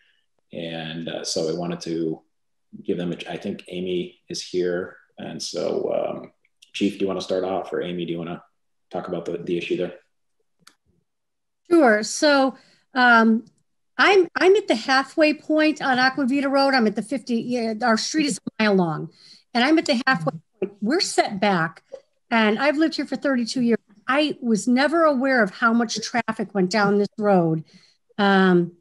And uh, so I wanted to give them, a, I think Amy is here. And so, um, Chief, do you want to start off or Amy, do you want to talk about the, the issue there? Sure. So um, I'm I'm at the halfway point on Aqua Vitae Road. I'm at the 50. Yeah, our street is a mile long, and I'm at the halfway point. We're set back, and I've lived here for 32 years. I was never aware of how much traffic went down this road. Um,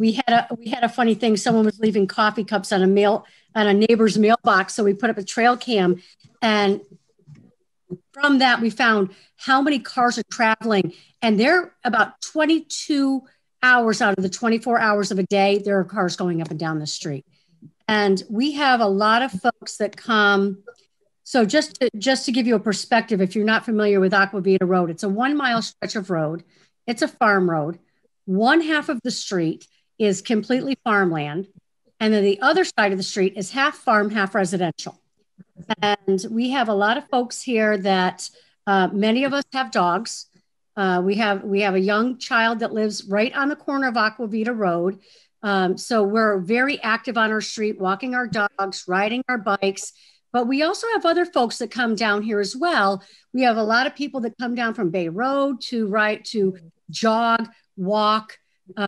we had a we had a funny thing. Someone was leaving coffee cups on a mail on a neighbor's mailbox, so we put up a trail cam, and from that we found how many cars are traveling, and they're about 22 hours out of the 24 hours of a day. There are cars going up and down the street, and we have a lot of folks that come. So just to, just to give you a perspective, if you're not familiar with Aqua Vitae Road, it's a one mile stretch of road. It's a farm road. One half of the street is completely farmland. And then the other side of the street is half farm, half residential. And we have a lot of folks here that uh, many of us have dogs. Uh, we have we have a young child that lives right on the corner of Aqua Vitae Road. Um, so we're very active on our street, walking our dogs, riding our bikes. But we also have other folks that come down here as well. We have a lot of people that come down from Bay Road to right to jog, walk.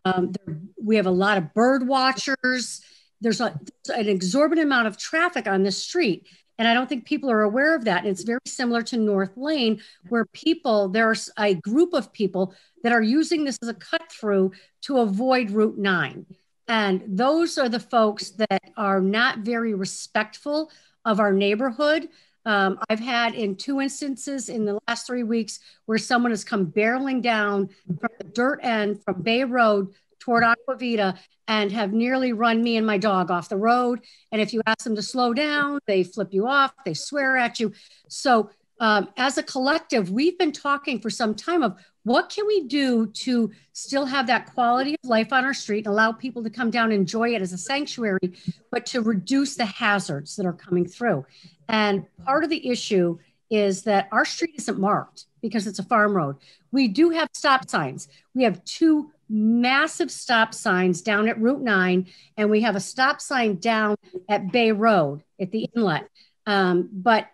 Um, there, we have a lot of bird watchers. There's, a, there's an exorbitant amount of traffic on this street. And I don't think people are aware of that. And it's very similar to North Lane, where people, there's a group of people that are using this as a cut through to avoid Route 9. And those are the folks that are not very respectful of our neighborhood. Um, I've had in two instances in the last three weeks where someone has come barreling down from the dirt end from Bay Road toward Aqua Vitae and have nearly run me and my dog off the road. And if you ask them to slow down, they flip you off, they swear at you. So, um, as a collective, we've been talking for some time of what can we do to still have that quality of life on our street and allow people to come down and enjoy it as a sanctuary, but to reduce the hazards that are coming through. And part of the issue is that our street isn't marked because it's a farm road. We do have stop signs. We have two massive stop signs down at Route 9, and we have a stop sign down at Bay Road at the inlet. Um, but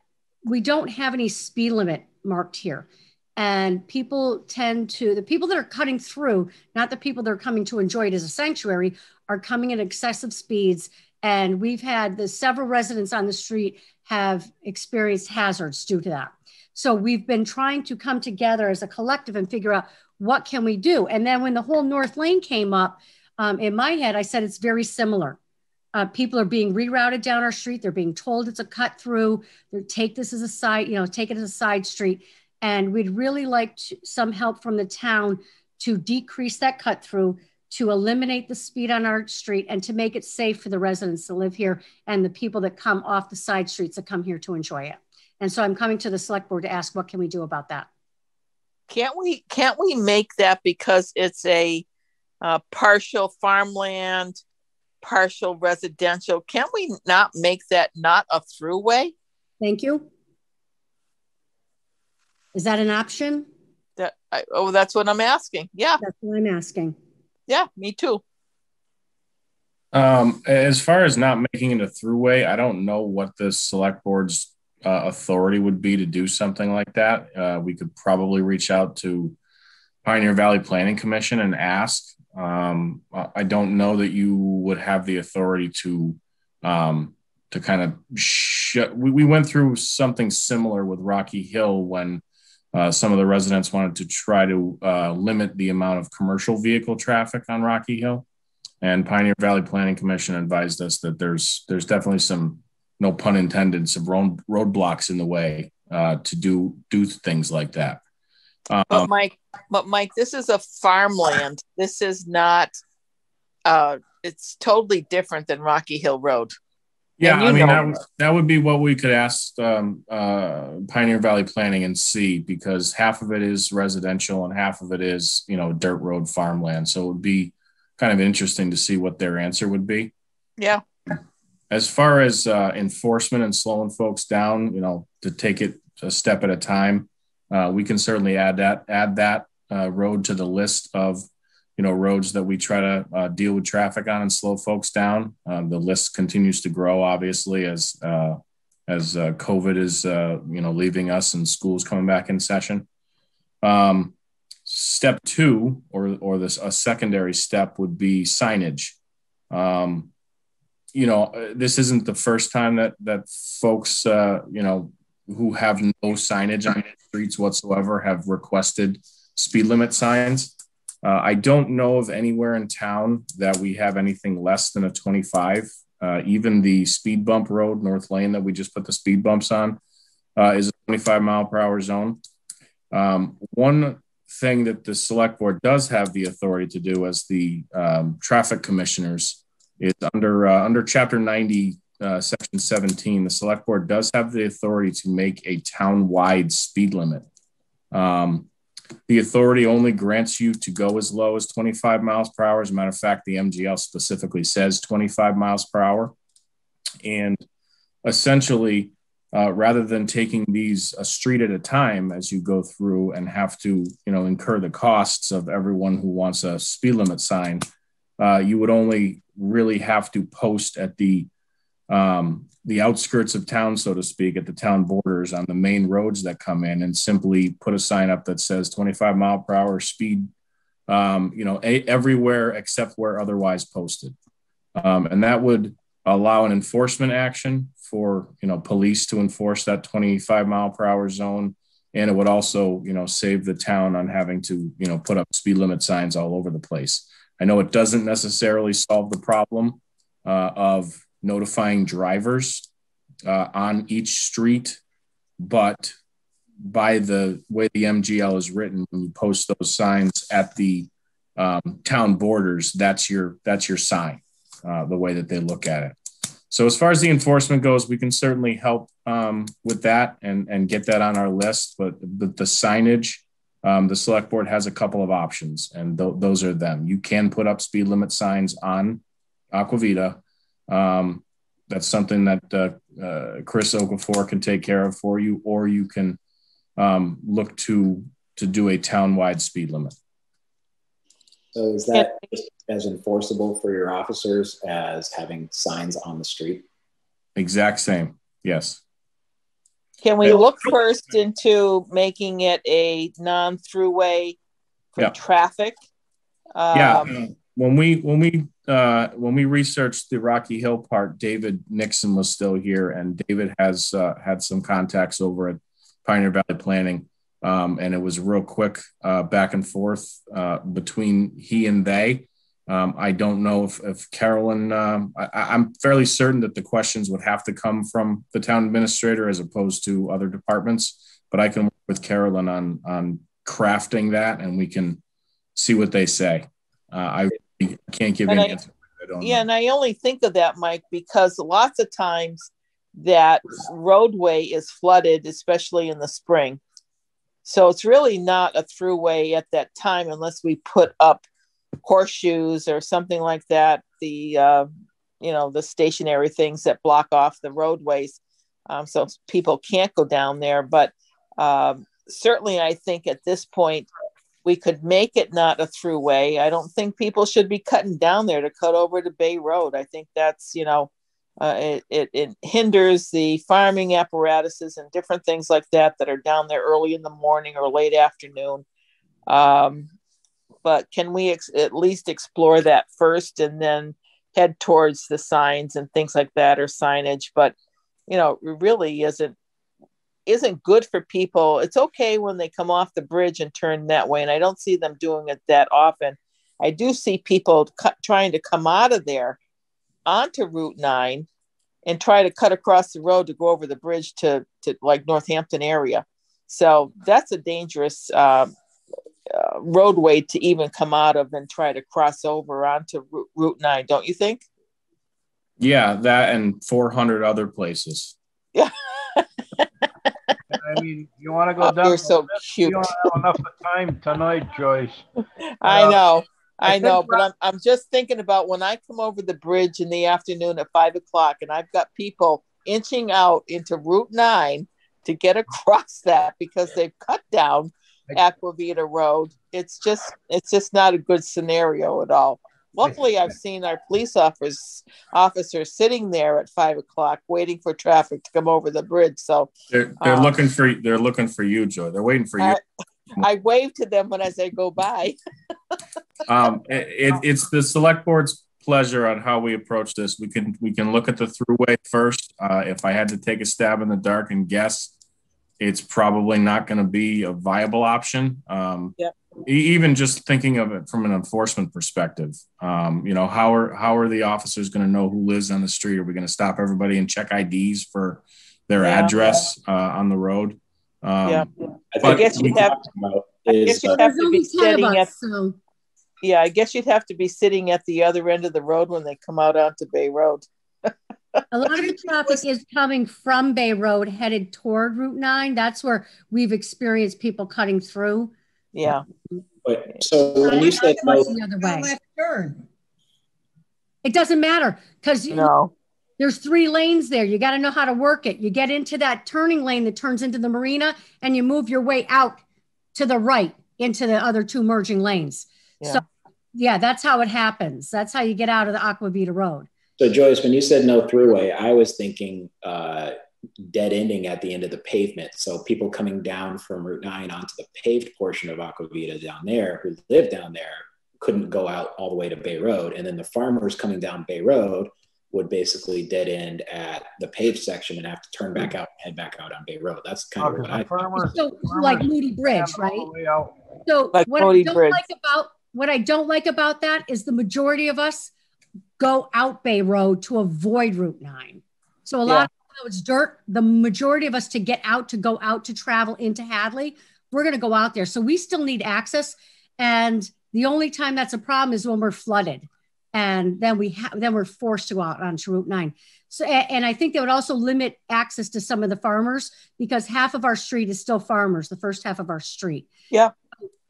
we don't have any speed limit marked here. And people tend to, the people that are cutting through, not the people that are coming to enjoy it as a sanctuary, are coming at excessive speeds. And we've had the several residents on the street have experienced hazards due to that. So we've been trying to come together as a collective and figure out what can we do? And then when the whole North Lane came up um, in my head, I said it's very similar. Uh, people are being rerouted down our street. They're being told it's a cut through. They take this as a side, you know, take it as a side street. And we'd really like to, some help from the town to decrease that cut through, to eliminate the speed on our street, and to make it safe for the residents to live here and the people that come off the side streets that come here to enjoy it. And so I'm coming to the select board to ask what can we do about that? Can't we can't we make that because it's a uh, partial farmland, partial residential? Can't we not make that not a throughway? Thank you. Is that an option? That I, oh, that's what I'm asking. Yeah, that's what I'm asking. Yeah, me too. Um, as far as not making it a throughway, I don't know what the select board's uh, authority would be to do something like that. Uh, we could probably reach out to Pioneer Valley Planning Commission and ask. Um, I don't know that you would have the authority to um, to kind of shut. We, we went through something similar with Rocky Hill when uh, some of the residents wanted to try to uh, limit the amount of commercial vehicle traffic on Rocky Hill, and Pioneer Valley Planning Commission advised us that there's there's definitely some no pun intended, some road, roadblocks in the way uh, to do do things like that. Um, but Mike, but Mike, this is a farmland. This is not. Uh, it's totally different than Rocky Hill Road. Yeah, I mean that, that would be what we could ask um, uh, Pioneer Valley Planning and see because half of it is residential and half of it is you know dirt road farmland. So it would be kind of interesting to see what their answer would be. Yeah as far as uh, enforcement and slowing folks down, you know, to take it a step at a time, uh, we can certainly add that add that uh, road to the list of you know roads that we try to uh, deal with traffic on and slow folks down. Um, the list continues to grow, obviously, as uh, as uh, COVID is you know leaving us and schools coming back in session. Um, step two, or or this a secondary step, would be signage. Um, you know, uh, this isn't the first time that that folks, uh, you know, who have no signage on streets whatsoever have requested speed limit signs. Uh, I don't know of anywhere in town that we have anything less than a 25. Uh, even the speed bump road, North Lane, that we just put the speed bumps on, uh, is a 25 mile per hour zone. Um, one thing that the select board does have the authority to do as the um, traffic commissioners is under uh, under Chapter 90, uh, Section 17. The Select Board does have the authority to make a town-wide speed limit. Um, the authority only grants you to go as low as 25 miles per hour. As a matter of fact, the MGL specifically says 25 miles per hour. And essentially, uh, rather than taking these a street at a time as you go through and have to, you know, incur the costs of everyone who wants a speed limit sign, uh, you would only really have to post at the um, the outskirts of town, so to speak, at the town borders on the main roads that come in, and simply put a sign up that says 25 mile per hour speed, um, you know, a, everywhere except where otherwise posted, um, and that would allow an enforcement action for you know police to enforce that 25 mile per hour zone. And it would also you know save the town on having to you know put up speed limit signs all over the place. I know it doesn't necessarily solve the problem uh, of notifying drivers uh, on each street but by the way the mgl is written when you post those signs at the um, town borders that's your that's your sign uh, the way that they look at it so as far as the enforcement goes, we can certainly help um, with that and, and get that on our list. But the, the signage, um, the select board has a couple of options, and th- those are them. You can put up speed limit signs on Aqua Vitae. Um, that's something that uh, uh, Chris Okafor can take care of for you, or you can um, look to to do a town-wide speed limit. So is that as enforceable for your officers as having signs on the street? Exact same. Yes. Can we look first into making it a non-throughway for Yeah. traffic? yeah. When we when we uh, when we researched the Rocky Hill part, David Nixon was still here, and David has uh, had some contacts over at Pioneer Valley Planning, um, and it was real quick uh, back and forth uh, between he and they. Um, I don't know if, if Carolyn, um, I, I'm fairly certain that the questions would have to come from the town administrator as opposed to other departments, but I can work with Carolyn on, on crafting that and we can see what they say. Uh, I can't give And any I- answer. I don't yeah, and I only think of that, Mike, because lots of times that roadway is flooded, especially in the spring. So it's really not a throughway at that time unless we put up horseshoes or something like that. The uh, you know the stationary things that block off the roadways, um, so people can't go down there. But um, certainly, I think at this point we could make it not a throughway. I don't think people should be cutting down there to cut over to Bay Road. I think that's you know uh, it, it, it hinders the farming apparatuses and different things like that that are down there early in the morning or late afternoon. Um, but can we ex- at least explore that first and then head towards the signs and things like that or signage? But you know, really isn't isn't good for people. It's okay when they come off the bridge and turn that way, and I don't see them doing it that often. I do see people cut, trying to come out of there onto Route 9 and try to cut across the road to go over the bridge to, to like Northampton area. So that's a dangerous um, uh, roadway to even come out of and try to cross over onto Route, Route 9, don't you think? Yeah, that and 400 other places. Yeah. *laughs* I mean, you want to go Oh, down. you're so cute. You don't have enough time tonight, Joyce. *laughs* I Uh, know, I I know, but I'm, I'm just thinking about when I come over the bridge in the afternoon at five o'clock and I've got people inching out into Route 9 to get *laughs* across that because they've cut down Aqua Vitae Road. It's just, it's just not a good scenario at all. Luckily, I've seen our police officers officers sitting there at five o'clock waiting for traffic to come over the bridge. So They're, they're Um, looking for they're looking for you, Joy. They're waiting for you. I, I wave to them when as I go by. *laughs* um, it, it's the select board's pleasure on how we approach this. We can we can look at the throughway first. Uh, if I had to take a stab in the dark and guess, it's probably not going to be a viable option. Um, Yep. Even just thinking of it from an enforcement perspective, um, you know, how are how are the officers going to know who lives on the street? Are we going to stop everybody and check IDs for their Yeah. address uh, on the road? Um, Yeah. I guess you'd have, I guess you'd have to be sitting at, so yeah, I guess you'd have to be sitting at the other end of the road when they come out onto Bay Road. *laughs* a lot of the traffic is coming from Bay Road headed toward Route 9. That's where we've experienced people cutting through. Yeah. But so when you say no, the other way. left turn. It doesn't matter because No. there's three lanes there. You got to know how to work it. You get into that turning lane that turns into the marina and you move your way out to the right into the other two merging lanes. So, yeah, that's how it happens. That's how you get out of the Aqua Vitae Road. So Joyce, when you said no throughway, I was thinking uh, dead ending at the end of the pavement. So people coming down from Route 9 onto the paved portion of Aqua Vitae down there who live down there couldn't go out all the way to Bay Road. And then the farmers coming down Bay Road would basically dead end at the paved section and have to turn back out and head back out on Bay Road. That's kind of what I farmers, so farmers like Moody Bridge, right? So like what Moody I don't Bridge. like about what I don't like about that is the majority of us go out Bay Road to avoid Route 9. So a lot Yeah. of though it's dirt, the majority of us to get out to go out to travel into Hadley, we're going to go out there. So we still need access and the only time that's a problem is when we're flooded and then we have then we're forced to go out onto Route 9. So and I think that would also limit access to some of the farmers because half of our street is still farmers, the first half of our street. Yeah.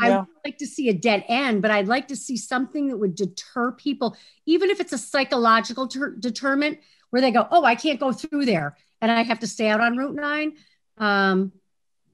I Yeah. would like to see a dead end, but I'd like to see something that would deter people, even if it's a psychological ter- deterrent where they go, oh, I can't go through there and I have to stay out on Route 9. Um,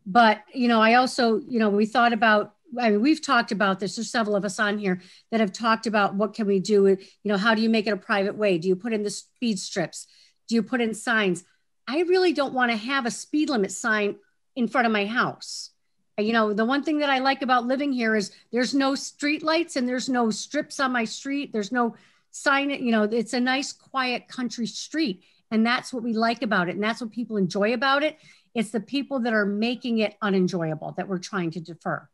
but, you know, I also, you know, we thought about, I mean, we've talked about this. There's several of us on here that have talked about what can we do? You know, how do you make it a private way? Do you put in the speed strips? Do you put in signs? I really don't want to have a speed limit sign in front of my house. You know, the one thing that I like about living here is there's no street lights and there's no strips on my street. There's no sign, it, you know, it's a nice, quiet country street. And that's what we like about it. And that's what people enjoy about it. It's the people that are making it unenjoyable that we're trying to defer.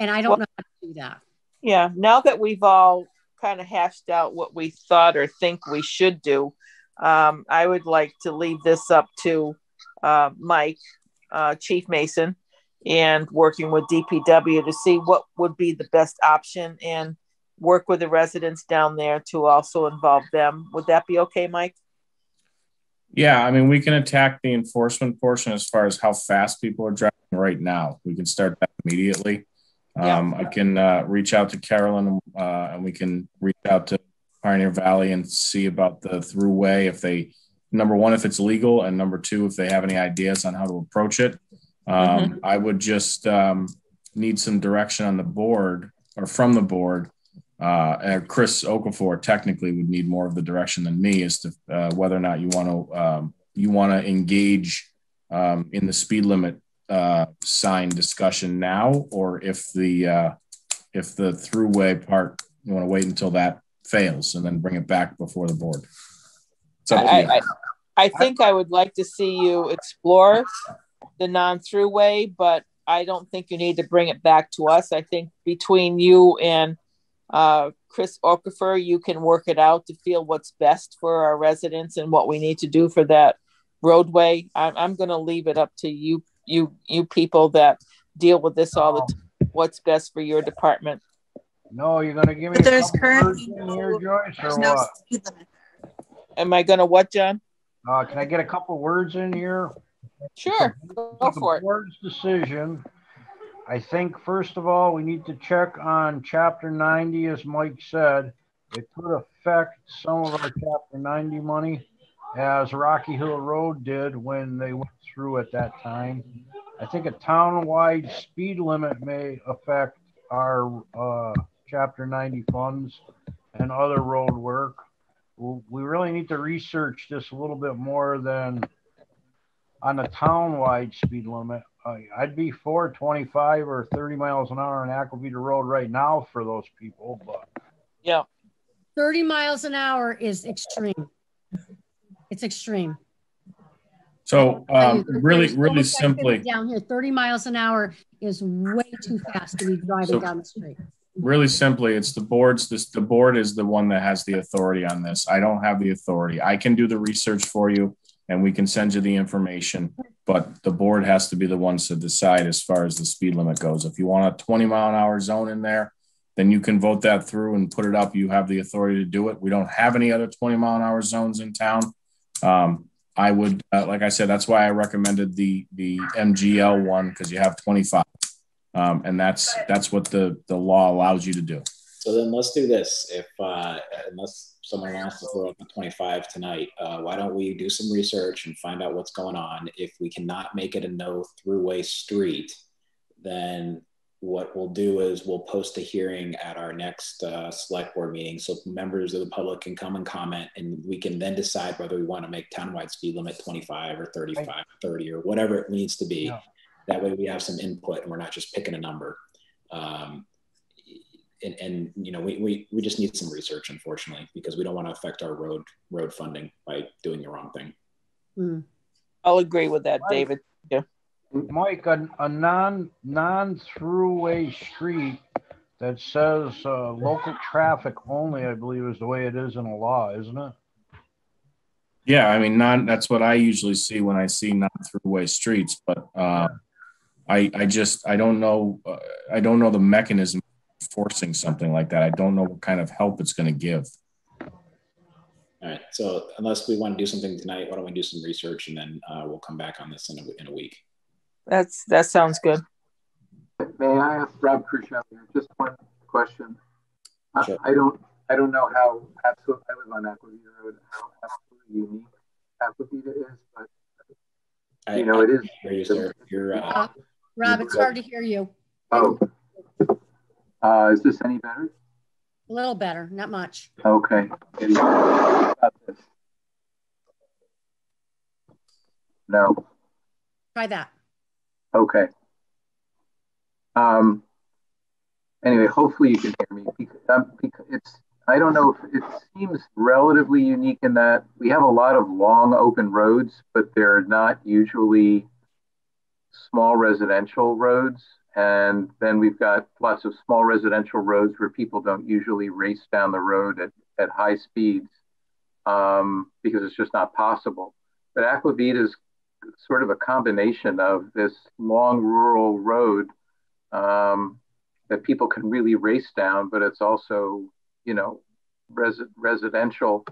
And I don't know how to do that. Yeah, now that we've all kind of hashed out what we thought or think we should do, um, I would like to leave this up to uh, Mike, uh, Chief Mason, and working with DPW to see what would be the best option and work with the residents down there to also involve them. Would that be okay, Mike? Yeah, I mean, we can attack the enforcement portion as far as how fast people are driving right now. We can start that immediately. Um, I can uh, reach out to Carolyn uh, and we can reach out to Pioneer Valley and see about the throughway if they, number one, if it's legal, and number two, if they have any ideas on how to approach it. Um, I would just um, need some direction on the board or from the board. Uh, Chris Okafor technically would need more of the direction than me as to uh, whether or not you want to um, you want to engage um, in the speed limit uh, sign discussion now, or if the uh, if the throughway part you want to wait until that fails and then bring it back before the board. So I. I, I think I would like to see you explore the non-throughway, but I don't think you need to bring it back to us. I think between you and uh, Chris Okafor, you can work it out to feel what's best for our residents and what we need to do for that roadway. I'm, I'm going to leave it up to you, you, you people that deal with this all the time. What's best for your department? No, you're gonna give me But there's couple currently in here, Joyce, There's no what? speed limit. Am I going to what, John? Uh, can I get a couple words in here? Sure, go for it. board's decision. I think first of all, we need to check on chapter ninety, as Mike said. It could affect some of our chapter ninety money as Rocky Hill Road did when they went through at that time. I think a town-wide speed limit may affect our, uh, chapter ninety funds and other road work. We we really need to research this a little bit more than on a town-wide speed limit. I- I'd be for 25 or 30 miles an hour on Aqua Vitae Road right now for those people, but Yeah. 30 miles an hour is extreme. It's extreme. So um, really, really simply, Down here, 30 miles an hour is way too fast to be driving So- down the street. really simply, it's the board's, this, the board is the one that has the authority on this. I don't have the authority. I can do the research for you and we can send you the information, but the board has to be the ones to decide as far as the speed limit goes. If you want a 20 mile an hour zone in there, then you can vote that through and put it up. You have the authority to do it. We don't have any other 20 mile an hour zones in town. Um, I would, uh, like I said, that's why I recommended the the MGL one because you have 25, um, and that's that's what the the law allows you to do. So then let's do this. If uh, unless someone to throw up a 25 tonight, uh, why don't we do some research and find out what's going on? If we cannot make it a no throughway street, then what we'll do is we'll post a hearing at our next uh, select board meeting so members of the public can come and comment and we can then decide whether we want to make townwide speed limit 25 or 35 right. 30 or whatever it needs to be yeah. that way we have some input and we're not just picking a number um, and, and, you know we, we, we just need some research unfortunately because we don't want to affect our road road funding by doing the wrong thing mm. i'll agree with that david yeah Mike, a, a non non throughway street that says uh, local traffic only, I believe, is the way it is in the law, isn't it? Yeah, I mean, non. That's what I usually see when I see non-throughway streets. But uh, I, I just, I don't know, uh, I don't know the mechanism forcing something like that. I don't know what kind of help it's going to give. All right. So unless we want to do something tonight, why don't we do some research and then uh, we'll come back on this in a, in a week. That's that sounds good. May I ask Rob Khrushchev just one question? Sure. I, I, don't I don't know how absolute I live on Aqua Vitae Road how absolutely unique Aqua Vitae is, but I, you know I, it is. Hear you, sir. You're, uh, Rob, it's hard to hear you. Oh, uh, is this any better? A little better, not much. Okay. No. Try that. Okay. Um, anyway, hopefully you can hear me. Because, um, because it's I don't know if it seems relatively unique in that we have a lot of long open roads, but they're not usually small residential roads. And then we've got lots of small residential roads where people don't usually race down the road at, at high speeds um, because it's just not possible. But Aqua Vitae is sort of a combination of this long rural road um, that people can really race down, but it's also, you know, res- residential.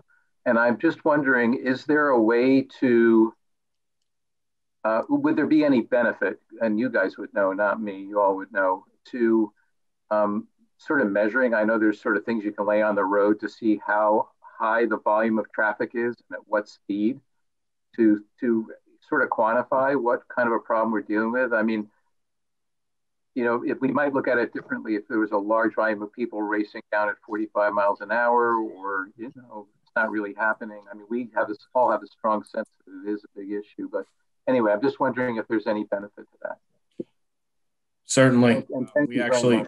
And I'm just wondering, is there a way to, uh, would there be any benefit, and you guys would know, not me, you all would know, to um, sort of measuring? I know there's sort of things you can lay on the road to see how high the volume of traffic is and at what speed to, to sort of quantify what kind of a problem we're dealing with? I mean, you know, if we might look at it differently, if there was a large volume of people racing down at 45 miles an hour, or you know, it's not really happening. I mean, we have this all have a strong sense that it is a big issue. But anyway, I'm just wondering if there's any benefit to that. Certainly, we actually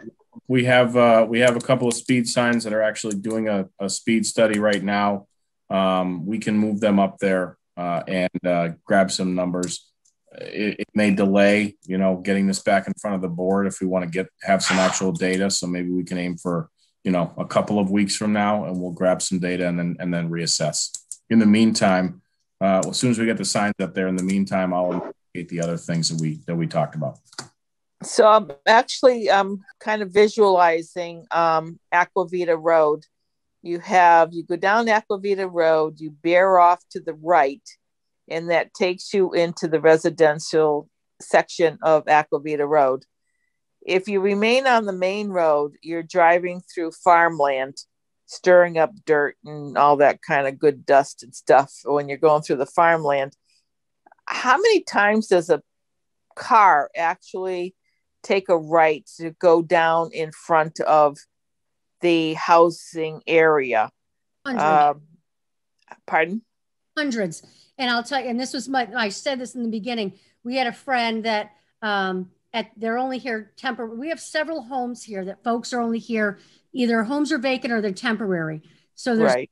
we have uh, we have a couple of speed signs that are actually doing a, a speed study right now. Um, we can move them up there uh, and uh, grab some numbers. It, it, may delay, you know, getting this back in front of the board if we want to get have some actual data. So maybe we can aim for, you know, a couple of weeks from now, and we'll grab some data and then and then reassess. In the meantime, uh, as soon as we get the signs up there, in the meantime, I'll get the other things that we that we talked about. So I'm actually um, kind of visualizing um, Aqua Vitae Road you have you go down Aqua Vitae Road, you bear off to the right, and that takes you into the residential section of Aqua Vitae Road. If you remain on the main road, you're driving through farmland, stirring up dirt and all that kind of good dust and stuff when you're going through the farmland. How many times does a car actually take a right to go down in front of the housing area. Um, pardon? Hundreds. And I'll tell you, and this was my, I said this in the beginning. We had a friend that um, at they're only here temporary. We have several homes here that folks are only here either homes are vacant or they're temporary. So there's right.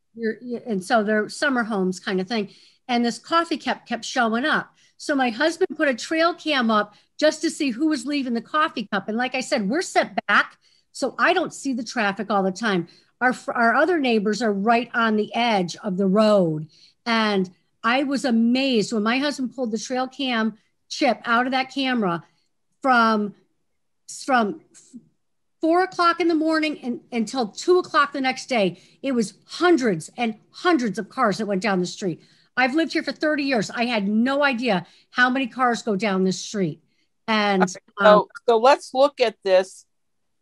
and so they're summer homes kind of thing. And this coffee kept kept showing up. So my husband put a trail cam up just to see who was leaving the coffee cup. And like I said, we're set back so I don't see the traffic all the time. Our, our other neighbors are right on the edge of the road. And I was amazed when my husband pulled the trail cam chip out of that camera from, from four o'clock in the morning and, until two o'clock the next day. It was hundreds and hundreds of cars that went down the street. I've lived here for 30 years. I had no idea how many cars go down this street. And so, um, so let's look at this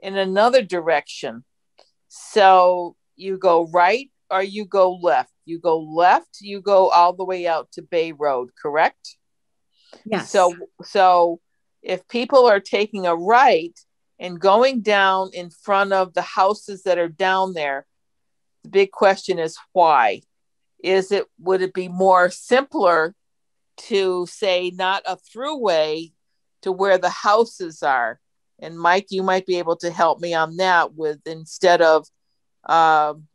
in another direction. So you go right or you go left. You go left, you go all the way out to Bay Road, correct? Yes. So so if people are taking a right, And going down in front of the houses that are down there, the big question is why? Is it would it be more simpler to say not a throughway to where the houses are? And Mike, you might be able to help me on that with instead of um,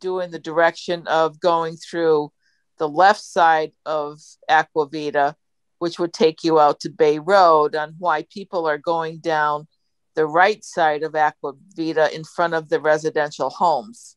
doing the direction of going through the left side of Aqua Vitae, which would take you out to Bay Road, on why people are going down the right side of Aqua Vitae in front of the residential homes.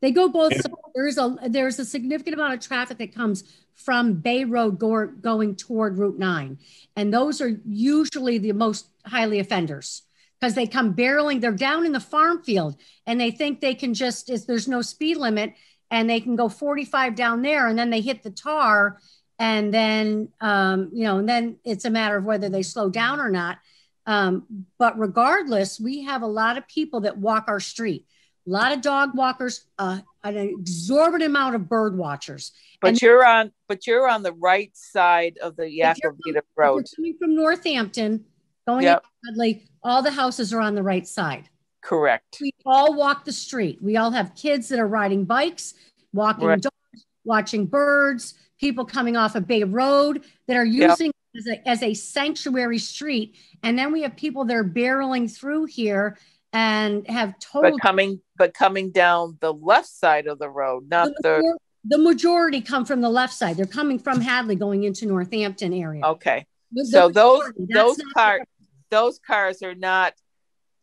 They go both. Yeah. There's a there's a significant amount of traffic that comes from Bay Road go, going toward Route Nine, and those are usually the most highly offenders because they come barreling. They're down in the farm field, and they think they can just is there's no speed limit, and they can go 45 down there, and then they hit the tar, and then um, you know, and then it's a matter of whether they slow down or not. Um, but regardless, we have a lot of people that walk our street a lot of dog walkers, uh, an exorbitant amount of bird watchers. But and you're on, but you're on the right side of the Aqua Vitae Road. coming from Northampton, going yep. Dudley, all the houses are on the right side. Correct. We all walk the street. We all have kids that are riding bikes, walking right. dogs, watching birds, people coming off a Bay Road that are using yep. as, a, as a sanctuary street. And then we have people that are barreling through here and have total but coming but coming down the left side of the road not the, the the majority come from the left side. They're coming from hadley going into northampton area. Okay. The, so the those those cars those cars are not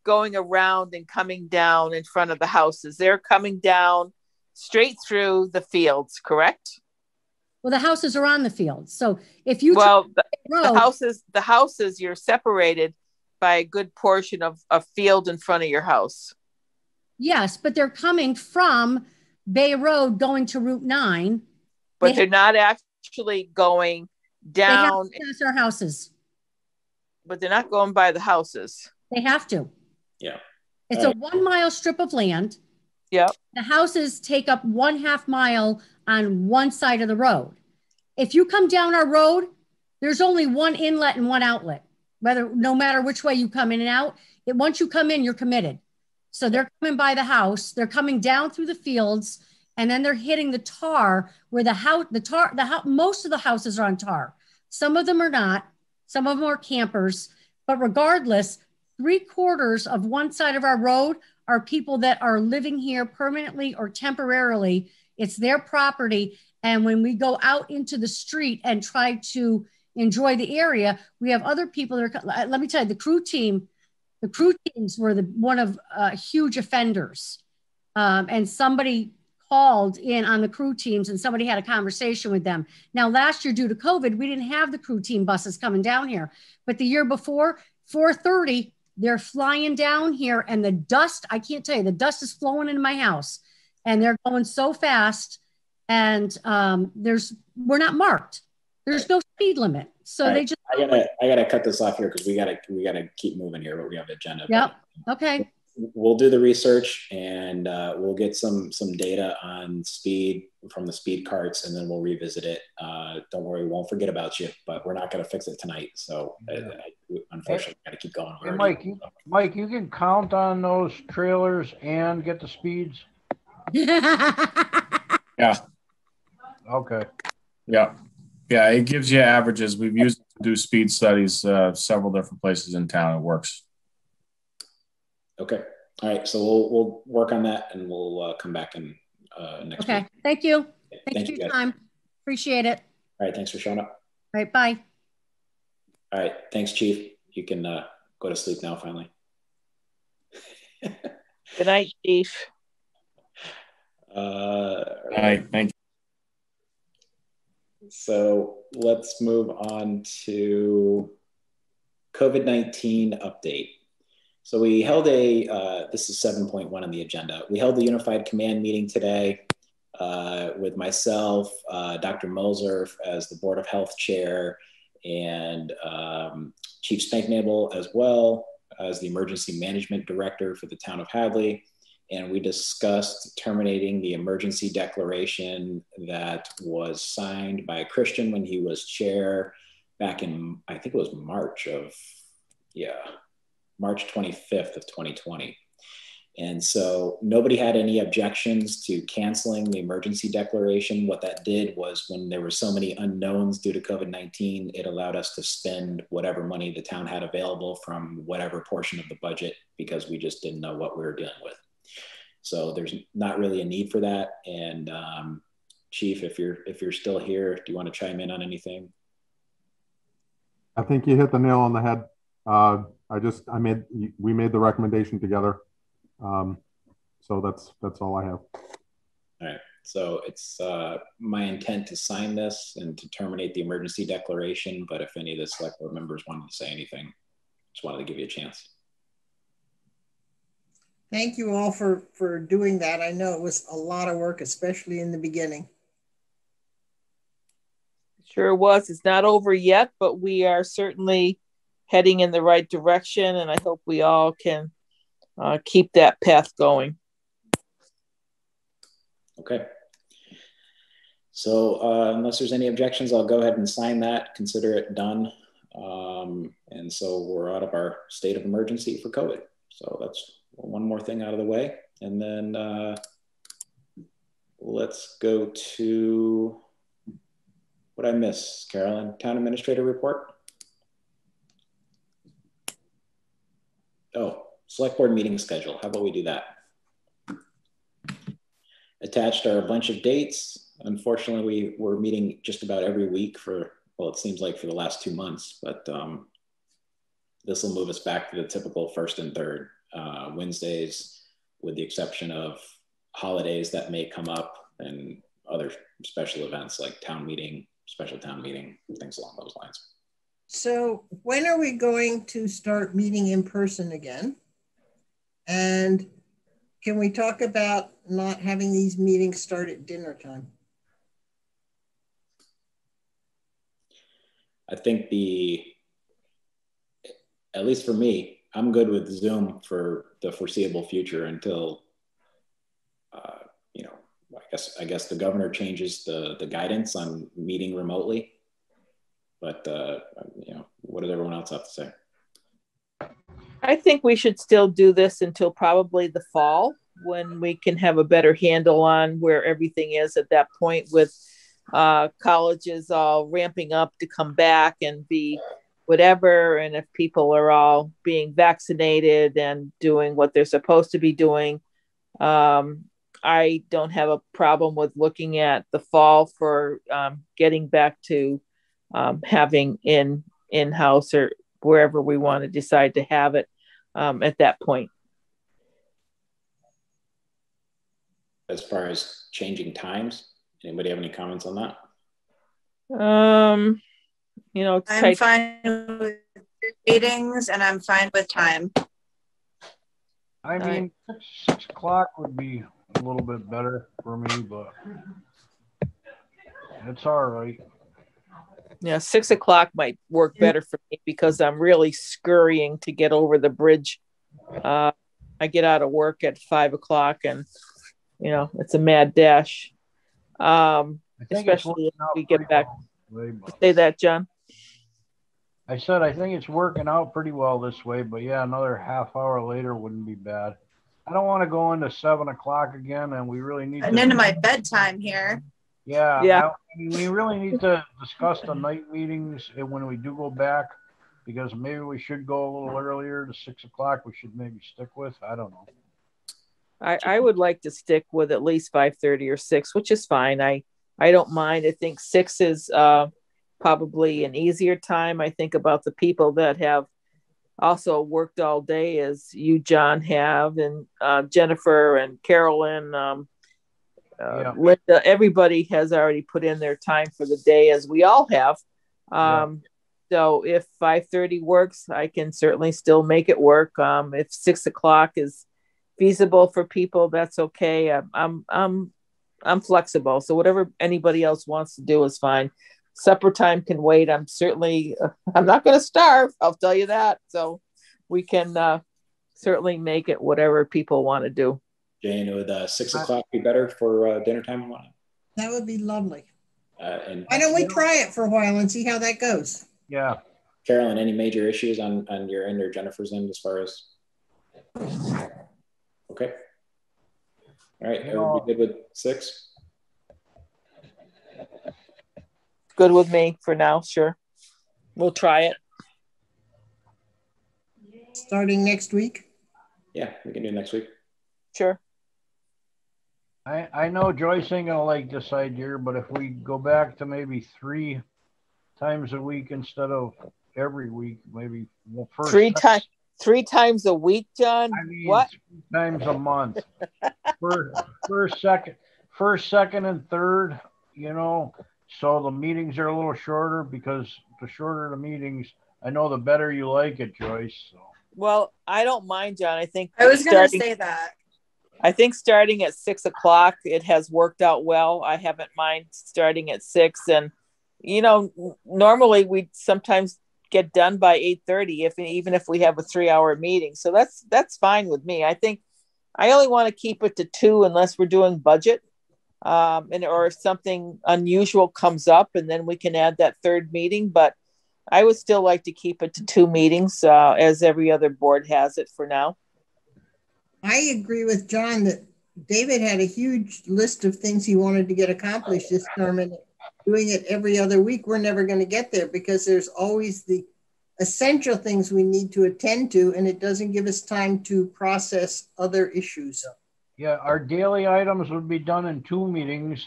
going around and coming down in front of the houses. They're coming down straight through the fields correct well the houses are on the fields so if you well the, road, the houses the houses you're separated by a good portion of a field in front of your house. Yes, but they're coming from Bay Road going to Route 9. But they are not actually going down. They have to our houses. But they're not going by the houses. They have to. Yeah. It's a one mile strip of land. Yep. The houses take up one half mile on one side of the road. If you come down our road, there's only one inlet and one outlet whether no matter which way you come in and out. It, once you come in, you're committed. So they're coming by the house, they're coming down through the fields, and then they're hitting the tar where the house, the tar, the house, most of the houses are on tar. Some of them are not. Some of them are campers. But regardless, three quarters of one side of our road are people that are living here permanently or temporarily. It's their property. And when we go out into the street and try to enjoy the area. We have other people that are, let me tell you, the crew team, the crew teams were the one of uh, huge offenders. Um, and somebody called in on the crew teams and somebody had a conversation with them. Now, last year, due to COVID, we didn't have the crew team buses coming down here. But the year before, 430, they're flying down here and the dust, I can't tell you, the dust is flowing into my house and they're going so fast. And um, there's, we're not marked. There's no speed limit. So right. they just I gotta I gotta cut this off here because we gotta we gotta keep moving here, but we have an agenda. Yep. Okay. We'll do the research and uh, we'll get some some data on speed from the speed carts, and then we'll revisit it. Uh, don't worry, we won't forget about you, but we're not going to fix it tonight. So yeah. I, I, unfortunately, got to keep going. Hey, Mike, you, Mike, you can count on those trailers and get the speeds. *laughs* yeah. Okay. Yeah. Yeah, it gives you averages. We've used to do speed studies uh, several different places in town. It works. Okay. All right. So we'll we'll work on that and we'll uh, come back in uh, next okay. week. Thank you. Thank, Thank you for your time. Appreciate it. All right. Thanks for showing up. All right. Bye. All right. Thanks, Chief. You can uh, go to sleep now, finally. Good night, Chief. Uh, all right. Thank you. So let's move on to COVID 19 update. So we held a, uh, this is 7.1 on the agenda. We held the unified command meeting today uh, with myself, uh, Dr. Moser as the Board of Health Chair, and um, Chief Spanknebel as well as the Emergency Management Director for the town of Hadley and we discussed terminating the emergency declaration that was signed by Christian when he was chair back in, I think it was March of, yeah, March 25th of 2020. And so nobody had any objections to canceling the emergency declaration. What that did was when there were so many unknowns due to COVID 19, it allowed us to spend whatever money the town had available from whatever portion of the budget because we just didn't know what we were dealing with. So there's not really a need for that. And um, Chief, if you're if you're still here, do you want to chime in on anything? I think you hit the nail on the head. Uh, I just I made we made the recommendation together. Um, so that's that's all I have. All right. So it's uh, my intent to sign this and to terminate the emergency declaration. But if any of the select board members wanted to say anything, just wanted to give you a chance. Thank you all for for doing that. I know it was a lot of work, especially in the beginning. Sure was. It's not over yet, but we are certainly heading in the right direction, and I hope we all can uh, keep that path going. Okay. So uh, unless there's any objections, I'll go ahead and sign that, consider it done. Um, and so we're out of our state of emergency for COVID. So that's one more thing out of the way. And then uh, let's go to what I miss, Carolyn, town administrator report. Oh, select board meeting schedule. How about we do that? Attached are a bunch of dates. Unfortunately, we were meeting just about every week for, well, it seems like for the last two months, but um, this will move us back to the typical first and third uh, Wednesdays, with the exception of holidays that may come up and other special events like town meeting, special town meeting, things along those lines. So when are we going to start meeting in person again? And can we talk about not having these meetings start at dinner time? I think the, at least for me, I'm good with Zoom for the foreseeable future until, uh, you know, I guess I guess the governor changes the the guidance on meeting remotely. But uh, you know, what does everyone else have to say? I think we should still do this until probably the fall when we can have a better handle on where everything is at that point with uh, colleges all ramping up to come back and be whatever. And if people are all being vaccinated and doing what they're supposed to be doing, um, I don't have a problem with looking at the fall for um, getting back to um, having in in house or wherever we want to decide to have it um, at that point. As far as changing times, anybody have any comments on that? Um, you know, I'm type- fine with meetings and I'm fine with time. I mean, six, six o'clock would be a little bit better for me, but it's all right. Yeah, six o'clock might work better for me because I'm really scurrying to get over the bridge. Uh, I get out of work at five o'clock, and you know it's a mad dash. Um, especially if we get back. Way, Say that, John. I said I think it's working out pretty well this way, but yeah, another half hour later wouldn't be bad. I don't want to go into seven o'clock again, and we really need And to. into my bedtime here. Yeah, Yeah. I we really need to discuss the night meetings and when we do go back, because maybe we should go a little earlier to six o'clock. We should maybe stick with. I don't know. I, I would like to stick with at least five thirty or six, which is fine. I I don't mind. I think six is uh, probably an easier time. I think about the people that have also worked all day, as you, John, have, and uh, Jennifer and Carolyn, um, uh, Linda. Everybody has already put in their time for the day, as we all have. Um, So if five thirty works, I can certainly still make it work. Um, if six o'clock is feasible for people, that's okay. I'm I'm I'm I'm flexible. So whatever anybody else wants to do is fine. Supper time can wait. I'm certainly *laughs* I'm not going to starve. I'll tell you that. So we can uh, certainly make it whatever people want to do. Jane, would uh, six o'clock be better for uh, dinner time? That would be lovely. Uh, and Why don't we try it for a while and see how that goes? Yeah. Carolyn, any major issues on, on your end or Jennifer's end as far as? Okay. All right, everybody good with six? Good with me for now, sure. We'll try it. Starting next week? Yeah, we can do next week. Sure. I, I know Joyce ain't gonna like this idea, but if we go back to maybe three times a week instead of every week, maybe well, first three times three times a week, John. I mean, what? times a month. *laughs* first, first, second, first, second, and third. You know, so the meetings are a little shorter because the shorter the meetings, I know the better you like it, Joyce. So. Well, I don't mind, John. I think I was going to say that. I think starting at six o'clock, it has worked out well. I haven't mind starting at six, and you know, normally we sometimes get done by eight thirty, if even if we have a three-hour meeting. So that's that's fine with me. I think I only want to keep it to two unless we're doing budget, um, and or if something unusual comes up, and then we can add that third meeting. But I would still like to keep it to two meetings, uh, as every other board has it for now. I agree with John that David had a huge list of things he wanted to get accomplished this term, and doing it every other week, we're never going to get there because there's always the essential things we need to attend to, and it doesn't give us time to process other issues. Yeah, our daily items would be done in two meetings.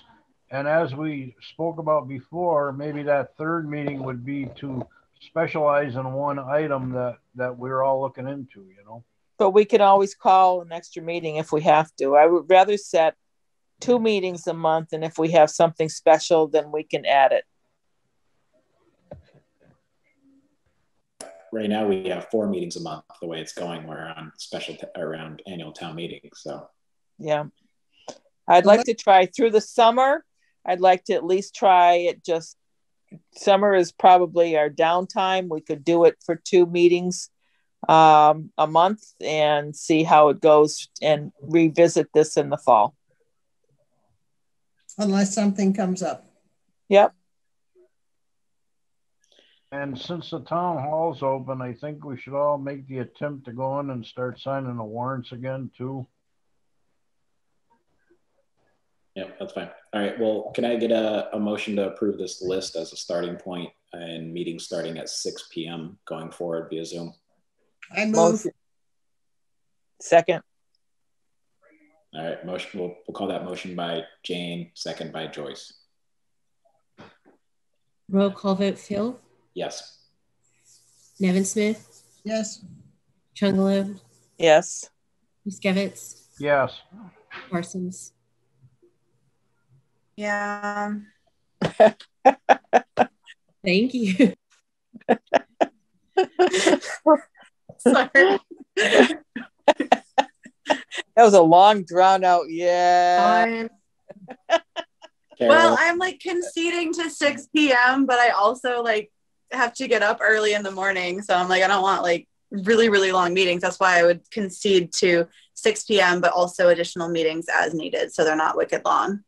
And as we spoke about before, maybe that third meeting would be to specialize in one item that, that we're all looking into, you know? But we can always call an extra meeting if we have to. I would rather set two meetings a month, and if we have something special, then we can add it. Right now, we have four meetings a month. The way it's going, we're on special t- around annual town meetings. So, yeah, I'd like to try through the summer. I'd like to at least try it. Just summer is probably our downtime. We could do it for two meetings um, a month and see how it goes and revisit this in the fall unless something comes up. Yep. And since the town hall's open, I think we should all make the attempt to go in and start signing the warrants again too. Yep, that's fine. All right. Well, can I get a, a motion to approve this list as a starting point and meetings starting at 6 p.m. going forward via Zoom? I move. Second. All right, motion. We'll, we'll call that motion by Jane, second by Joyce. Roll call vote Fill, Yes. Nevinsmith, Yes. Chunglo, Yes. Waskiewicz, Yes. Parsons. Yeah. *laughs* Thank you. *laughs* *laughs* Sorry. That was a long, drawn out. Yeah. *laughs* Well, I'm like conceding to 6 p.m., but I also like have to get up early in the morning. So I'm like, I don't want like really, really long meetings. That's why I would concede to 6 p.m., but also additional meetings as needed. So they're not wicked long.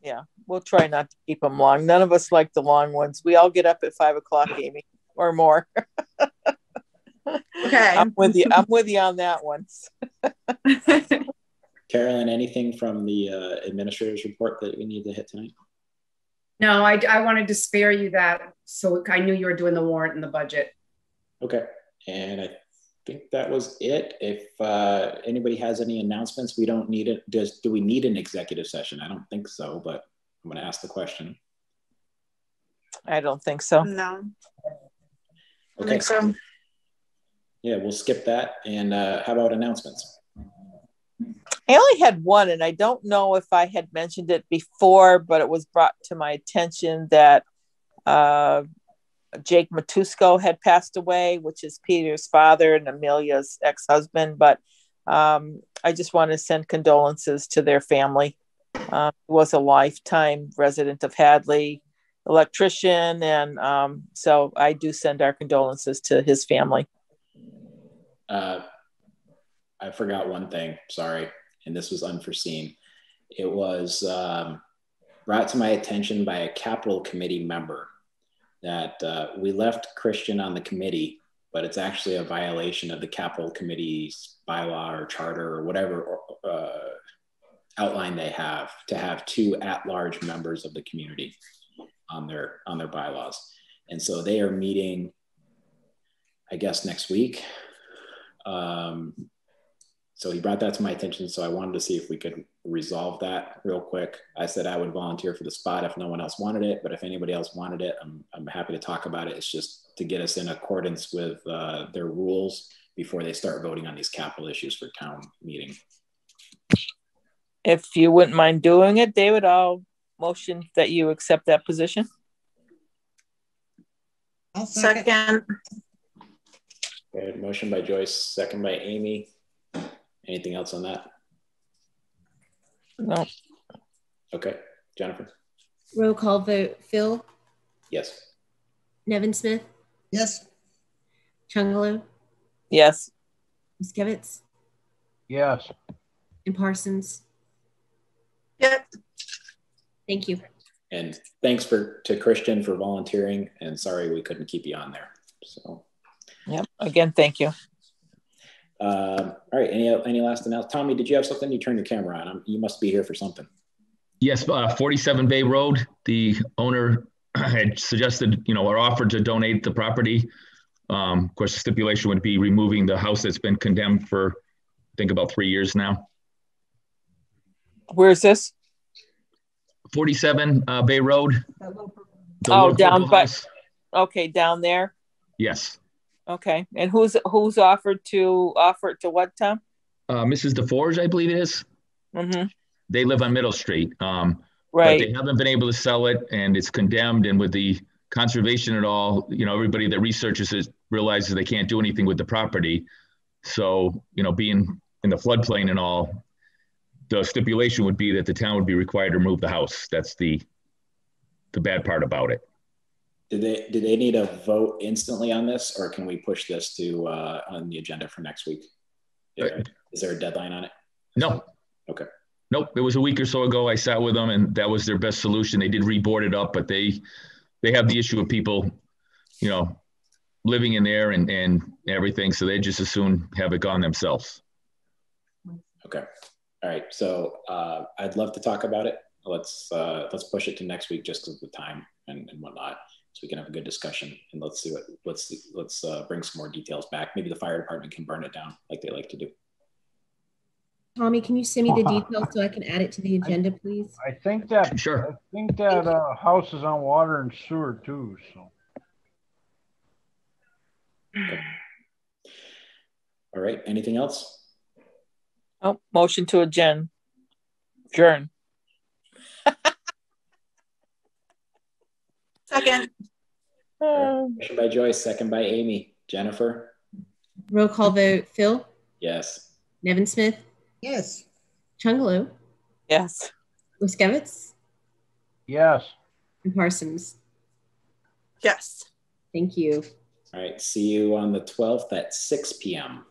Yeah. We'll try not to keep them long. None of us like the long ones. We all get up at five o'clock, Amy, or more. okay. I'm with you. I'm with you on that one. *laughs* Carolyn, anything from the uh, administrator's report that we need to hit tonight? No, I, I wanted to spare you that. So I knew you were doing the warrant and the budget. Okay. And I think that was it. If uh, anybody has any announcements, we don't need it. Does do we need an executive session? I don't think so, but I'm going to ask the question. I don't think so. No. Okay. I think so. Yeah, we'll skip that. And uh, how about announcements? I only had one, and I don't know if I had mentioned it before, but it was brought to my attention that uh, Jake Matusko had passed away, which is Peter's father and Amelia's ex husband. But um, I just want to send condolences to their family. He was a lifetime resident of Hadley, electrician, and um, so I do send our condolences to his family. Uh, I forgot one thing. Sorry, and this was unforeseen. It was um, brought to my attention by a capital committee member that uh, we left Christian on the committee, but it's actually a violation of the capital committee's bylaw or charter or whatever uh, outline they have to have two at-large members of the community on their on their bylaws. And so they are meeting, I guess, next week. Um, so he brought that to my attention. So I wanted to see if we could resolve that real quick. I said I would volunteer for the spot if no one else wanted it, but if anybody else wanted it, I'm, I'm happy to talk about it. It's just to get us in accordance with uh, their rules before they start voting on these capital issues for town meeting. If you wouldn't mind doing it, David, I'll motion that you accept that position. I'll second. Okay, motion by Joyce, second by Amy. Anything else on that? No. Okay, Jennifer? Roll call vote. Fill? Yes. Nevinsmith? Yes. Chunglo? Yes. Waskiewicz? Yes. And Parsons? Yep. Thank you. And thanks for to Christian for volunteering and sorry we couldn't keep you on there. So Yep. Again, thank you. Um, all right. Any any last announcement? Tommy, did you have something? You turned your camera on. you must be here for something. Yes, uh, 47 Bay Road. The owner *clears throat* had suggested, you know, or offered to donate the property. Um, of course, the stipulation would be removing the house that's been condemned for, I think, about three years now. Where is this? 47 uh, Bay Road. Oh, down by. house. Okay, down there. Yes. Okay, and who's who's offered to offer it to what, Tom? Uh, Mrs. DeForge, I believe it is. Mm-hmm. They live on Middle Street. Um, Right. But they haven't been able to sell it and it's condemned. And with the conservation at all, you know, everybody that researches it realizes they can't do anything with the property. So, you know, being in the floodplain and all, the stipulation would be that the town would be required to remove the house. That's the the bad part about it. Did they do they need a vote instantly on this, or can we push this to uh, on the agenda for next week? Is there a deadline on it? No. Okay. Nope. It was a week or so ago. I sat with them, and that was their best solution. They did reboard it up, but they they have the issue of people, you know, living in there and and everything. So they just as soon have it gone themselves. Okay. All right. So uh, I'd love to talk about it. Let's uh, let's push it to next week just because of the time and, and whatnot, so we can have a good discussion. And let's see what let's let's uh, bring some more details back. Maybe the fire department can burn it down like they like to do. Tommy, can you send me the *laughs* details so I can add it to the agenda, please? I think that sure. I think that uh, house is on water and sewer too. So All right. Anything else? Oh, motion to adjourn. Adjourn. Second. Um, Motion by Joyce, second by Amy. Jennifer? Roll call vote. Fill? Yes. Nevinsmith? Yes. Chunglo? Yes. Waskiewicz? yes. And Parsons? Yes. Thank you. All right. See you on the 12th at 6 p.m.